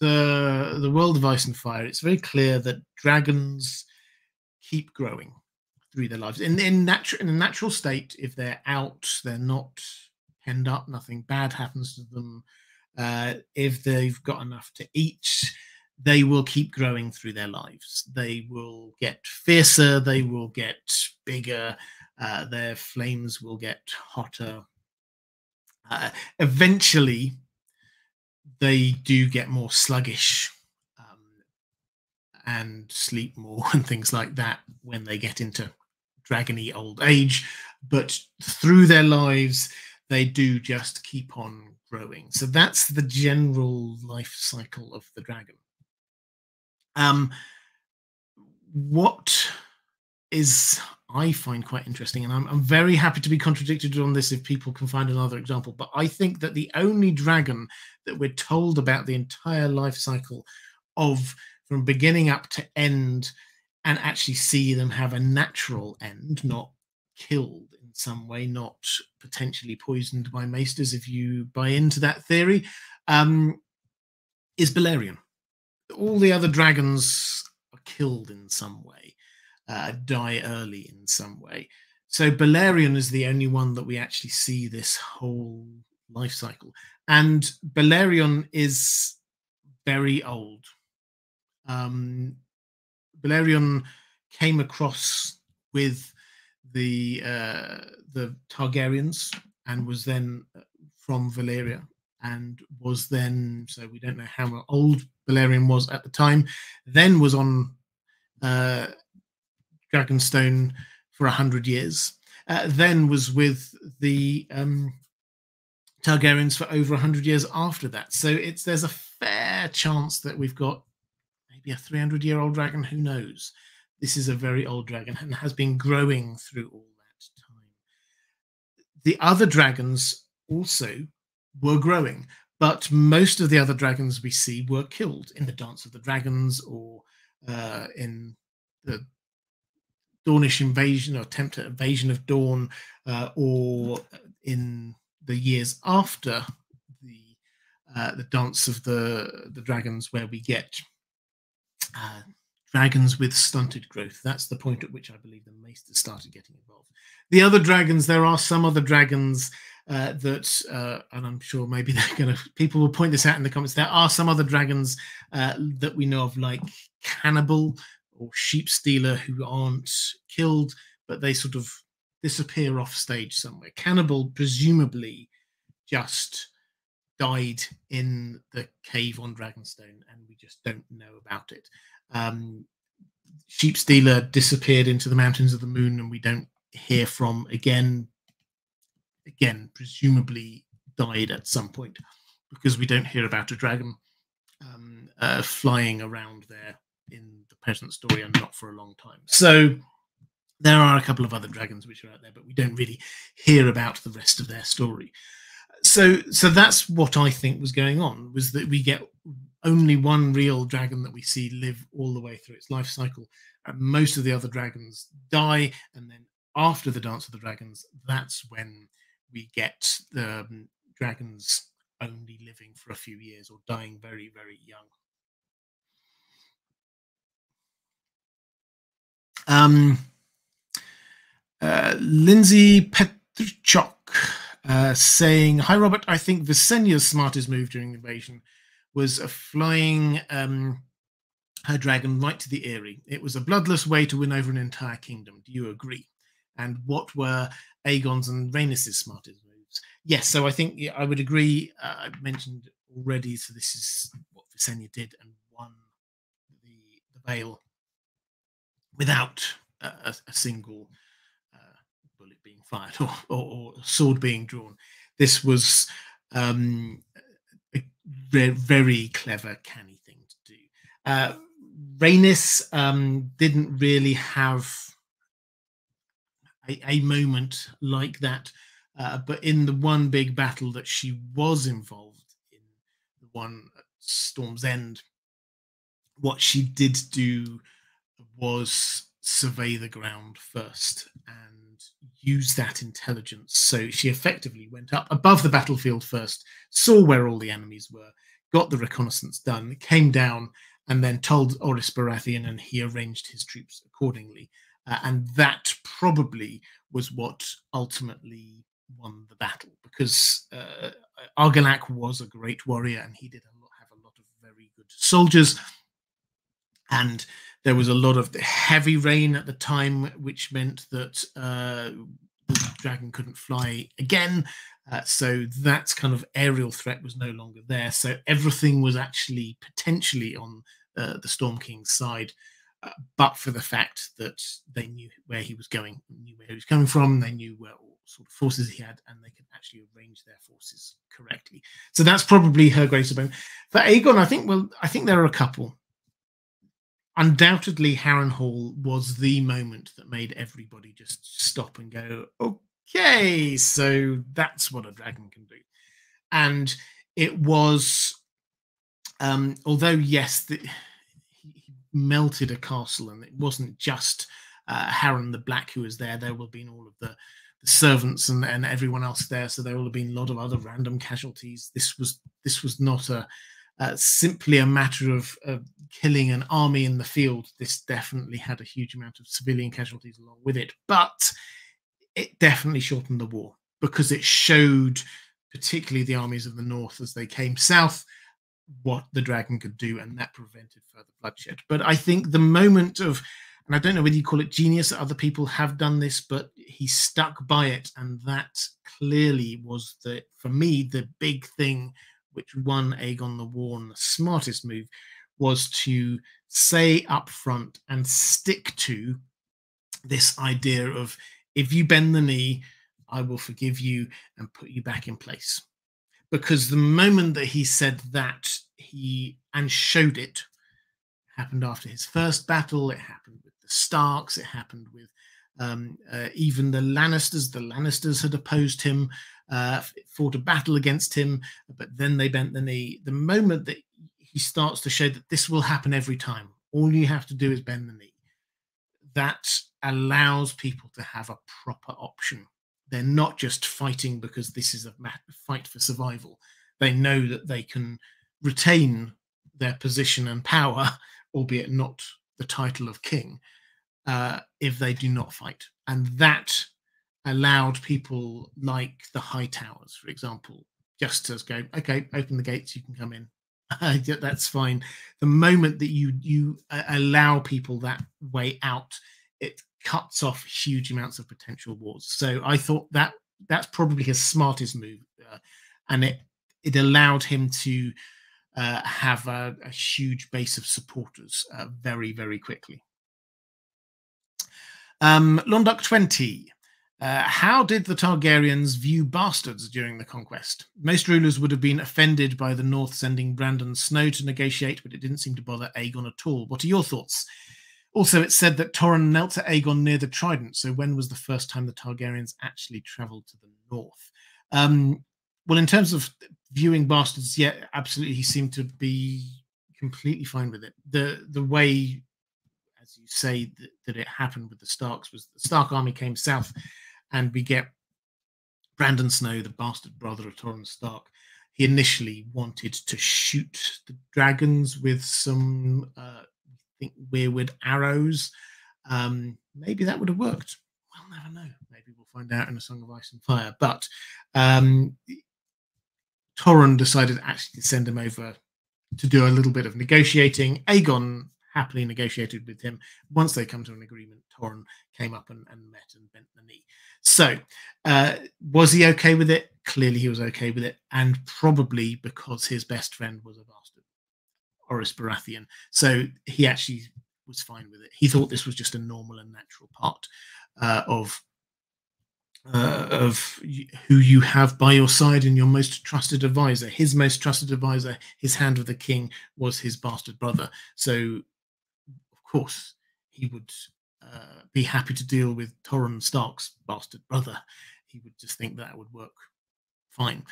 Speaker 1: the the world of ice and fire, it's very clear that dragons keep growing through their lives. In in natural in a natural state, if they're out, they're not penned up, nothing bad happens to them. Uh, if they've got enough to eat, they will keep growing through their lives. They will get fiercer, they will get bigger, uh, their flames will get hotter. Uh, eventually, they do get more sluggish and sleep more and things like that when they get into dragony old age. But through their lives, they do just keep on growing. So that's the general life cycle of the dragon. Um, what is I find quite interesting, and I'm, I'm very happy to be contradicted on this if people can find another example. But I think that the only dragon that we're told about the entire life cycle of from beginning up to end and actually see them have a natural end, not killed in some way, not potentially poisoned by maesters, if you buy into that theory, um, is Balerion. All the other dragons are killed in some way uh, die early in some way. So Balerion is the only one that we actually see this whole life cycle. And Balerion is very old. Um, came across with the uh, the Targaryens and was then uh, from Valyria and was then so we don't know how old Balerion was at the time. Then was on uh, Dragonstone for a hundred years. Uh, then was with the um, Targaryens for over a hundred years after that. So it's there's a fair chance that we've got maybe a 300 year old dragon. Who knows? This is a very old dragon and has been growing through all that time. The other dragons also were growing, but most of the other dragons we see were killed in the Dance of the Dragons or uh, in the Dornish invasion or attempt at invasion of Dorne, uh, or in the years after the uh, the dance of the the dragons, where we get uh, dragons with stunted growth. That's the point at which I believe the Maesters started getting involved. The other dragons, there are some other dragons uh, that, uh, and I'm sure maybe they're going to, people will point this out in the comments. There are some other dragons uh, that we know of, like Cannibal, or sheep stealer who aren't killed, but they sort of disappear off stage somewhere. Cannibal presumably just died in the cave on Dragonstone, and we just don't know about it. Um, sheep stealer disappeared into the mountains of the moon, and we don't hear from again. Again, presumably died at some point because we don't hear about a dragon um, uh, flying around there in the present story and not for a long time. So there are a couple of other dragons which are out there, but we don't really hear about the rest of their story. So, so that's what I think was going on was that we get only one real dragon that we see live all the way through its life cycle, and most of the other dragons die. And then after the Dance of the Dragons, that's when we get the um, dragons only living for a few years or dying very, very young. Um, uh, Lindsay Petrchuk uh, saying, Hi, Robert. I think Visenya's smartest move during the invasion was a flying um, her dragon right to the Eyrie. It was a bloodless way to win over an entire kingdom. Do you agree? And what were Aegon's and Rhaenys's smartest moves? Yes, so I think yeah, I would agree. Uh, I mentioned already, so this is what Visenya did and won the, the Vale without a, a single uh, fired or, or, or, sword being drawn. This was um, a very, clever, canny thing to do. Uh, Rhaenys um, didn't really have a, a moment like that, uh, but in the one big battle that she was involved in, the one at Storm's End, what she did do was survey the ground first and use that intelligence. So she effectively went up above the battlefield first, saw where all the enemies were, got the reconnaissance done, came down, and then told Orys Baratheon, and he arranged his troops accordingly. Uh, and that probably was what ultimately won the battle because uh, Argilac was a great warrior and he did have a lot of very good soldiers. And there was a lot of heavy rain at the time, which meant that uh, the dragon couldn't fly again. Uh, so that kind of aerial threat was no longer there. So everything was actually potentially on uh, the Storm King's side, uh, but for the fact that they knew where he was going, knew where he was coming from, they knew where sort of forces he had, and they could actually arrange their forces correctly. So that's probably her greatest boon. For Aegon, I think well, I think there are a couple. Undoubtedly, Harrenhal was the moment that made everybody just stop and go, okay, so that's what a dragon can do. And it was, um, although, yes, the, he melted a castle, and it wasn't just uh, Harren the Black who was there. There will have been all of the the servants and, and everyone else there. So there will have been a lot of other random casualties. This was this was not a uh, simply a matter of, of, killing an army in the field. This definitely had a huge amount of civilian casualties along with it, but it definitely shortened the war because it showed, particularly the armies of the north as they came south, what the dragon could do, and that prevented further bloodshed. But I think the moment of and I don't know whether you call it genius. Other people have done this, but he stuck by it, and that clearly was the for me the big thing which won Aegon the War. And the smartest move was to say up front and stick to this idea of if you bend the knee, I will forgive you and put you back in place. Because the moment that he said that, he and showed it happened after his first battle, it happened with the Starks. It happened with um, uh, even the Lannisters. The Lannisters had opposed him, uh, fought a battle against him, but then they bent the knee. The moment that he starts to show that this will happen every time, all you have to do is bend the knee. That allows people to have a proper option. They're not just fighting because this is a fight for survival. They know that they can retain their position and power, albeit not the title of king, uh, if they do not fight. And that allowed people like the Hightowers, for example, just to go, okay, open the gates, you can come in. That's fine. The moment that you you uh, allow people that way out, it cuts off huge amounts of potential wars. So I thought that that's probably his smartest move, uh, and it it allowed him to uh, have a, a, huge base of supporters uh, very very quickly. Um, 20. Uh, how did the Targaryens view bastards during the conquest? Most rulers would have been offended by the North sending Brandon Snow to negotiate, but it didn't seem to bother Aegon at all. What are your thoughts? Also, it said that Torrhen knelt to Aegon near the Trident. So, when was the first time the Targaryens actually travelled to the north? Um, well, in terms of viewing bastards, yeah, absolutely, he seemed to be completely fine with it. The the way as you say, that, that it happened with the Starks was the Stark army came south, and we get Brandon Snow, the bastard brother of Torrhen Stark. He initially wanted to shoot the dragons with some, uh, I think, weird arrows. Um, maybe that would have worked. We'll never know. Maybe we'll find out in A Song of Ice and Fire. But um, decided actually to send him over to do a little bit of negotiating. Aegon happily negotiated with him. Once they come to an agreement, Torrhen came up and, and met and bent the knee. So, uh, was he okay with it? Clearly, he was okay with it, and probably because his best friend was a bastard, Orys Baratheon. So he actually was fine with it. He thought this was just a normal and natural part uh, of uh, of who you have by your side and your most trusted advisor. His most trusted advisor, his hand of the king, was his bastard brother. So course, he would uh, be happy to deal with Torrhen Stark's bastard brother. He would just think that would work fine.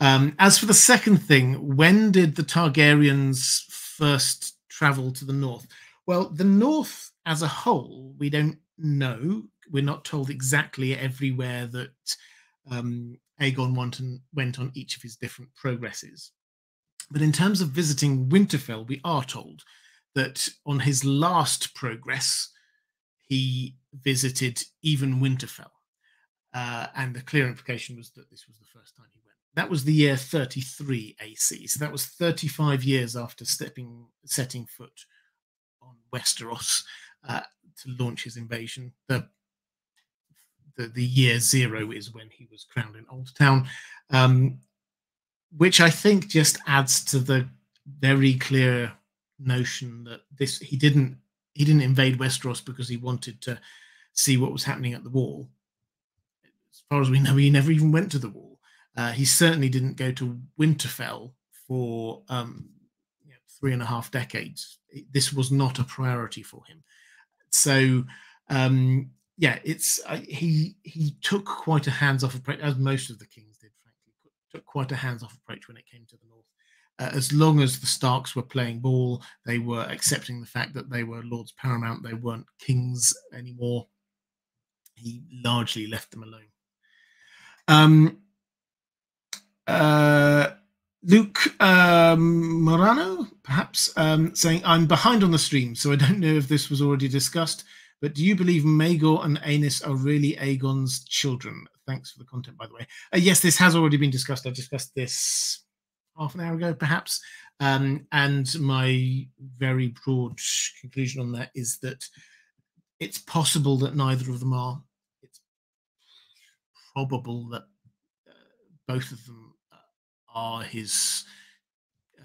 Speaker 1: Um, as for the second thing, when did the Targaryens first travel to the north? Well, the north as a whole, we don't know. We're not told exactly everywhere that um, Aegon went, went on each of his different progresses. But in terms of visiting Winterfell, we are told that on his last progress, he visited even Winterfell. Uh, and the clear implication was that this was the first time he went. That was the year 33 AC. So that was 35 years after stepping, setting foot on Westeros uh, to launch his invasion. The, the, the year zero is when he was crowned in Oldtown, um, which I think just adds to the very clear notion that this he didn't he didn't invade Westeros because he wanted to see what was happening at the wall. as far as we know, he never even went to the wall. Uh, he certainly didn't go to Winterfell for um, you know, three and a half decades. This was not a priority for him. So um, yeah, it's uh, he he took quite a hands-off approach, as most of the kings did, frankly, took quite a hands-off approach when it came to the north. Uh, as long as the Starks were playing ball, they were accepting the fact that they were lords paramount. They weren't kings anymore. He largely left them alone. Um, uh, Luke um, Morano, perhaps, um, saying, I'm behind on the stream, so I don't know if this was already discussed. But do you believe Maegor and Aenys are really Aegon's children? Thanks for the content, by the way. Uh, yes, this has already been discussed. I discussed this half an hour ago, perhaps. Um, and my very broad conclusion on that is that it's possible that neither of them are. It's probable that uh, both of them uh, are his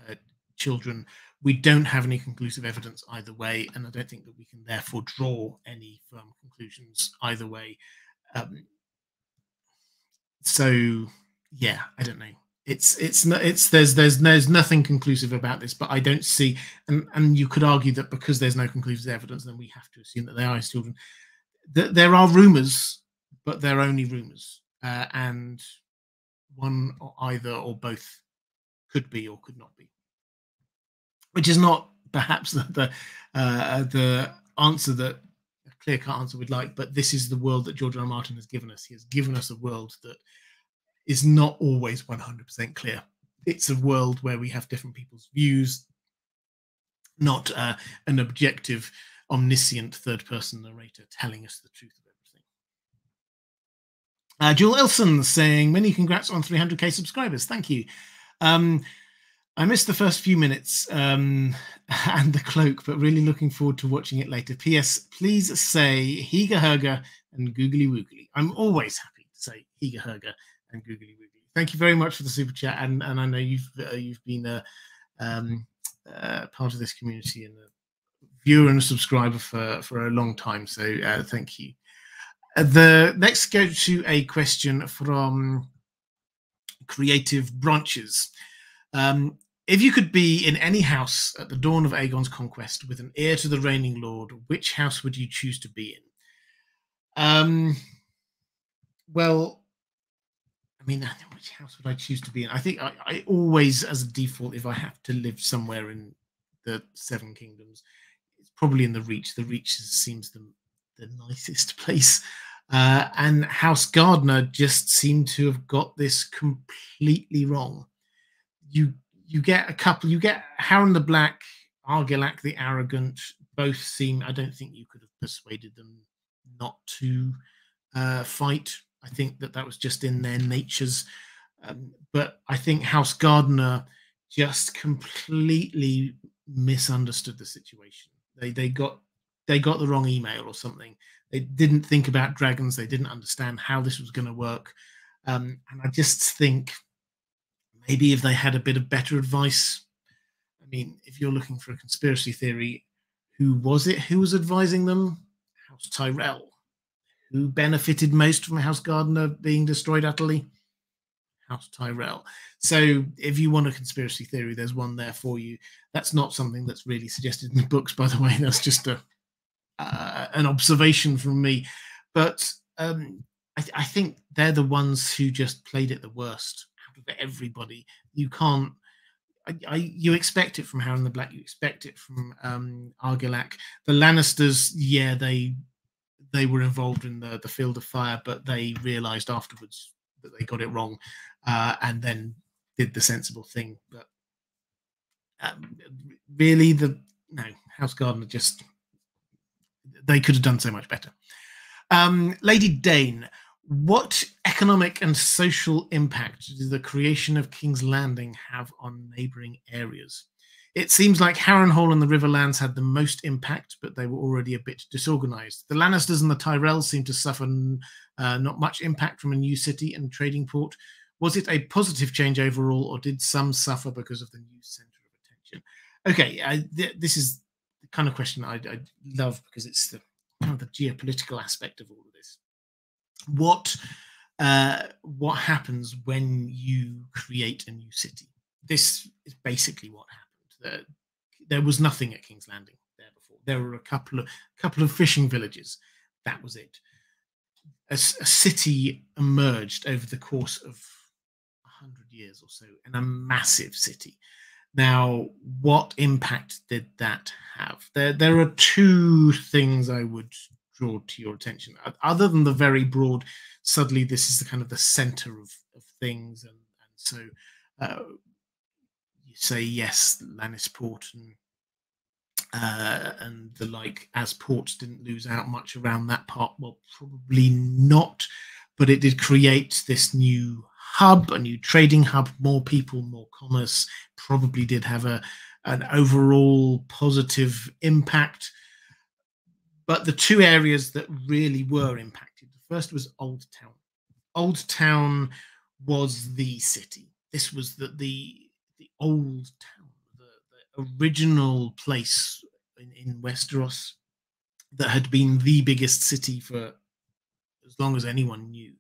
Speaker 1: uh, children we don't have any conclusive evidence either way, and I don't think that we can therefore draw any firm conclusions either way. Um, so yeah, I don't know. It's it's it's there's there's there's nothing conclusive about this, but I don't see and and you could argue that because there's no conclusive evidence, then we have to assume that they are his children. there are rumors, but they're only rumors, uh, and one or either or both could be or could not be which is not perhaps the the, uh, the answer that a clear cut answer we'd like, but this is the world that George. R. Martin has given us. He has given us a world that is not always 100% clear. It's a world where we have different people's views, not uh, an objective, omniscient third person narrator telling us the truth of everything. Uh, Jewel Elson saying, Many congrats on 300k subscribers. Thank you. Um, I missed the first few minutes um, and the cloak, but really looking forward to watching it later. P.S. Please say Higa Herga and Googly Woogly. I'm always happy to say Higa Herga and Googly Woogly. Thank you very much for the super chat, and, and I know you've uh, you've been a um, uh, part of this community and a viewer and a subscriber for for a long time. So uh, thank you. Uh, the next go to a question from Creative Branches. Um, if you could be in any house at the dawn of Aegon's conquest with an heir to the reigning lord, which house would you choose to be in? Um, well, mean, which house would I choose to be in? I think I, I always, as a default, if I have to live somewhere in the Seven Kingdoms, it's probably in the Reach. The Reach seems the, the nicest place. Uh, and House Gardener just seemed to have got this completely wrong. You you get a couple. You get Harren the Black, Argilac the Arrogant. Both seem. I don't think you could have persuaded them not to uh, fight. I think that that was just in their natures. Um, but I think House Gardener just completely misunderstood the situation. They they got they got the wrong email or something. They didn't think about dragons. They didn't understand how this was going to work. Um, and I just think maybe if they had a bit of better advice. I mean, if you're looking for a conspiracy theory, who was it who was advising them? House Tyrell. Who benefited most from House Gardener being destroyed utterly? House Tyrell. So if you want a conspiracy theory, there's one there for you. That's not something that's really suggested in the books, by the way. That's just a uh, an observation from me. But um, I, th- I think they're the ones who just played it the worst for everybody. You can't. I, I, you expect it from Harren the Black. You expect it from um, Argilac. The Lannisters, yeah, they they were involved in the the Field of Fire, but they realised afterwards that they got it wrong, uh, and then did the sensible thing. But um, really, the no House Gardener just they could have done so much better. Um, Lady Dane, what economic and social impact did the creation of King's Landing have on neighbouring areas? It seems like Harrenhal and the Riverlands had the most impact, but they were already a bit disorganized. The Lannisters and the Tyrells seemed to suffer uh, not much impact from a new city and trading port. Was it a positive change overall, or did some suffer because of the new centre of attention? Okay, I, th this is the kind of question I, I love because it's the, kind of the geopolitical aspect of all of this what uh, what happens when you create a new city. This is basically what happened. There was nothing at King's Landing there before. There were a couple of couple of fishing villages. That was it. A, a city emerged over the course of hundred years or so, and a massive city. Now, what impact did that have? There, there are two things I would draw to your attention. Other than the very broad, suddenly this is the kind of the center of, of things, and, and so uh, say yes, Lannisport and uh, and the like, as ports didn't lose out much around that part. Well, probably not, but it did create this new hub, a new trading hub, more people, more commerce. Probably did have a an overall positive impact. But the two areas that really were impacted the first was Oldtown. Old Town was the city. This was the the, the old town, the, the original place in, in Westeros that had been the biggest city for as long as anyone knew,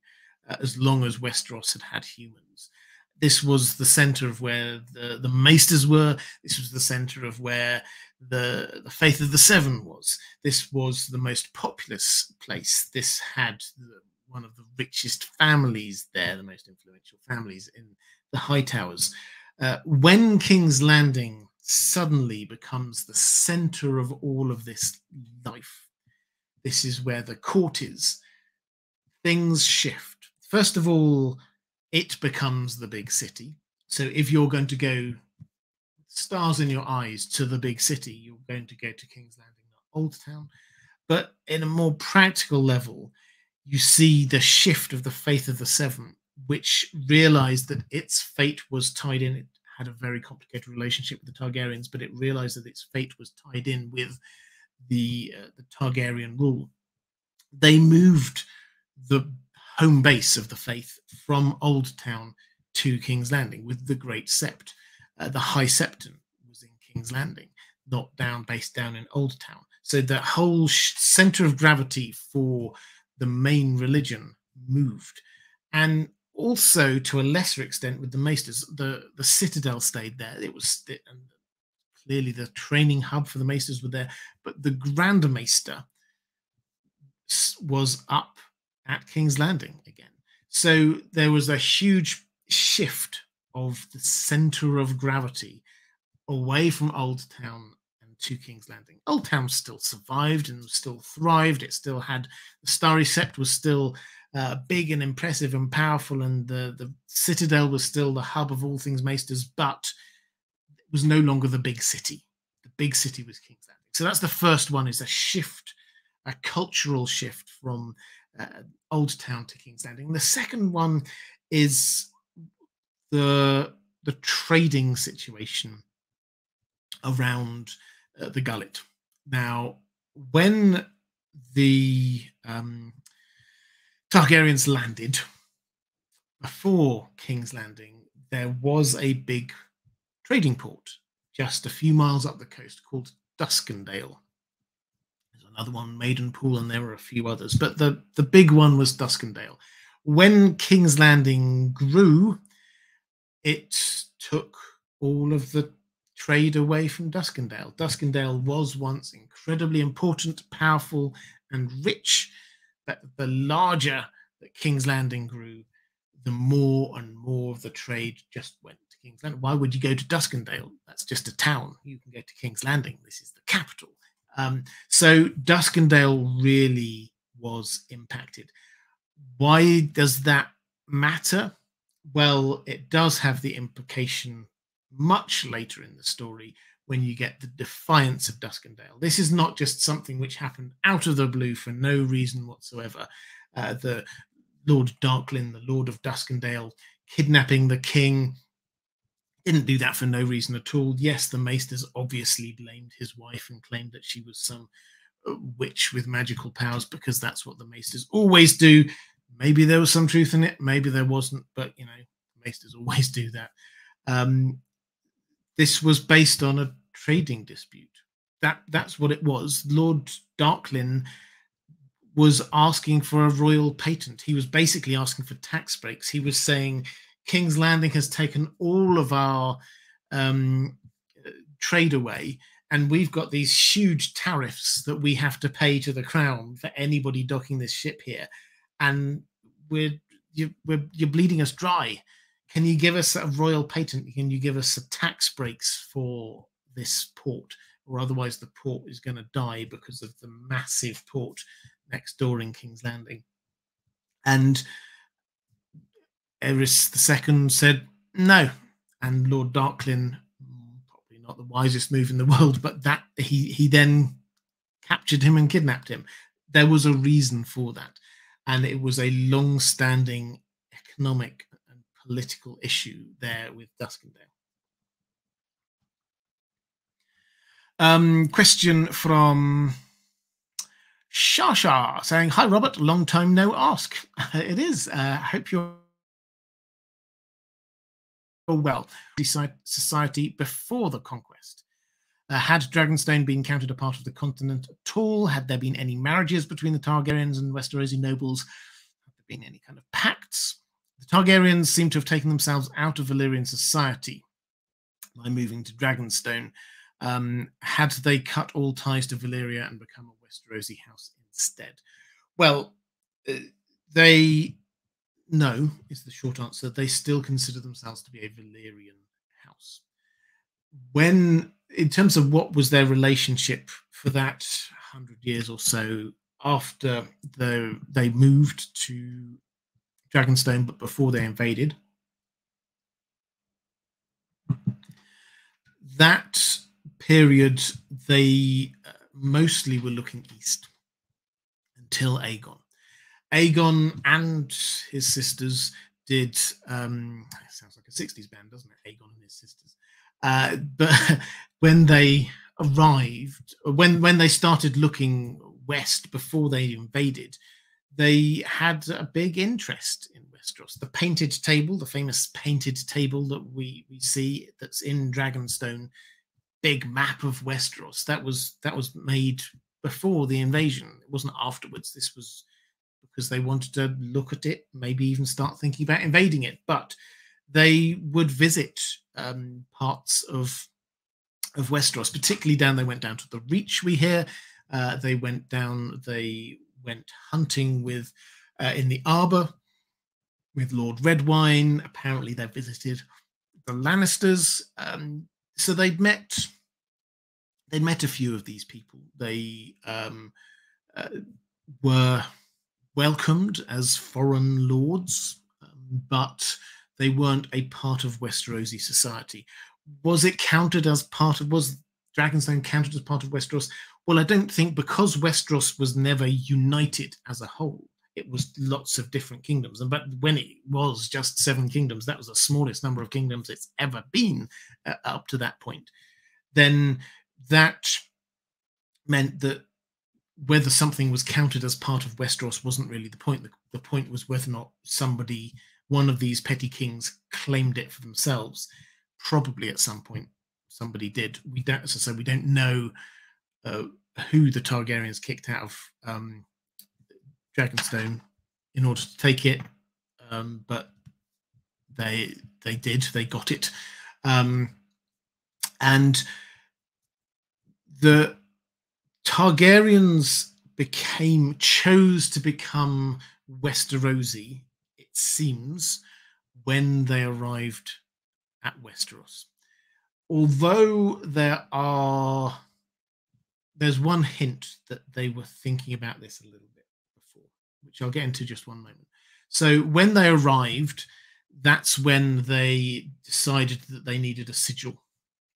Speaker 1: uh, as long as Westeros had had humans this was the center of where the, the maesters were. This was the center of where the, the faith of the seven was. This was the most populous place. This had the, one of the richest families there, the most influential families in the Hightowers. Uh, when King's Landing suddenly becomes the center of all of this life, this is where the court is. Things shift. First of all, it becomes the big city. So if you're going to go stars in your eyes to the big city, you're going to go to King's Landing, not Oldtown. But in a more practical level, you see the shift of the faith of the Seven, which realized that its fate was tied in. It had a very complicated relationship with the Targaryens, but it realized that its fate was tied in with the uh, the Targaryen rule. They moved the home base of the faith from Oldtown to King's Landing with the Great Sept. Uh, the High Septon was in King's Landing, not down, based down in Old Town. So the whole center of gravity for the main religion moved. And also, to a lesser extent, with the Maesters, the, the citadel stayed there. It was and clearly the training hub for the Maesters were there, but the Grand Maester was up at King's Landing again. So there was a huge shift of the center of gravity away from Oldtown and to King's Landing. Old Town still survived and still thrived. It still had the Starry Sept was still uh, big and impressive and powerful, and the, the Citadel was still the hub of all things Maesters, but it was no longer the big city. The big city was King's Landing. So that's the first one is a shift, a cultural shift from uh, Oldtown to King's Landing. The second one is the the trading situation around uh, the Gullet. Now, when the um, Targaryens landed before King's Landing, there was a big trading port just a few miles up the coast called Duskendale There's another one, Maidenpool, and there were a few others. But the, the big one was Duskendale. When King's Landing grew, it took all of the trade away from Duskendale. Duskendale was once incredibly important, powerful, and rich, but the larger that King's Landing grew, the more and more of the trade just went to King's Landing. Why would you go to Duskendale? That's just a town. You can go to King's Landing. This is the capital. Um, so Duskendale really was impacted. Why does that matter? Well, it does have the implication much later in the story when you get the defiance of Duskendale. This is not just something which happened out of the blue for no reason whatsoever. Uh, the Lord Darklyn, the Lord of Duskendale, kidnapping the king, didn't do that for no reason at all. Yes, the Maesters obviously blamed his wife and claimed that she was some uh, witch with magical powers because that's what the Maesters always do. Maybe there was some truth in it, maybe there wasn't, but you know, Maesters always do that. Um, this was based on a trading dispute. That that's what it was. Lord Darklyn was asking for a royal patent. He was basically asking for tax breaks. He was saying King's Landing has taken all of our um, trade away, and we've got these huge tariffs that we have to pay to the crown for anybody docking this ship here, and we're you, we're, you're bleeding us dry. Can you give us a royal patent? Can you give us tax breaks for this port? Or otherwise, the port is going to die because of the massive port next door in King's Landing. And Aerys II said no. And Lord Darklyn, probably not the wisest move in the world, but that he he then captured him and kidnapped him. There was a reason for that, and it was a long-standing economic and political issue there with Duskendale. Um, question from Shasha saying, Hi, Robert. Long time no ask. it is. Uh, hope you're well. Society before the conquest. Uh, had Dragonstone been counted a part of the continent at all? Had there been any marriages between the Targaryens and Westerosi nobles? Had there been any kind of pacts? The Targaryens seem to have taken themselves out of Valyrian society by moving to Dragonstone. Um, had they cut all ties to Valyria and become a Westerosi house instead? Well, uh, they no is the short answer. They still consider themselves to be a Valyrian house. When, in terms of what was their relationship for that hundred years or so after the, they moved to Dragonstone, but before they invaded, that period they uh, mostly were looking east until Aegon. Aegon and his sisters did. Um, sounds like a '60s band, doesn't it? Aegon and his sisters. Uh, but when they arrived, when when they started looking west before they invaded, they had a big interest in Westeros. The painted table, the famous painted table that we we see that's in Dragonstone, big map of Westeros. That was that was made before the invasion. It wasn't afterwards. This was because they wanted to look at it, maybe even start thinking about invading it. But they would visit um, parts of of Westeros, particularly down. They went down to the Reach. We hear uh, they went down. They went hunting with uh, in the Arbor with Lord Redwyne. Apparently, they visited the Lannisters. Um, so they'd met. They'd met a few of these people. They um, uh, were welcomed as foreign lords, um, but they weren't a part of Westerosi society. Was it counted as part of, was Dragonstone counted as part of Westeros? Well, I don't think because Westeros was never united as a whole, it was lots of different kingdoms. And but when it was just seven kingdoms, that was the smallest number of kingdoms it's ever been uh, up to that point. Then that meant that whether something was counted as part of Westeros wasn't really the point. The, the, point was whether or not somebody, one of these petty kings, claimed it for themselves. Probably at some point somebody did. We don't, as I said, we don't know uh, who the Targaryens kicked out of um, Dragonstone in order to take it, um, but they they did. They got it, um, and the Targaryens became chose to become Westerosi, it seems, when they arrived at Westeros. Although there are there's one hint that they were thinking about this a little bit before, which I'll get into just one moment. So when they arrived, that's when they decided that they needed a sigil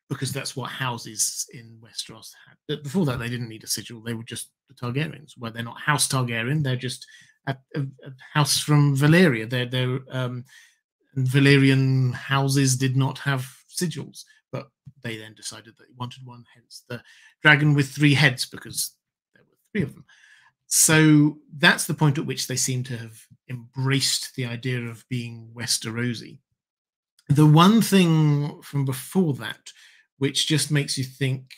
Speaker 1: because that's what houses in Westeros had. But before that, they didn't need a sigil; they were just the Targaryens. Well, they're not House Targaryen; they're just a, a, a house from Valyria. They're they're um, Valyrian houses did not have sigils, they then decided that they wanted one. Hence the dragon with three heads, because there were three of them. So that's the point at which they seem to have embraced the idea of being Westerosi. The one thing from before that which just makes you think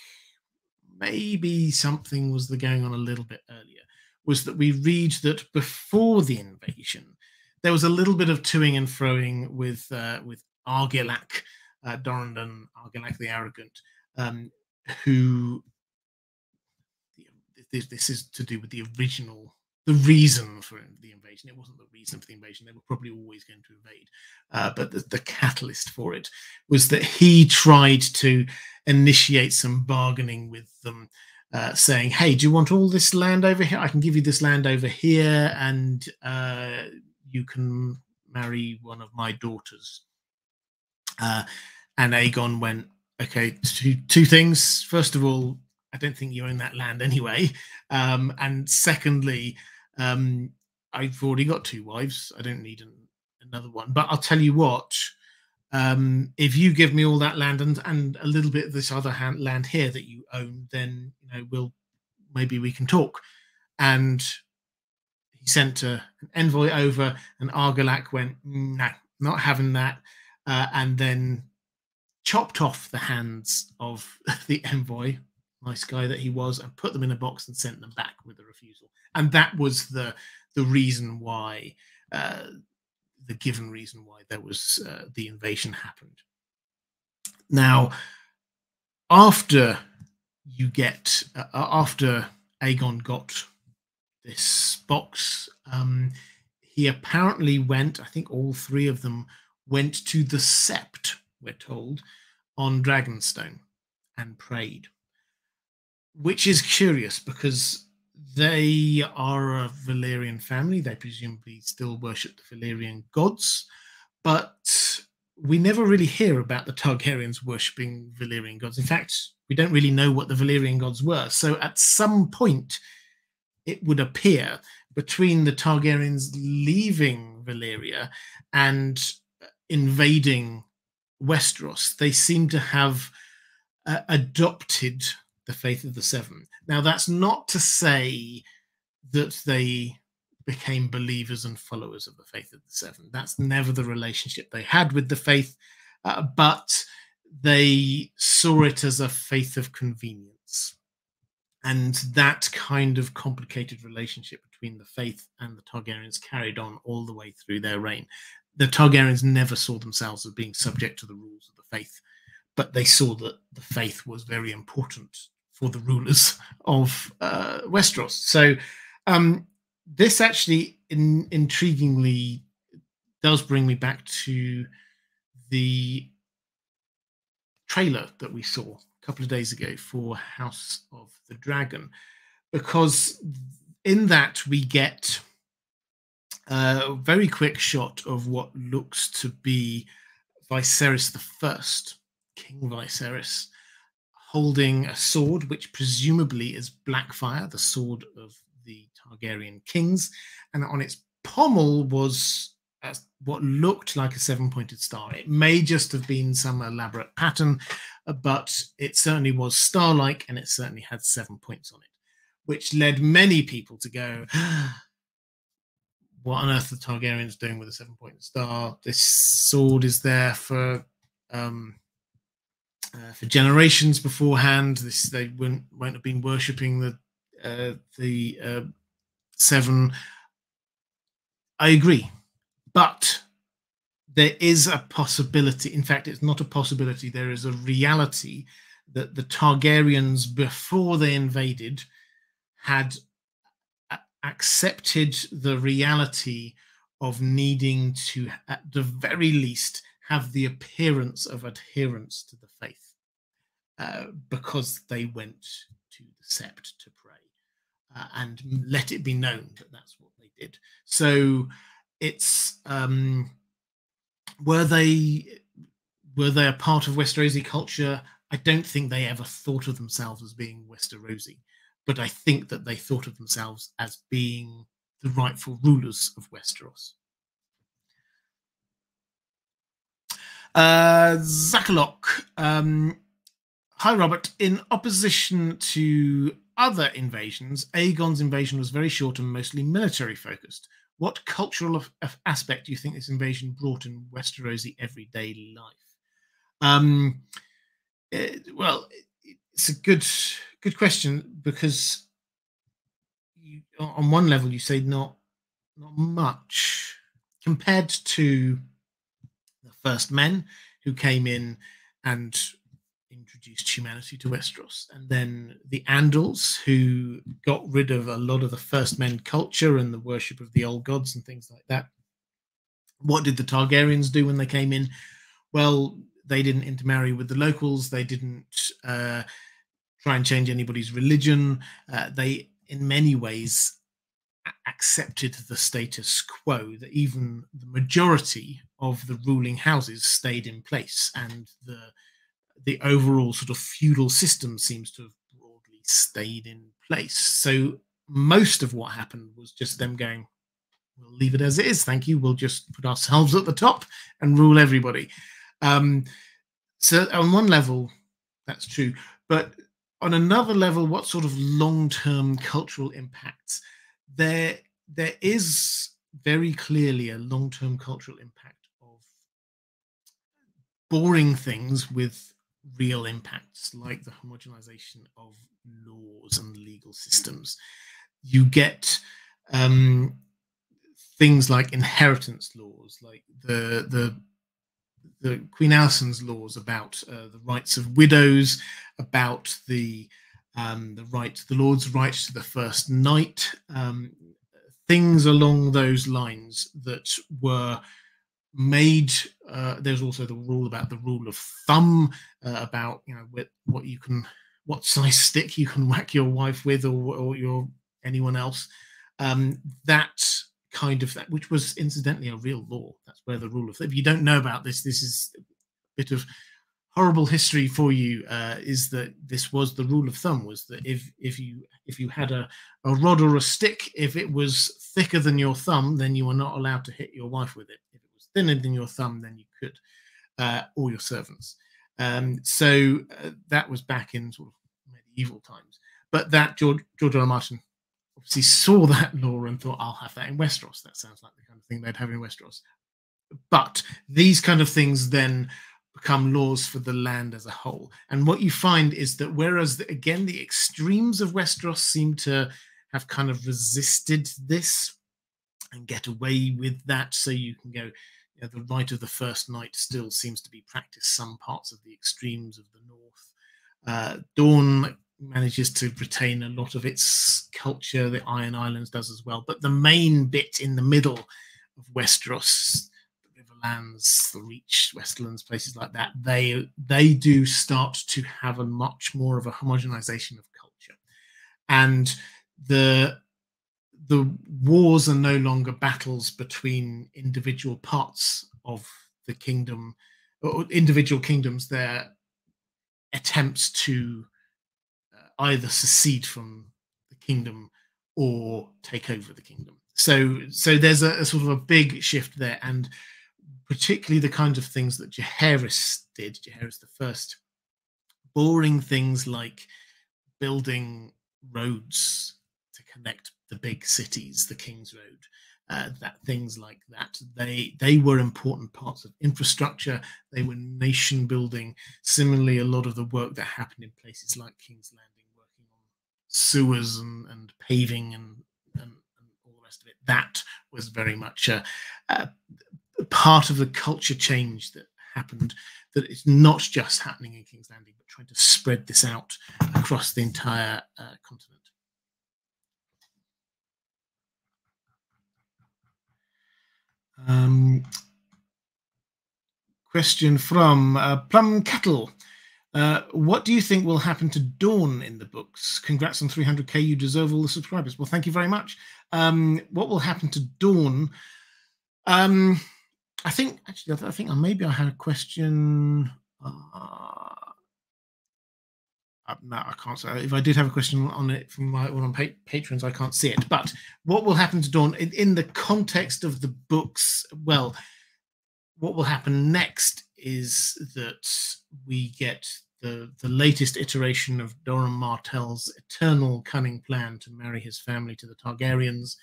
Speaker 1: maybe something was going on a little bit earlier, was that we read that before the invasion, there was a little bit of toing and froing with uh, with Argilac, uh, Durrandon, Argilac the Arrogant, um, who this, this is to do with the original the reason for the invasion. It wasn't the reason for the invasion. They were probably always going to invade. Uh, but the, the, catalyst for it was that he tried to initiate some bargaining with them, uh, saying, hey, do you want all this land over here? I can give you this land over here, and uh, you can marry one of my daughters. Uh, and Aegon went, okay, two, two things. First of all, I don't think you own that land anyway. Um, and secondly, um, I've already got two wives. I don't need an, another one. But I'll tell you what, um, if you give me all that land and, and a little bit of this other hand, land here that you own, then you know we'll maybe we can talk. And he sent a, an envoy over, and Argilac went, no, not having that, uh, and then chopped off the hands of the envoy, nice guy that he was, and put them in a box and sent them back with a refusal. And that was the the reason why, uh, the given reason why there was uh, the invasion happened. Now, after you get uh, after Aegon got this box, um, he apparently went. I think all three of them went to the Sept. We're told on Dragonstone and prayed which is curious because they are a Valyrian family. They presumably still worship the Valyrian gods, but we never really hear about the Targaryens worshipping Valyrian gods. In fact, we don't really know what the Valyrian gods were. So at some point, it would appear between the Targaryens leaving Valyria and invading Westeros, they seem to have uh, adopted the faith of the seven. Now, that's not to say that they became believers and followers of the faith of the seven. That's never the relationship they had with the faith, uh, but they saw it as a faith of convenience. And that kind of complicated relationship between the faith and the Targaryens carried on all the way through their reign. The Targaryens never saw themselves as being subject to the rules of the faith, but they saw that the faith was very important for the rulers of uh, Westeros. So um, this actually in, intriguingly does bring me back to the trailer that we saw a couple of days ago for House of the Dragon, because in that we get a very quick shot of what looks to be Viserys the First, King Viserys, holding a sword, which presumably is Blackfyre, the sword of the Targaryen kings, and on its pommel was what looked like a seven-pointed star. It may just have been some elaborate pattern, but it certainly was star-like, and it certainly had seven points on it, which led many people to go, ah, "What on earth are the Targaryens doing with a seven-pointed star? This sword is there for." Um, uh, for generations beforehand. This they won't won't have been worshipping the uh, the uh, seven. I agree, but there is a possibility. In fact, it's not a possibility. There is a reality that the Targaryens, before they invaded, had accepted the reality of needing to, at the very least, have the appearance of adherence to the faith uh, because they went to the sept to pray uh, and let it be known that that's what they did. So it's um were they were they a part of westerosi culture? I don't think they ever thought of themselves as being westerosi but i think that they thought of themselves as being the rightful rulers of westeros Uh, Zakalok. Um, hi, Robert. In opposition to other invasions, Aegon's invasion was very short and mostly military focused. What cultural aspect do you think this invasion brought in Westerosi everyday life? Um, it, well, it's a good good question because you, on one level, you say not not much compared to the first men who came in and introduced humanity to Westeros, and then the Andals who got rid of a lot of the first men culture and the worship of the old gods and things like that. What did the Targaryens do when they came in? Well, they didn't intermarry with the locals. They didn't uh, try and change anybody's religion. Uh, they, in many ways, accepted the status quo. That even the majority of the ruling houses stayed in place, and the the overall sort of feudal system seems to have broadly stayed in place. So most of what happened was just them going, "We'll leave it as it is, thank you. We'll just put ourselves at the top and rule everybody." Um, so on one level, that's true, but on another level, what sort of long-term cultural impacts? There there is very clearly a long-term cultural impact of boring things with real impacts like the homogenization of laws and legal systems. You get um, things like inheritance laws like the the the Queen Alysanne's laws about uh, the rights of widows, about the um, the right, the Lord's right to the first night, um, things along those lines that were made. Uh, there's also the rule about the rule of thumb, uh, about you know what, what you can, what size stick you can whack your wife with, or, or your anyone else. Um, that kind of that, which was incidentally a real law. That's where the rule of if you don't know about this, this is a bit of horrible history for you. Uh, is that this was the rule of thumb was that if if you if you had a, a rod or a stick, if it was thicker than your thumb, then you were not allowed to hit your wife with it. If it was thinner than your thumb, then you could, uh, or your servants. Um, so uh, that was back in sort of medieval times. But that George George R. Martin obviously saw that law and thought, I'll have that in Westeros. That sounds like the kind of thing they'd have in Westeros. But these kind of things then become laws for the land as a whole. And what you find is that whereas, the, again, the extremes of Westeros seem to have kind of resisted this and get away with that, so you can go, you know, the right of the first night still seems to be practiced some parts of the extremes of the north. Uh, Dorne manages to retain a lot of its culture. The Iron Islands does as well. But the main bit in the middle of Westeros, the Riverlands, the Reach, Westerlands, places like that, they they do start to have a much more of a homogenization of culture, and the the wars are no longer battles between individual parts of the kingdom or individual kingdoms. They're attempts to either secede from the kingdom or take over the kingdom. So, so there's a, a sort of a big shift there, and particularly the kinds of things that Jaehaerys did. Jaehaerys the first, boring things like building roads to connect the big cities, the King's Road, uh, that things like that. They they were important parts of infrastructure. They were nation building. Similarly, a lot of the work that happened in places like King's sewers and, and paving and, and, and, all the rest of it. That was very much a, a, part of the culture change that happened. That it's not just happening in King's Landing, but trying to spread this out across the entire uh, continent. Um, question from uh, Plum Cattle. Uh, what do you think will happen to Dorne in the books? Congrats on 300k. You deserve all the subscribers. Well, thank you very much. Um, what will happen to Dorne? Um, I think actually, I think maybe I had a question. Uh, uh, no, I can't say. If I did have a question on it from my one on pa- patrons, I can't see it. But what will happen to Dorne in, in the context of the books? Well, what will happen next is that we get the, the latest iteration of Doran Martell's eternal cunning plan to marry his family to the Targaryens,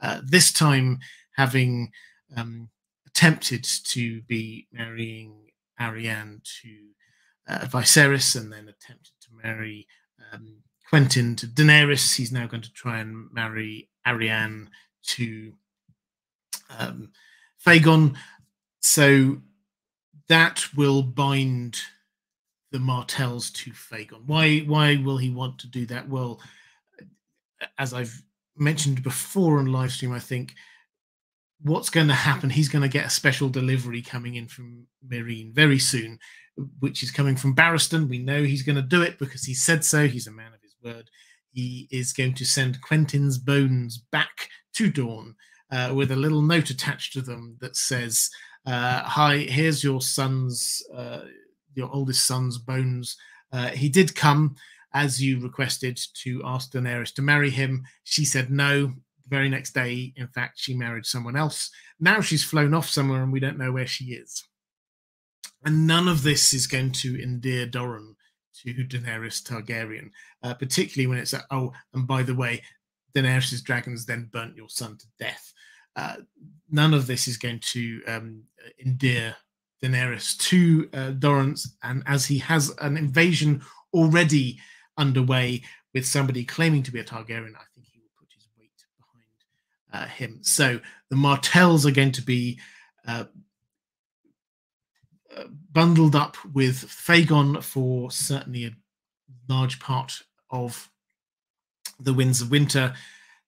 Speaker 1: uh, this time having um, attempted to be marrying Arianne to uh, Viserys and then attempted to marry um, Quentyn to Daenerys. He's now going to try and marry Arianne to um, Fagon. So that will bind the Martells to Fagon. Why? Why will he want to do that? Well, as I've mentioned before on live stream, I think what's going to happen, he's going to get a special delivery coming in from Meereen very soon, which is coming from Barristan. We know he's going to do it because he said so. He's a man of his word. He is going to send Quentyn's bones back to Dorne uh, with a little note attached to them that says, uh, "Hi, here's your son's, uh, your oldest son's bones. Uh, he did come." As you requested to ask Daenerys to marry him, she said no The very next day, in fact, she married someone else. Now she's flown off somewhere and we don't know where she is. And none of this is going to endear Doran to Daenerys Targaryen, uh, particularly when it's, oh, and by the way, Daenerys' dragons then burnt your son to death. Uh, none of this is going to um, endear Daenerys to uh, Dorrance, and as he has an invasion already underway with somebody claiming to be a Targaryen, I think he will put his weight behind uh, him. So the Martells are going to be uh, uh, bundled up with Fagon for certainly a large part of the Winds of Winter.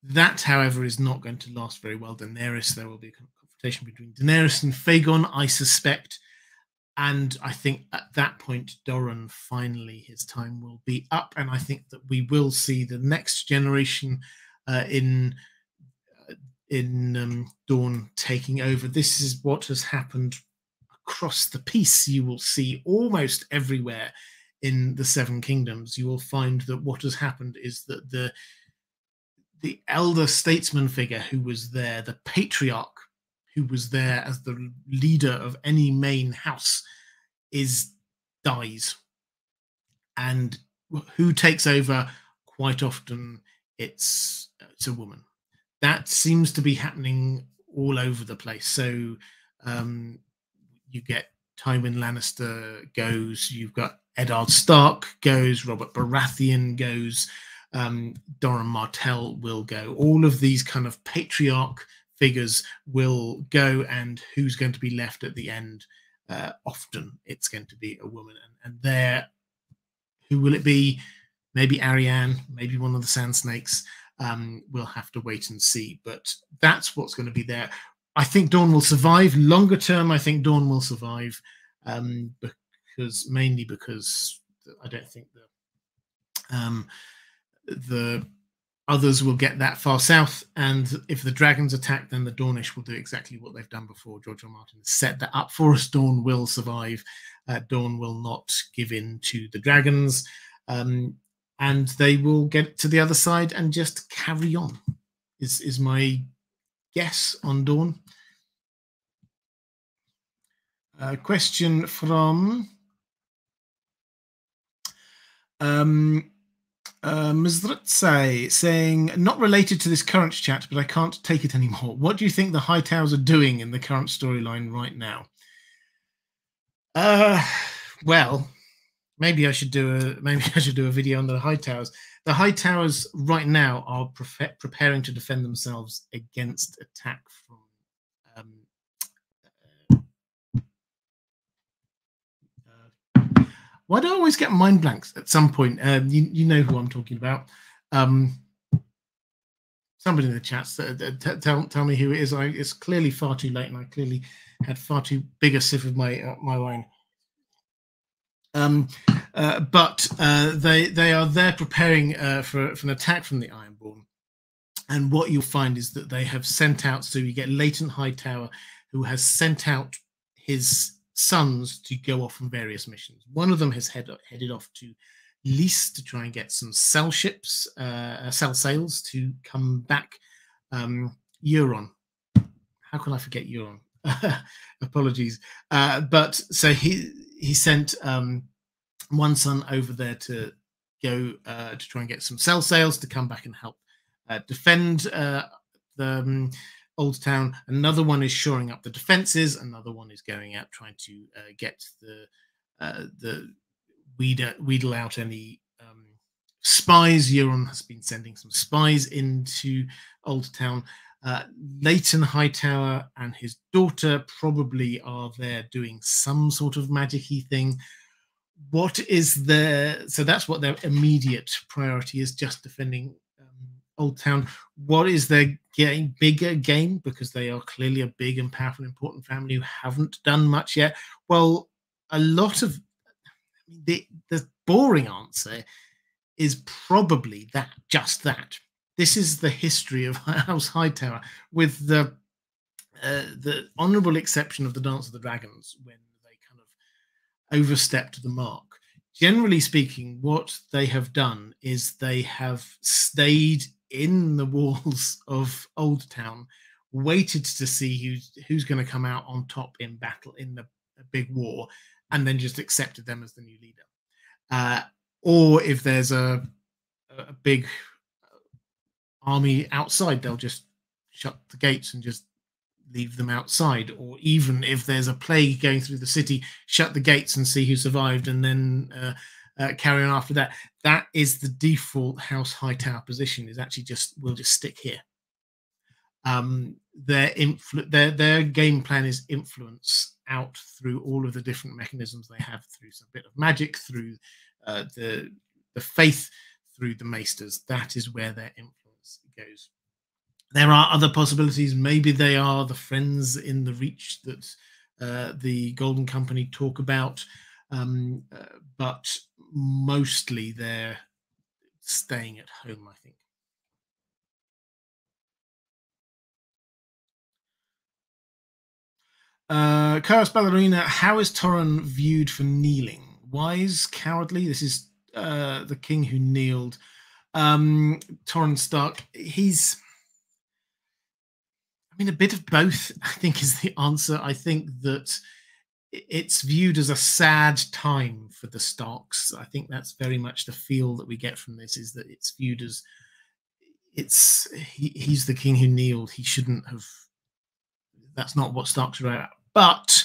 Speaker 1: That, however, is not going to last very well. Daenerys, there will be confrontation between Daenerys and Fagon, I suspect. And I think at that point, Doran finally his time will be up. And I think that we will see the next generation uh, in in um, Dorne taking over. This is what has happened across the piece. You will see almost everywhere in the Seven Kingdoms. You will find that what has happened is that the the elder statesman figure who was there, the patriarch who was there as the leader of any main house, is dies, and who takes over? Quite often, it's it's a woman that seems to be happening all over the place. So um, you get Tywin Lannister goes, you've got Eddard Stark goes, Robert Baratheon goes, um, Doran Martell will go. All of these kind of patriarch figures will go, and who's going to be left at the end? Uh, often it's going to be a woman, and, and there, who will it be? Maybe Arianne, maybe one of the Sand Snakes. Um, we'll have to wait and see. But that's what's going to be there. I think Dorne will survive. Longer term, I think Dorne will survive um, because mainly because I don't think the um, the others will get that far south. And if the dragons attack, then the Dornish will do exactly what they've done before. George R. Martin set that up for us. Dorne will survive. Uh, Dorne will not give in to the dragons. Um, and they will get to the other side and just carry on. Is is my guess on Dorne. A question from um, uh, Mizritsai saying, not related to this current chat, but I can't take it anymore. What do you think the Hightowers are doing in the current storyline right now? Uh, well, maybe I should do a maybe I should do a video on the Hightowers. The Hightowers right now are pre- preparing to defend themselves against attack from. Um, uh, why do I always get mind blanks at some point? Um, you you know who I'm talking about. Um, somebody in the chats uh, tell tell me who it is. I, it's clearly far too late, and I clearly had far too big a sip of my uh, my wine. Um, uh, but uh, they they are there preparing uh, for, for an attack from the Ironborn. And what you'll find is that they have sent out. So you get Leyton Hightower, who has sent out his sons to go off on various missions. One of them has head, headed off to Lys to try and get some cell ships, uh, sellsails to come back. Um, Euron. How can I forget Euron? Apologies. Uh, but so he he sent um, one son over there to go uh, to try and get some sellsails to come back and help uh, defend uh, the um, Oldtown. Another one is shoring up the defenses. Another one is going out trying to uh, get the uh, the weed weedle out any um, spies. Euron has been sending some spies into Oldtown. Uh, Leyton Hightower and his daughter probably are there doing some sort of magicy thing. What is their so that's what their immediate priority is just defending Oldtown. What is their getting bigger game because they are clearly a big and powerful, important family who haven't done much yet? Well, a lot of the the boring answer is probably that, just that. This is the history of House Hightower, with the uh, the honourable exception of the Dance of the Dragons, when they kind of overstepped the mark. Generally speaking, what they have done is they have stayed in the walls of Oldtown, waited to see who's who's going to come out on top in battle in the big war, and then just accepted them as the new leader. Uh, or if there's a, a big army outside, they'll just shut the gates and just leave them outside. Or even if there's a plague going through the city, shut the gates and see who survived, and then uh, uh, carry on after that. That is the default House Hightower position. Is actually just we'll just stick here. Um, their influ- their their game plan is influence out through all of the different mechanisms they have through some bit of magic, through uh, the the faith, through the maesters. That is where their influence goes. There are other possibilities. Maybe they are the friends in the reach that uh, the Golden Company talk about, um, uh, but mostly they're staying at home. I think. Uh, Chaos Ballerina, how is Torrhen viewed for kneeling? Wise, cowardly? This is uh, the king who kneeled. Um, Torrhen Stark, he's. I mean, a bit of both, I think, is the answer. I think that it's viewed as a sad time for the Starks. I think that's very much the feel that we get from this is that it's viewed as it's he, he's the king who kneeled. He shouldn't have. That's not what Starks are about but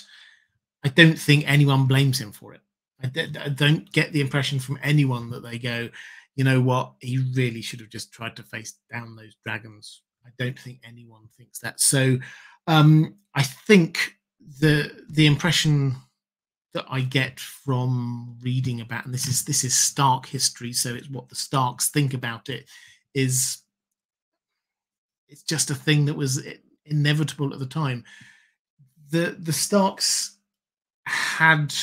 Speaker 1: I don't think anyone blames him for it. I, don't get the impression from anyone that they go, you know what, he really should have just tried to face down those dragons. I don't think anyone thinks that. So um, I think the the impression that I get from reading about, and this is this is Stark history, so it's what the Starks think about it, is it's just a thing that was inevitable at the time. The the Starks had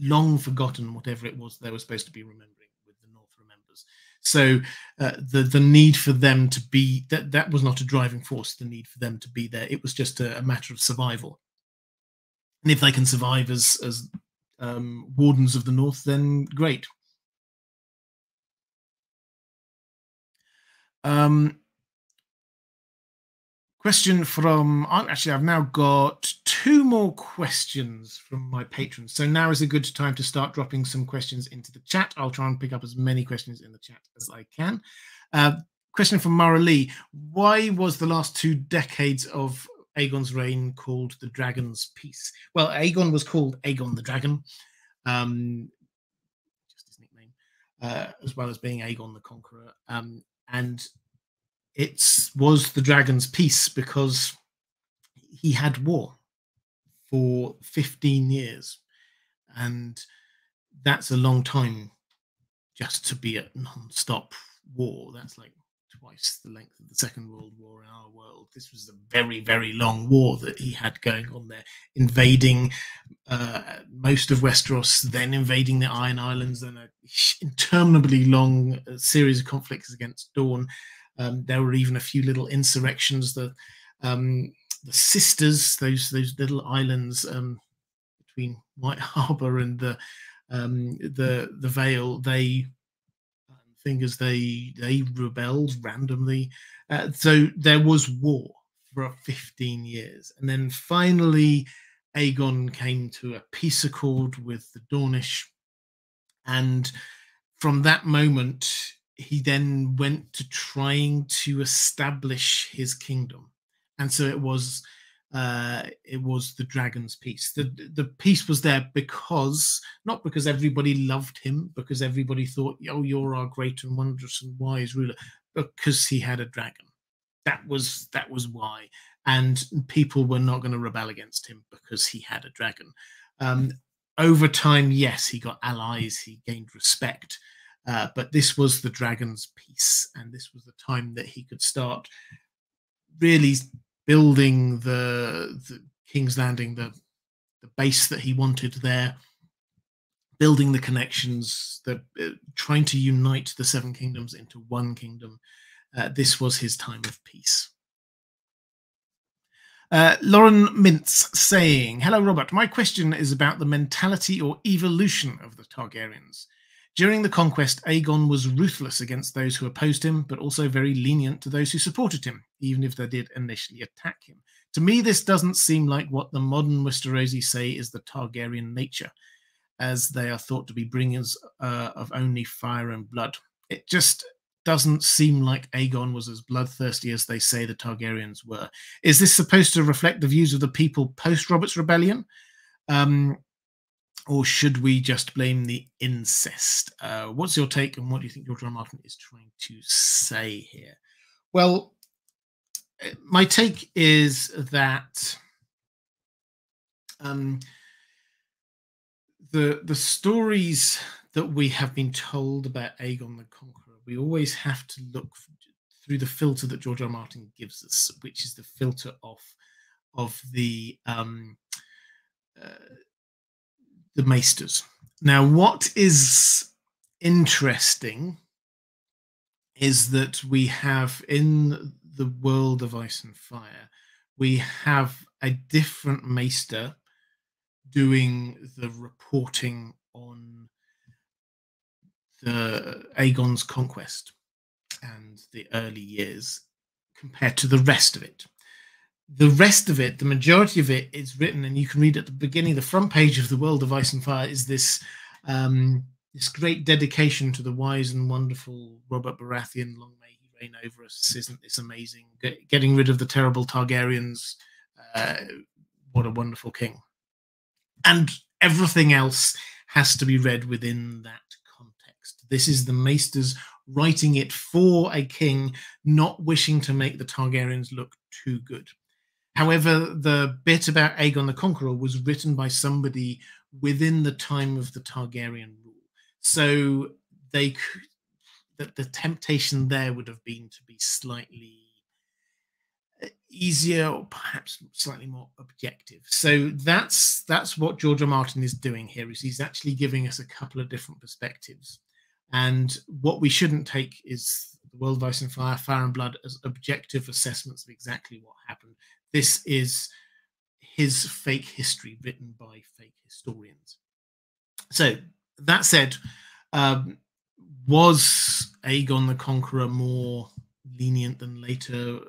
Speaker 1: long forgotten whatever it was they were supposed to be remembering with the North remembers. So uh, the the need for them to be that that was not a driving force. The need for them to be there. It was just a, a matter of survival. And if they can survive as as um, wardens of the North, then great. Um, Question from actually, I've now got two more questions from my patrons. So now is a good time to start dropping some questions into the chat. I'll try and pick up as many questions in the chat as I can. Uh, question from Maura Lee Why was the last two decades of Aegon's reign called the Dragon's Peace? Well, Aegon was called Aegon the Dragon, um, just his nickname, uh, as well as being Aegon the Conqueror. Um, and it was the dragon's peace because he had war for 15 years. And that's a long time just to be at non-stop war. That's like twice the length of the second world war in our world. This was a very very long war that he had going on there invading uh, most of westeros then invading the iron islands then an interminably long uh, series of conflicts against Dorne um, there were even a few little insurrections. The um, the sisters, those those little islands um, between White Harbor and the um, the the Vale, they um, fingers they they rebelled randomly. Uh, so there was war for 15 years, and then finally Aegon came to a peace accord with the Dornish, and from that moment he then went to trying to establish his kingdom. And so it was uh, it was the dragon's peace. The the peace was there because not because everybody loved him, because everybody thought, "Oh, you're our great and wondrous and wise ruler," because he had a dragon. That was that was why, and people were not going to rebel against him because he had a dragon. Um, over time, yes, he got allies, he gained respect, uh, but this was the dragon's peace, and this was the time that he could start really building the, the King's Landing, the the base that he wanted there, building the connections, the uh, trying to unite the Seven Kingdoms into one kingdom. Uh, this was his time of peace. Uh, Lauren Mintz saying, Hello, Robert. My question is about the mentality or evolution of the Targaryens. During the conquest, Aegon was ruthless against those who opposed him, but also very lenient to those who supported him, even if they did initially attack him. To me, this doesn't seem like what the modern Westerosi say is the Targaryen nature, as they are thought to be bringers uh, of only fire and blood. It just doesn't seem like Aegon was as bloodthirsty as they say the Targaryens were. Is this supposed to reflect the views of the people post Robert's Rebellion? Um, or should we just blame the incest? Uh, what's your take, and what do you think George R. R. Martin is trying to say here? Well, uh, my take is that um, the the stories that we have been told about Aegon the Conqueror, we always have to look through the filter that George R. R. Martin gives us, which is the filter of of the um, uh, the maesters. Now, what is interesting is that we have in the world of ice and fire, we have a different maester doing the reporting on the Aegon's conquest and the early years compared to the rest of it the rest of it, the majority of it, is written, and you can read at the beginning, the front page of the World of Ice and Fire is this um, this great dedication to the wise and wonderful Robert Baratheon. Long may he reign over us. Isn't this amazing? Get, getting rid of the terrible Targaryens. Uh, what a wonderful king! And everything else has to be read within that context. This is the Maesters writing it for a king, not wishing to make the Targaryens look too good. However, the bit about Aegon the Conqueror was written by somebody within the time of the Targaryen rule. So they that the temptation there would have been to be slightly uh, easier or perhaps slightly more objective. So that's that's what George R. Martin is doing here is he's actually giving us a couple of different perspectives. And what we shouldn't take is the world of ice and fire, fire and blood as objective assessments of exactly what happened this is his fake history written by fake historians. So that said, um, was Aegon the Conqueror more lenient than later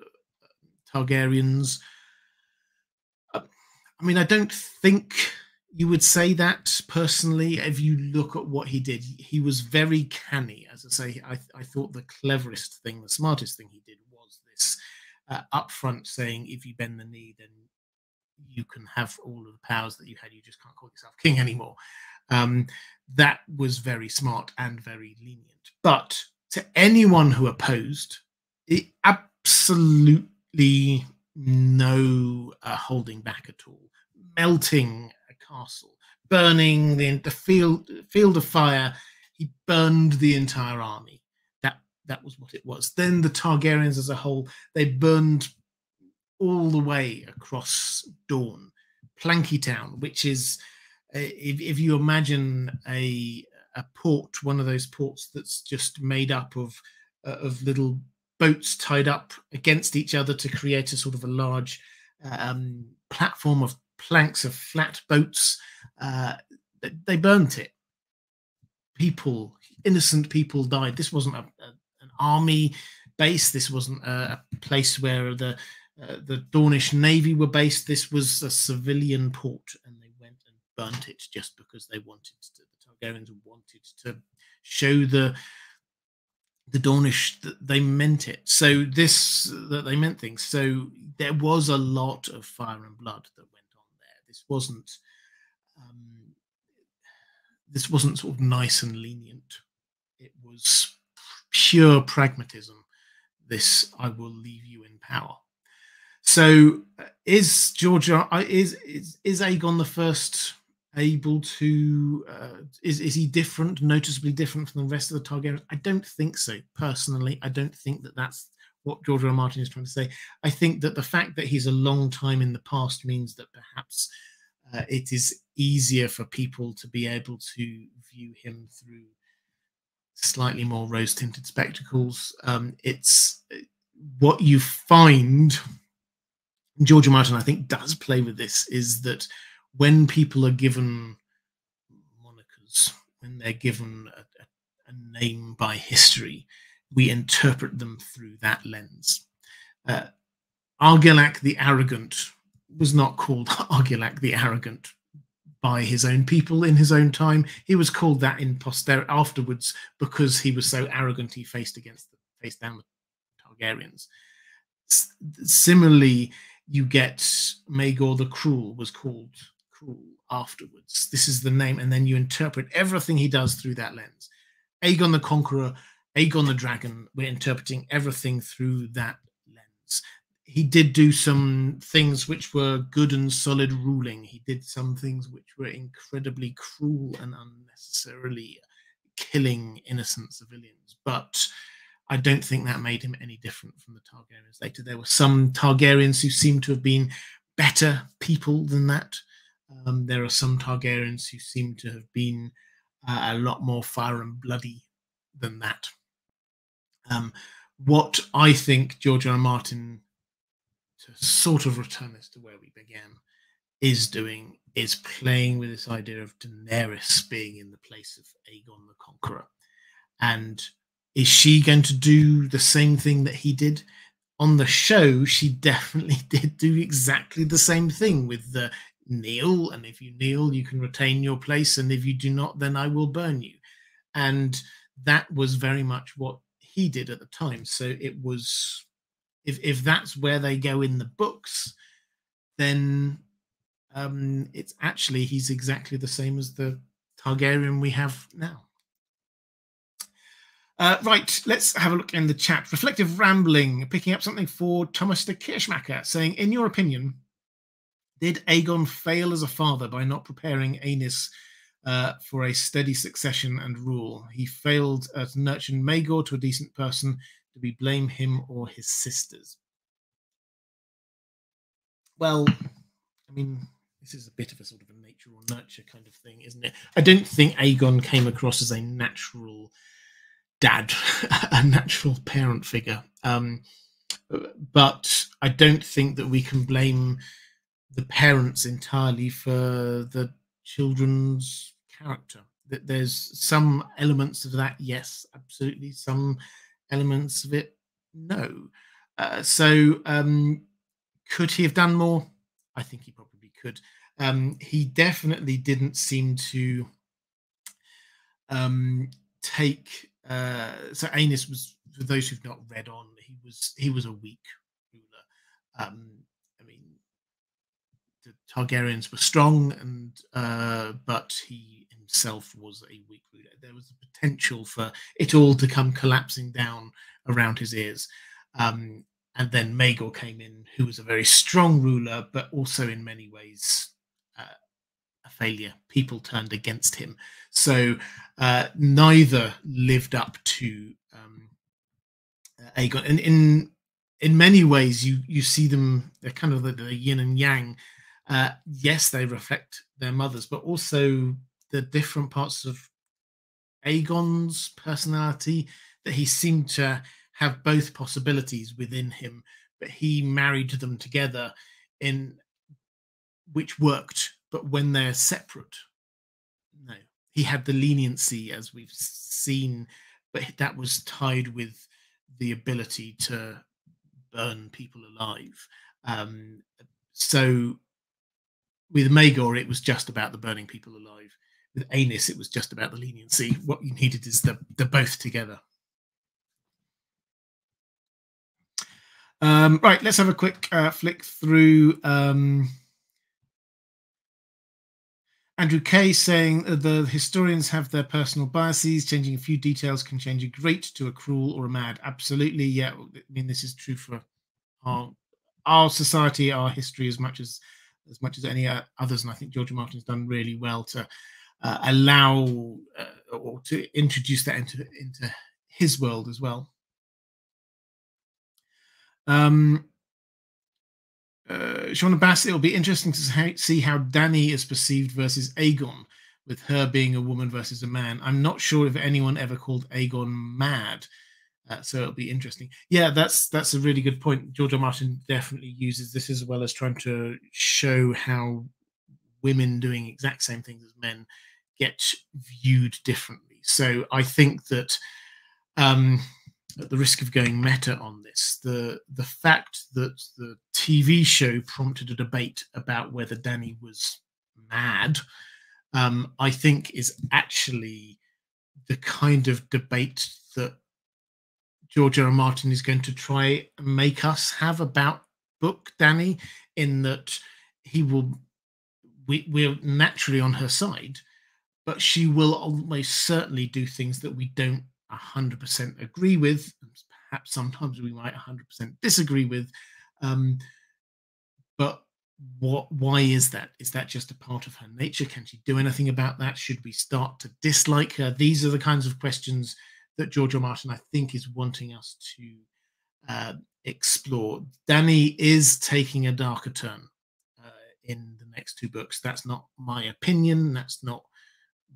Speaker 1: Targaryens? Uh, I mean, I don't think you would say that personally. If you look at what he did, he was very canny. As I say, I, I thought the cleverest thing, the smartest thing he did uh, upfront saying if you bend the knee, then you can have all of the powers that you had. You just can't call yourself king anymore. Um, that was very smart and very lenient. But to anyone who opposed, it absolutely no uh, holding back at all, melting a castle, burning the, the field field of fire. He burned the entire army that was what it was. Then the Targaryens as a whole, they burned all the way across Dorne, Plankytown, which is, uh, if, if you imagine a a port, one of those ports that's just made up of uh, of little boats tied up against each other to create a sort of a large um, platform of planks of flat boats. Uh, they burnt it. People, innocent people died. This wasn't a army base. This wasn't a, place where the uh, the Dornish navy were based. This was a civilian port, and they went and burnt it just because they wanted to. The Targaryens wanted to show the the Dornish that they meant it. So this that they meant things. So there was a lot of fire and blood that went on there. This wasn't um, this wasn't sort of nice and lenient. It was pure pragmatism. This I will leave you in power. So uh, is Georgia is is is Aegon the first able to uh, is is he different noticeably different from the rest of the targaryens i don't think so personally i don't think that that's what george r. r martin is trying to say i think that the fact that he's a long time in the past means that perhaps uh, it is easier for people to be able to view him through slightly more rose tinted spectacles um, it's what you find george r. martin i think does play with this is that when people are given monikers, when they're given a, a, a name by history, we interpret them through that lens. Uh, Argilac the Arrogant was not called Argilac the Arrogant by his own people in his own time. He was called that in posterity afterwards because he was so arrogant he faced against the, faced down the Targaryens. S similarly, you get Maegor the Cruel was called cruel afterwards. This is the name, and then you interpret everything he does through that lens. Aegon the Conqueror, Aegon the Dragon, we're interpreting everything through that lens. He did do some things which were good and solid ruling. He did some things which were incredibly cruel and unnecessarily killing innocent civilians. But I don't think that made him any different from the Targaryens later. There were some Targaryens who seemed to have been better people than that. Um, there are some Targaryens who seem to have been uh, a lot more fire and bloody than that. Um, what I think George R. R. Martin, to sort of return us to where we began, is doing is playing with this idea of Daenerys being in the place of Aegon the Conqueror. And is she going to do the same thing that he did? On the show, she definitely did do exactly the same thing with the kneel, and if you kneel, you can retain your place, and if you do not, then I will burn you. And that was very much what he did at the time. So it was, if if that's where they go in the books, then um, it's actually he's exactly the same as the Targaryen we have now. Uh, right, let's have a look in the chat. Reflective rambling, picking up something for Thomas de Kirschmacher, saying, in your opinion, did Aegon fail as a father by not preparing Aenys uh, for a steady succession and rule? He failed at nurturing Maegor to a decent person. Do we blame him or his sisters? Well, I mean, this is a bit of a sort of a nature or nurture kind of thing, isn't it? I don't think Aegon came across as a natural dad, a natural parent figure. Um, but I don't think that we can blame the parents entirely for the children's character. That there's some elements of that, yes, absolutely. Some elements of it, no. Uh, so um, could he have done more? I think he probably could. Um, he definitely didn't seem to um, take. Uh, so Aenys was, for those who've not read on, he was he was a weak ruler. Um, I mean the Targaryens were strong, and uh, but he himself was a weak ruler. There was a potential for it all to come collapsing down around his ears. Um, and then Maegor came in, who was a very strong ruler, but also in many ways uh, a failure. People turned against him, so uh, neither lived up to um, Aegon. And in in many ways, you you see them. They're kind of the, the yin and yang uh, yes, they reflect their mothers, but also the different parts of Aegon's personality that he seemed to have both possibilities within him, but he married them together in which worked, but when they're separate, no. He had the leniency as we've seen, but that was tied with the ability to burn people alive. Um, so with Maegor, it was just about the burning people alive. With Aenys, it was just about the leniency. What you needed is the the both together. Um, right, let's have a quick uh, flick through. Um, Andrew Kay saying the historians have their personal biases. Changing a few details can change a great to a cruel or a mad. Absolutely, yeah. I mean, this is true for our our society, our history, as much as as much as any others. And I think George Martin's done really well to uh, allow uh, or to introduce that into into his world as well. Um, uh, Shauna Bass, it'll be interesting to see how Dany is perceived versus Aegon, with her being a woman versus a man. I'm not sure if anyone ever called Aegon mad, uh, so it'll be interesting. Yeah, that's that's a really good point. George R. Martin definitely uses this as well as trying to show how women doing exact same things as men get viewed differently. So I think that. Um, at the risk of going meta on this, the the fact that the TV show prompted a debate about whether Dany was mad, um, I think is actually the kind of debate that George R. R. Martin is going to try and make us have about book Dany, in that he will we, we're naturally on her side, but she will almost certainly do things that we don't 100% agree with, perhaps sometimes we might 100% disagree with. Um, but what why is that? Is that just a part of her nature? Can she do anything about that? Should we start to dislike her? These are the kinds of questions that george r. Martin i think is wanting us to uh, explore. Dany is taking a darker turn uh, in the next two books. That's not my opinion. That's not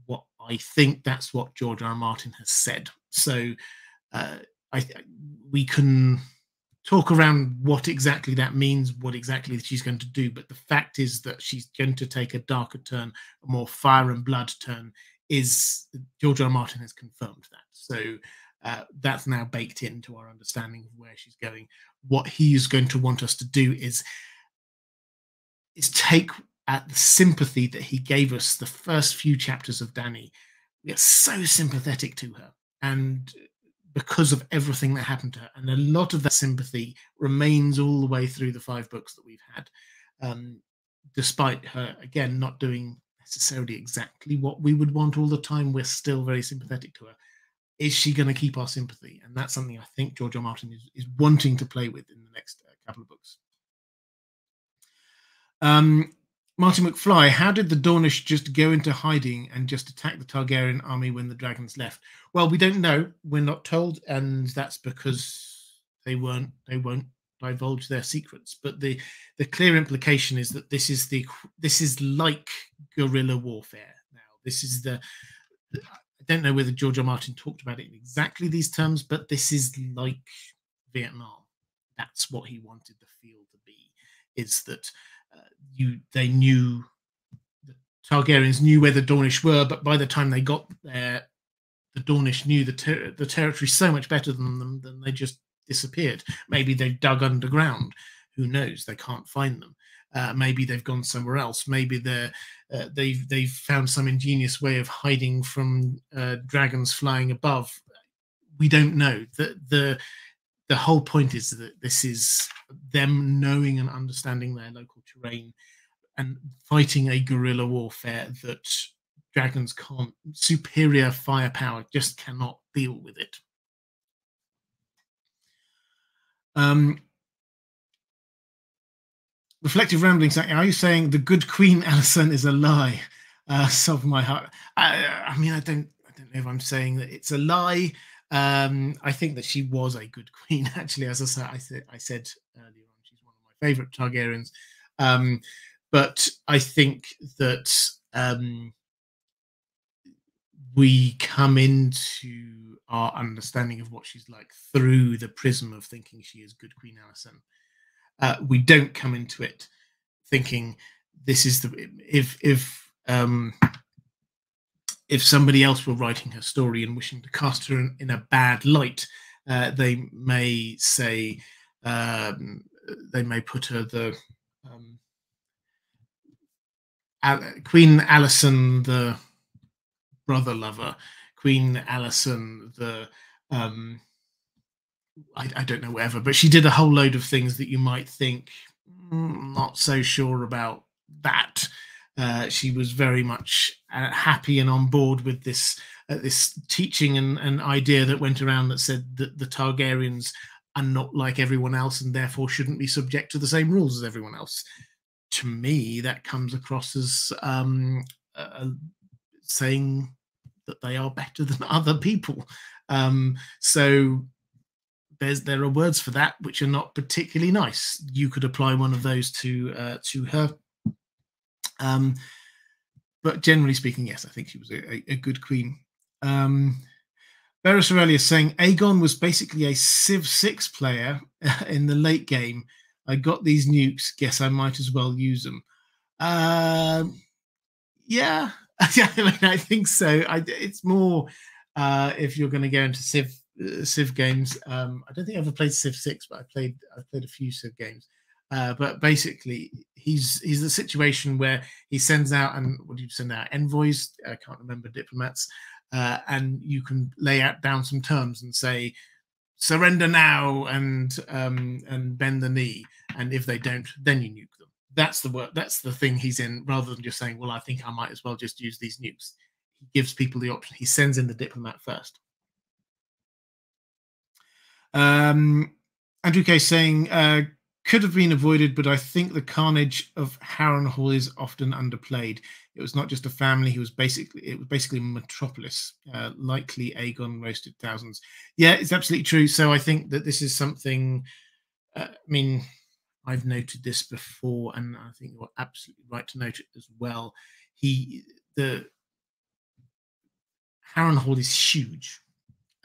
Speaker 1: what i think that's what george r. r martin has said so uh, I we can talk around what exactly that means, what exactly she's going to do. But the fact is that she's going to take a darker turn, a more fire and blood turn. Is George R. R. Martin has confirmed that. So uh, that's now baked into our understanding of where she's going. What he is going to want us to do is is take at the sympathy that he gave us the first few chapters of Dany. We are so sympathetic to her and because of everything that happened to her. And a lot of that sympathy remains all the way through the five books that we've had, um, despite her, again, not doing necessarily exactly what we would want all the time. We're still very sympathetic to her. Is she going to keep our sympathy? And that's something I think George R. Martin is, is wanting to play with in the next uh, couple of books. Um, Martin McFly, how did the Dornish just go into hiding and just attack the Targaryen army when the dragons left? Well, we don't know. We're not told, and that's because they weren't. They won't divulge their secrets. But the the clear implication is that this is the this is like guerrilla warfare. Now, this is the. I don't know whether George R. Martin talked about it in exactly these terms, but this is like Vietnam. That's what he wanted the field to be. Is that you they knew the Targaryens knew where the Dornish were, but by the time they got there, the Dornish knew the ter- the territory so much better than them than they just disappeared. Maybe they dug underground. Who knows? They can't find them. Uh, maybe they've gone somewhere else. Maybe they're uh, they've they've found some ingenious way of hiding from uh, dragons flying above. We don't know. The the the whole point is that this is them knowing and understanding their local terrain and fighting a guerrilla warfare that dragons can't superior firepower just cannot deal with it. Um reflective ramblings are you saying the good queen Alysanne is a lie? Uh of my heart. I, I mean i don't i don't know if i'm saying that it's a lie um, I think that she was a good queen, actually, as I said, I said, I said earlier on, she's one of my favorite Targaryens. Um, but I think that um, we come into our understanding of what she's like through the prism of thinking she is good Queen Alysanne. Uh, we don't come into it thinking this is the if if um, if somebody else were writing her story and wishing to cast her in, in a bad light, uh, they may say um, they may put her the um, Al- Queen Alysanne, the brother lover, Queen Alysanne, the um, I, I, don't know whatever, but she did a whole load of things that you might think mm, not so sure about that. Uh, she was very much uh, happy and on board with this uh, this teaching and, and idea that went around that said that the Targaryens are not like everyone else and therefore shouldn't be subject to the same rules as everyone else. To me, that comes across as um, saying that they are better than other people. Um, so there's there are words for that which are not particularly nice. You could apply one of those to uh, to her. Um, but generally speaking, yes, I think she was a, a, a good queen. Um, Varys Aurelius saying Aegon was basically a Civ 6 player in the late game. I got these nukes. Guess I might as well use them. Uh, yeah, yeah, I, mean, I think so. I, it's more uh, if you're going to go into Civ uh, Civ games. Um, I don't think I ever played Civ Six, but I played I played a few Civ games. Uh, but basically, he's he's the situation where he sends out and what do you send out envoys? I can't remember diplomats, uh, and you can lay out down some terms and say surrender now and um, and bend the knee, and if they don't, then you nuke them. That's the work. That's the thing he's in. Rather than just saying, well, I think I might as well just use these nukes. He gives people the option. He sends in the diplomat first. Um, Andrew K saying uh, could have been avoided, but I think the carnage of Harrenhal is often underplayed. It was not just a family; he was basically it was basically a metropolis. Uh, likely Aegon roasted thousands. Yeah, it's absolutely true. So I think that this is something. Uh, I mean, I've noted this before, and I think you're absolutely right to note it as well. He the Harrenhal is huge.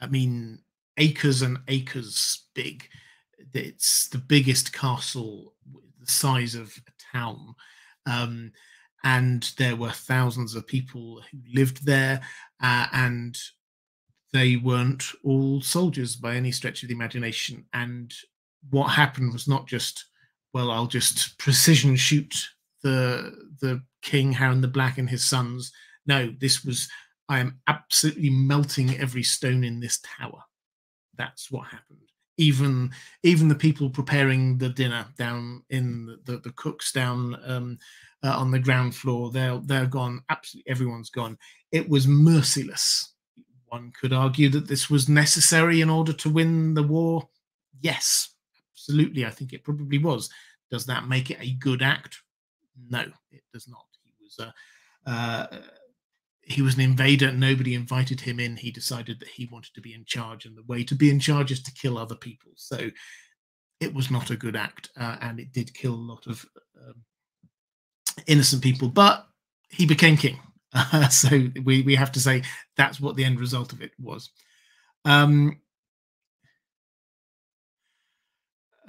Speaker 1: I mean, acres and acres big. It's the biggest castle, the size of a town. Um, and there were thousands of people who lived there, uh, and they weren't all soldiers by any stretch of the imagination. And what happened was not just, well, I'll just precision shoot the the king, Harren the Black, and his sons. No, this was I am absolutely melting every stone in this tower that's what happened. Even even the people preparing the dinner down in the, the, the cooks down um, uh, on the ground floor, they're they're gone. Absolutely everyone's gone. It was merciless. One could argue that this was necessary in order to win the war. Yes, absolutely. I think it probably was. Does that make it a good act? No, it does not. He was a, uh, he was an invader. Nobody invited him in. He decided that he wanted to be in charge, and the way to be in charge is to kill other people. So it was not a good act, uh, and it did kill a lot of um, innocent people. But he became king, uh, so we we have to say that's what the end result of it was. Um,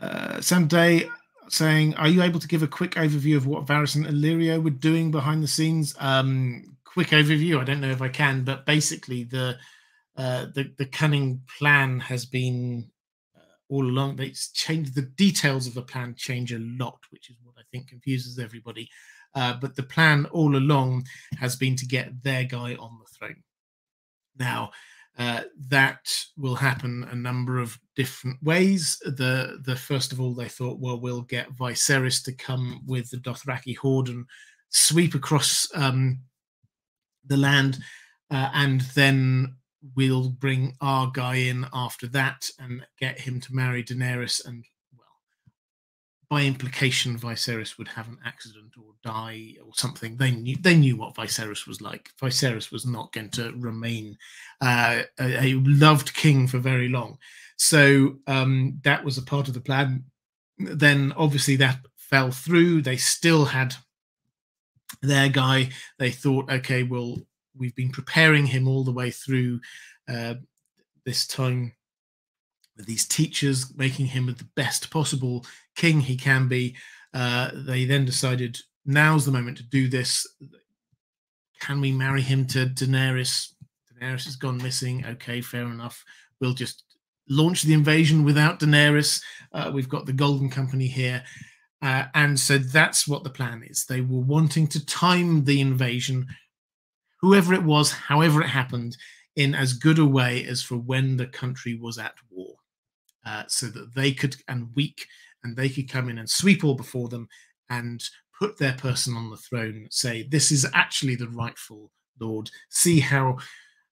Speaker 1: uh, Day saying, "Are you able to give a quick overview of what Varys and Illyrio were doing behind the scenes?" Um, quick overview. I don't know if I can, but basically the uh, the the cunning plan has been uh, all along. It's changed. The details of the plan change a lot, which is what I think confuses everybody. Uh, but the plan all along has been to get their guy on the throne. Now, uh, that will happen a number of different ways. The the first of all, they thought, well, we'll get Viserys to come with the Dothraki horde and sweep across um, the land, uh, and then we'll bring our guy in after that and get him to marry Daenerys, and well, by implication, Viserys would have an accident or die or something. They knew they knew what Viserys was like. Viserys was not going to remain uh, a, a, loved king for very long, so um, that was a part of the plan. Then, obviously, that fell through. They still had their guy. They thought, okay, well, we've been preparing him all the way through uh, this time with these teachers, making him the best possible king he can be. Uh, they then decided now's the moment to do this. Can we marry him to Daenerys? Daenerys has gone missing. Okay, fair enough. We'll just launch the invasion without Daenerys. Uh, we've got the Golden Company here. Uh, and so that's what the plan is. They were wanting to time the invasion, whoever it was, however it happened, in as good a way as for when the country was at war. uh, so that they could and weak and they could come in and sweep all before them and put their person on the throne say this is actually the rightful lord see how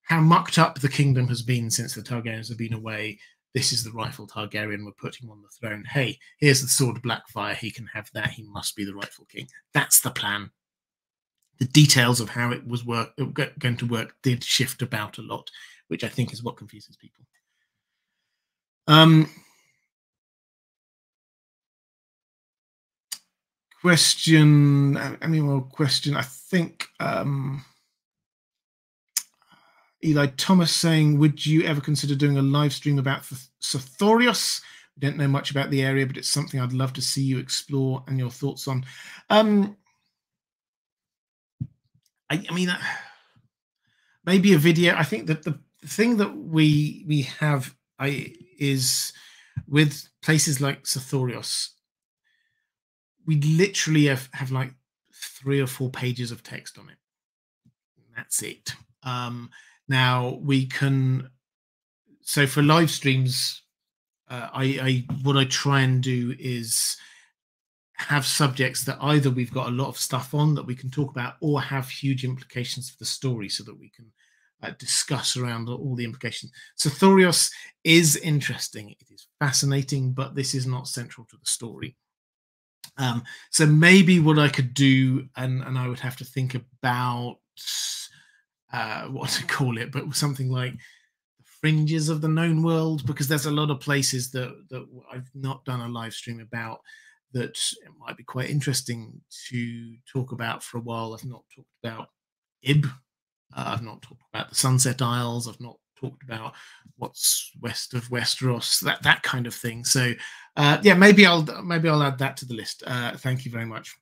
Speaker 1: how mucked up the kingdom has been since the targaryens have been away this is the rightful targaryen we're putting on the throne. Hey here's the sword of blackfyre he can have that. He must be the rightful king. That's the plan. The details of how it was work going to work did shift about a lot which i think is what confuses people. Um question i mean well question i think um eli thomas saying would you ever consider doing a live stream about Sothoryos? we don't know much about the area but it's something i'd love to see you explore and your thoughts on um i, I mean uh, maybe a video i think that the thing that we we have i is with places like Sothoryos we literally have, have like three or four pages of text on it. That's it. Um, now we can. So for live streams, uh, I, I what I try and do is have subjects that either we've got a lot of stuff on that we can talk about, or have huge implications for the story, so that we can uh, discuss around all the implications. Sothoryos is interesting; it is fascinating, but this is not central to the story. Um, so maybe what I could do, and, and I would have to think about uh, what to call it, but something like the fringes of the known world, because there's a lot of places that, that I've not done a live stream about that it might be quite interesting to talk about for a while. I've not talked about Ib. Uh, I've not talked about the Sunset Isles. I've not talked about what's west of Westeros, that that kind of thing. So uh, yeah, maybe I'll maybe I'll add that to the list. Uh, thank you very much.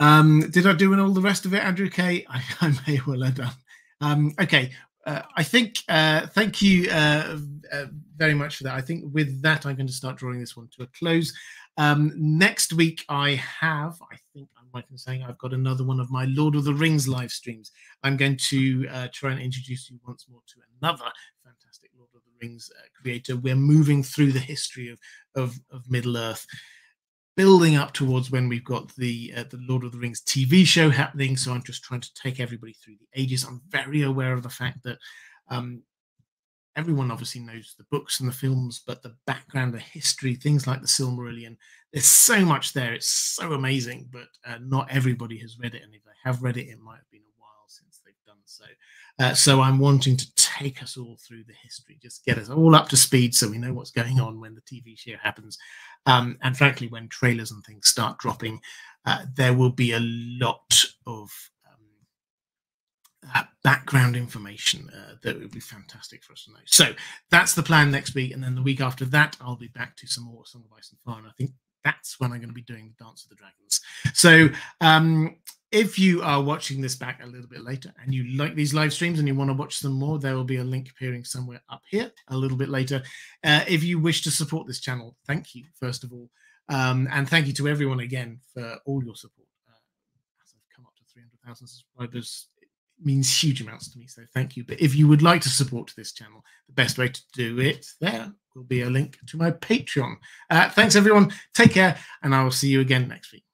Speaker 1: Um, did I do all the rest of it, Andrew K? I, I may well have done. Um, okay, uh, I think uh, thank you uh, uh, very much for that. I think with that, I'm going to start drawing this one to a close. Um, next week, I have, I think I'm right in saying I've got another one of my Lord of the Rings live streams. I'm going to uh, try and introduce you once more to another fantastic Lord of the Rings uh, creator. We're moving through the history of, of, of Middle Earth, building up towards when we've got the uh, the Lord of the Rings TV show happening. So I'm just trying to take everybody through the ages. I'm very aware of the fact that um, everyone obviously knows the books and the films, but the background, the history, things like the Silmarillion, there's so much there. It's so amazing, but uh, not everybody has read it. And if they have read it, it might have been a while since they've done so. Uh, so I'm wanting to take us all through the history, just get us all up to speed so we know what's going on when the TV show happens. Um, and frankly, when trailers and things start dropping, uh, there will be a lot of uh, background information uh, that would be fantastic for us to know. So that's the plan next week, and then the week after that, I'll be back to some more Song of Ice and Fire, and I think that's when I'm going to be doing the Dance of the Dragons. So um, if you are watching this back a little bit later and you like these live streams and you want to watch them more, there will be a link appearing somewhere up here a little bit later. Uh, if you wish to support this channel, thank you first of all, um, and thank you to everyone again for all your support. Uh, as I've come up to 300,000 subscribers, means huge amounts to me. So thank you. But if you would like to support this channel, the best way to do it there will be a link to my Patreon. Uh, thanks, everyone. Take care, and I will see you again next week.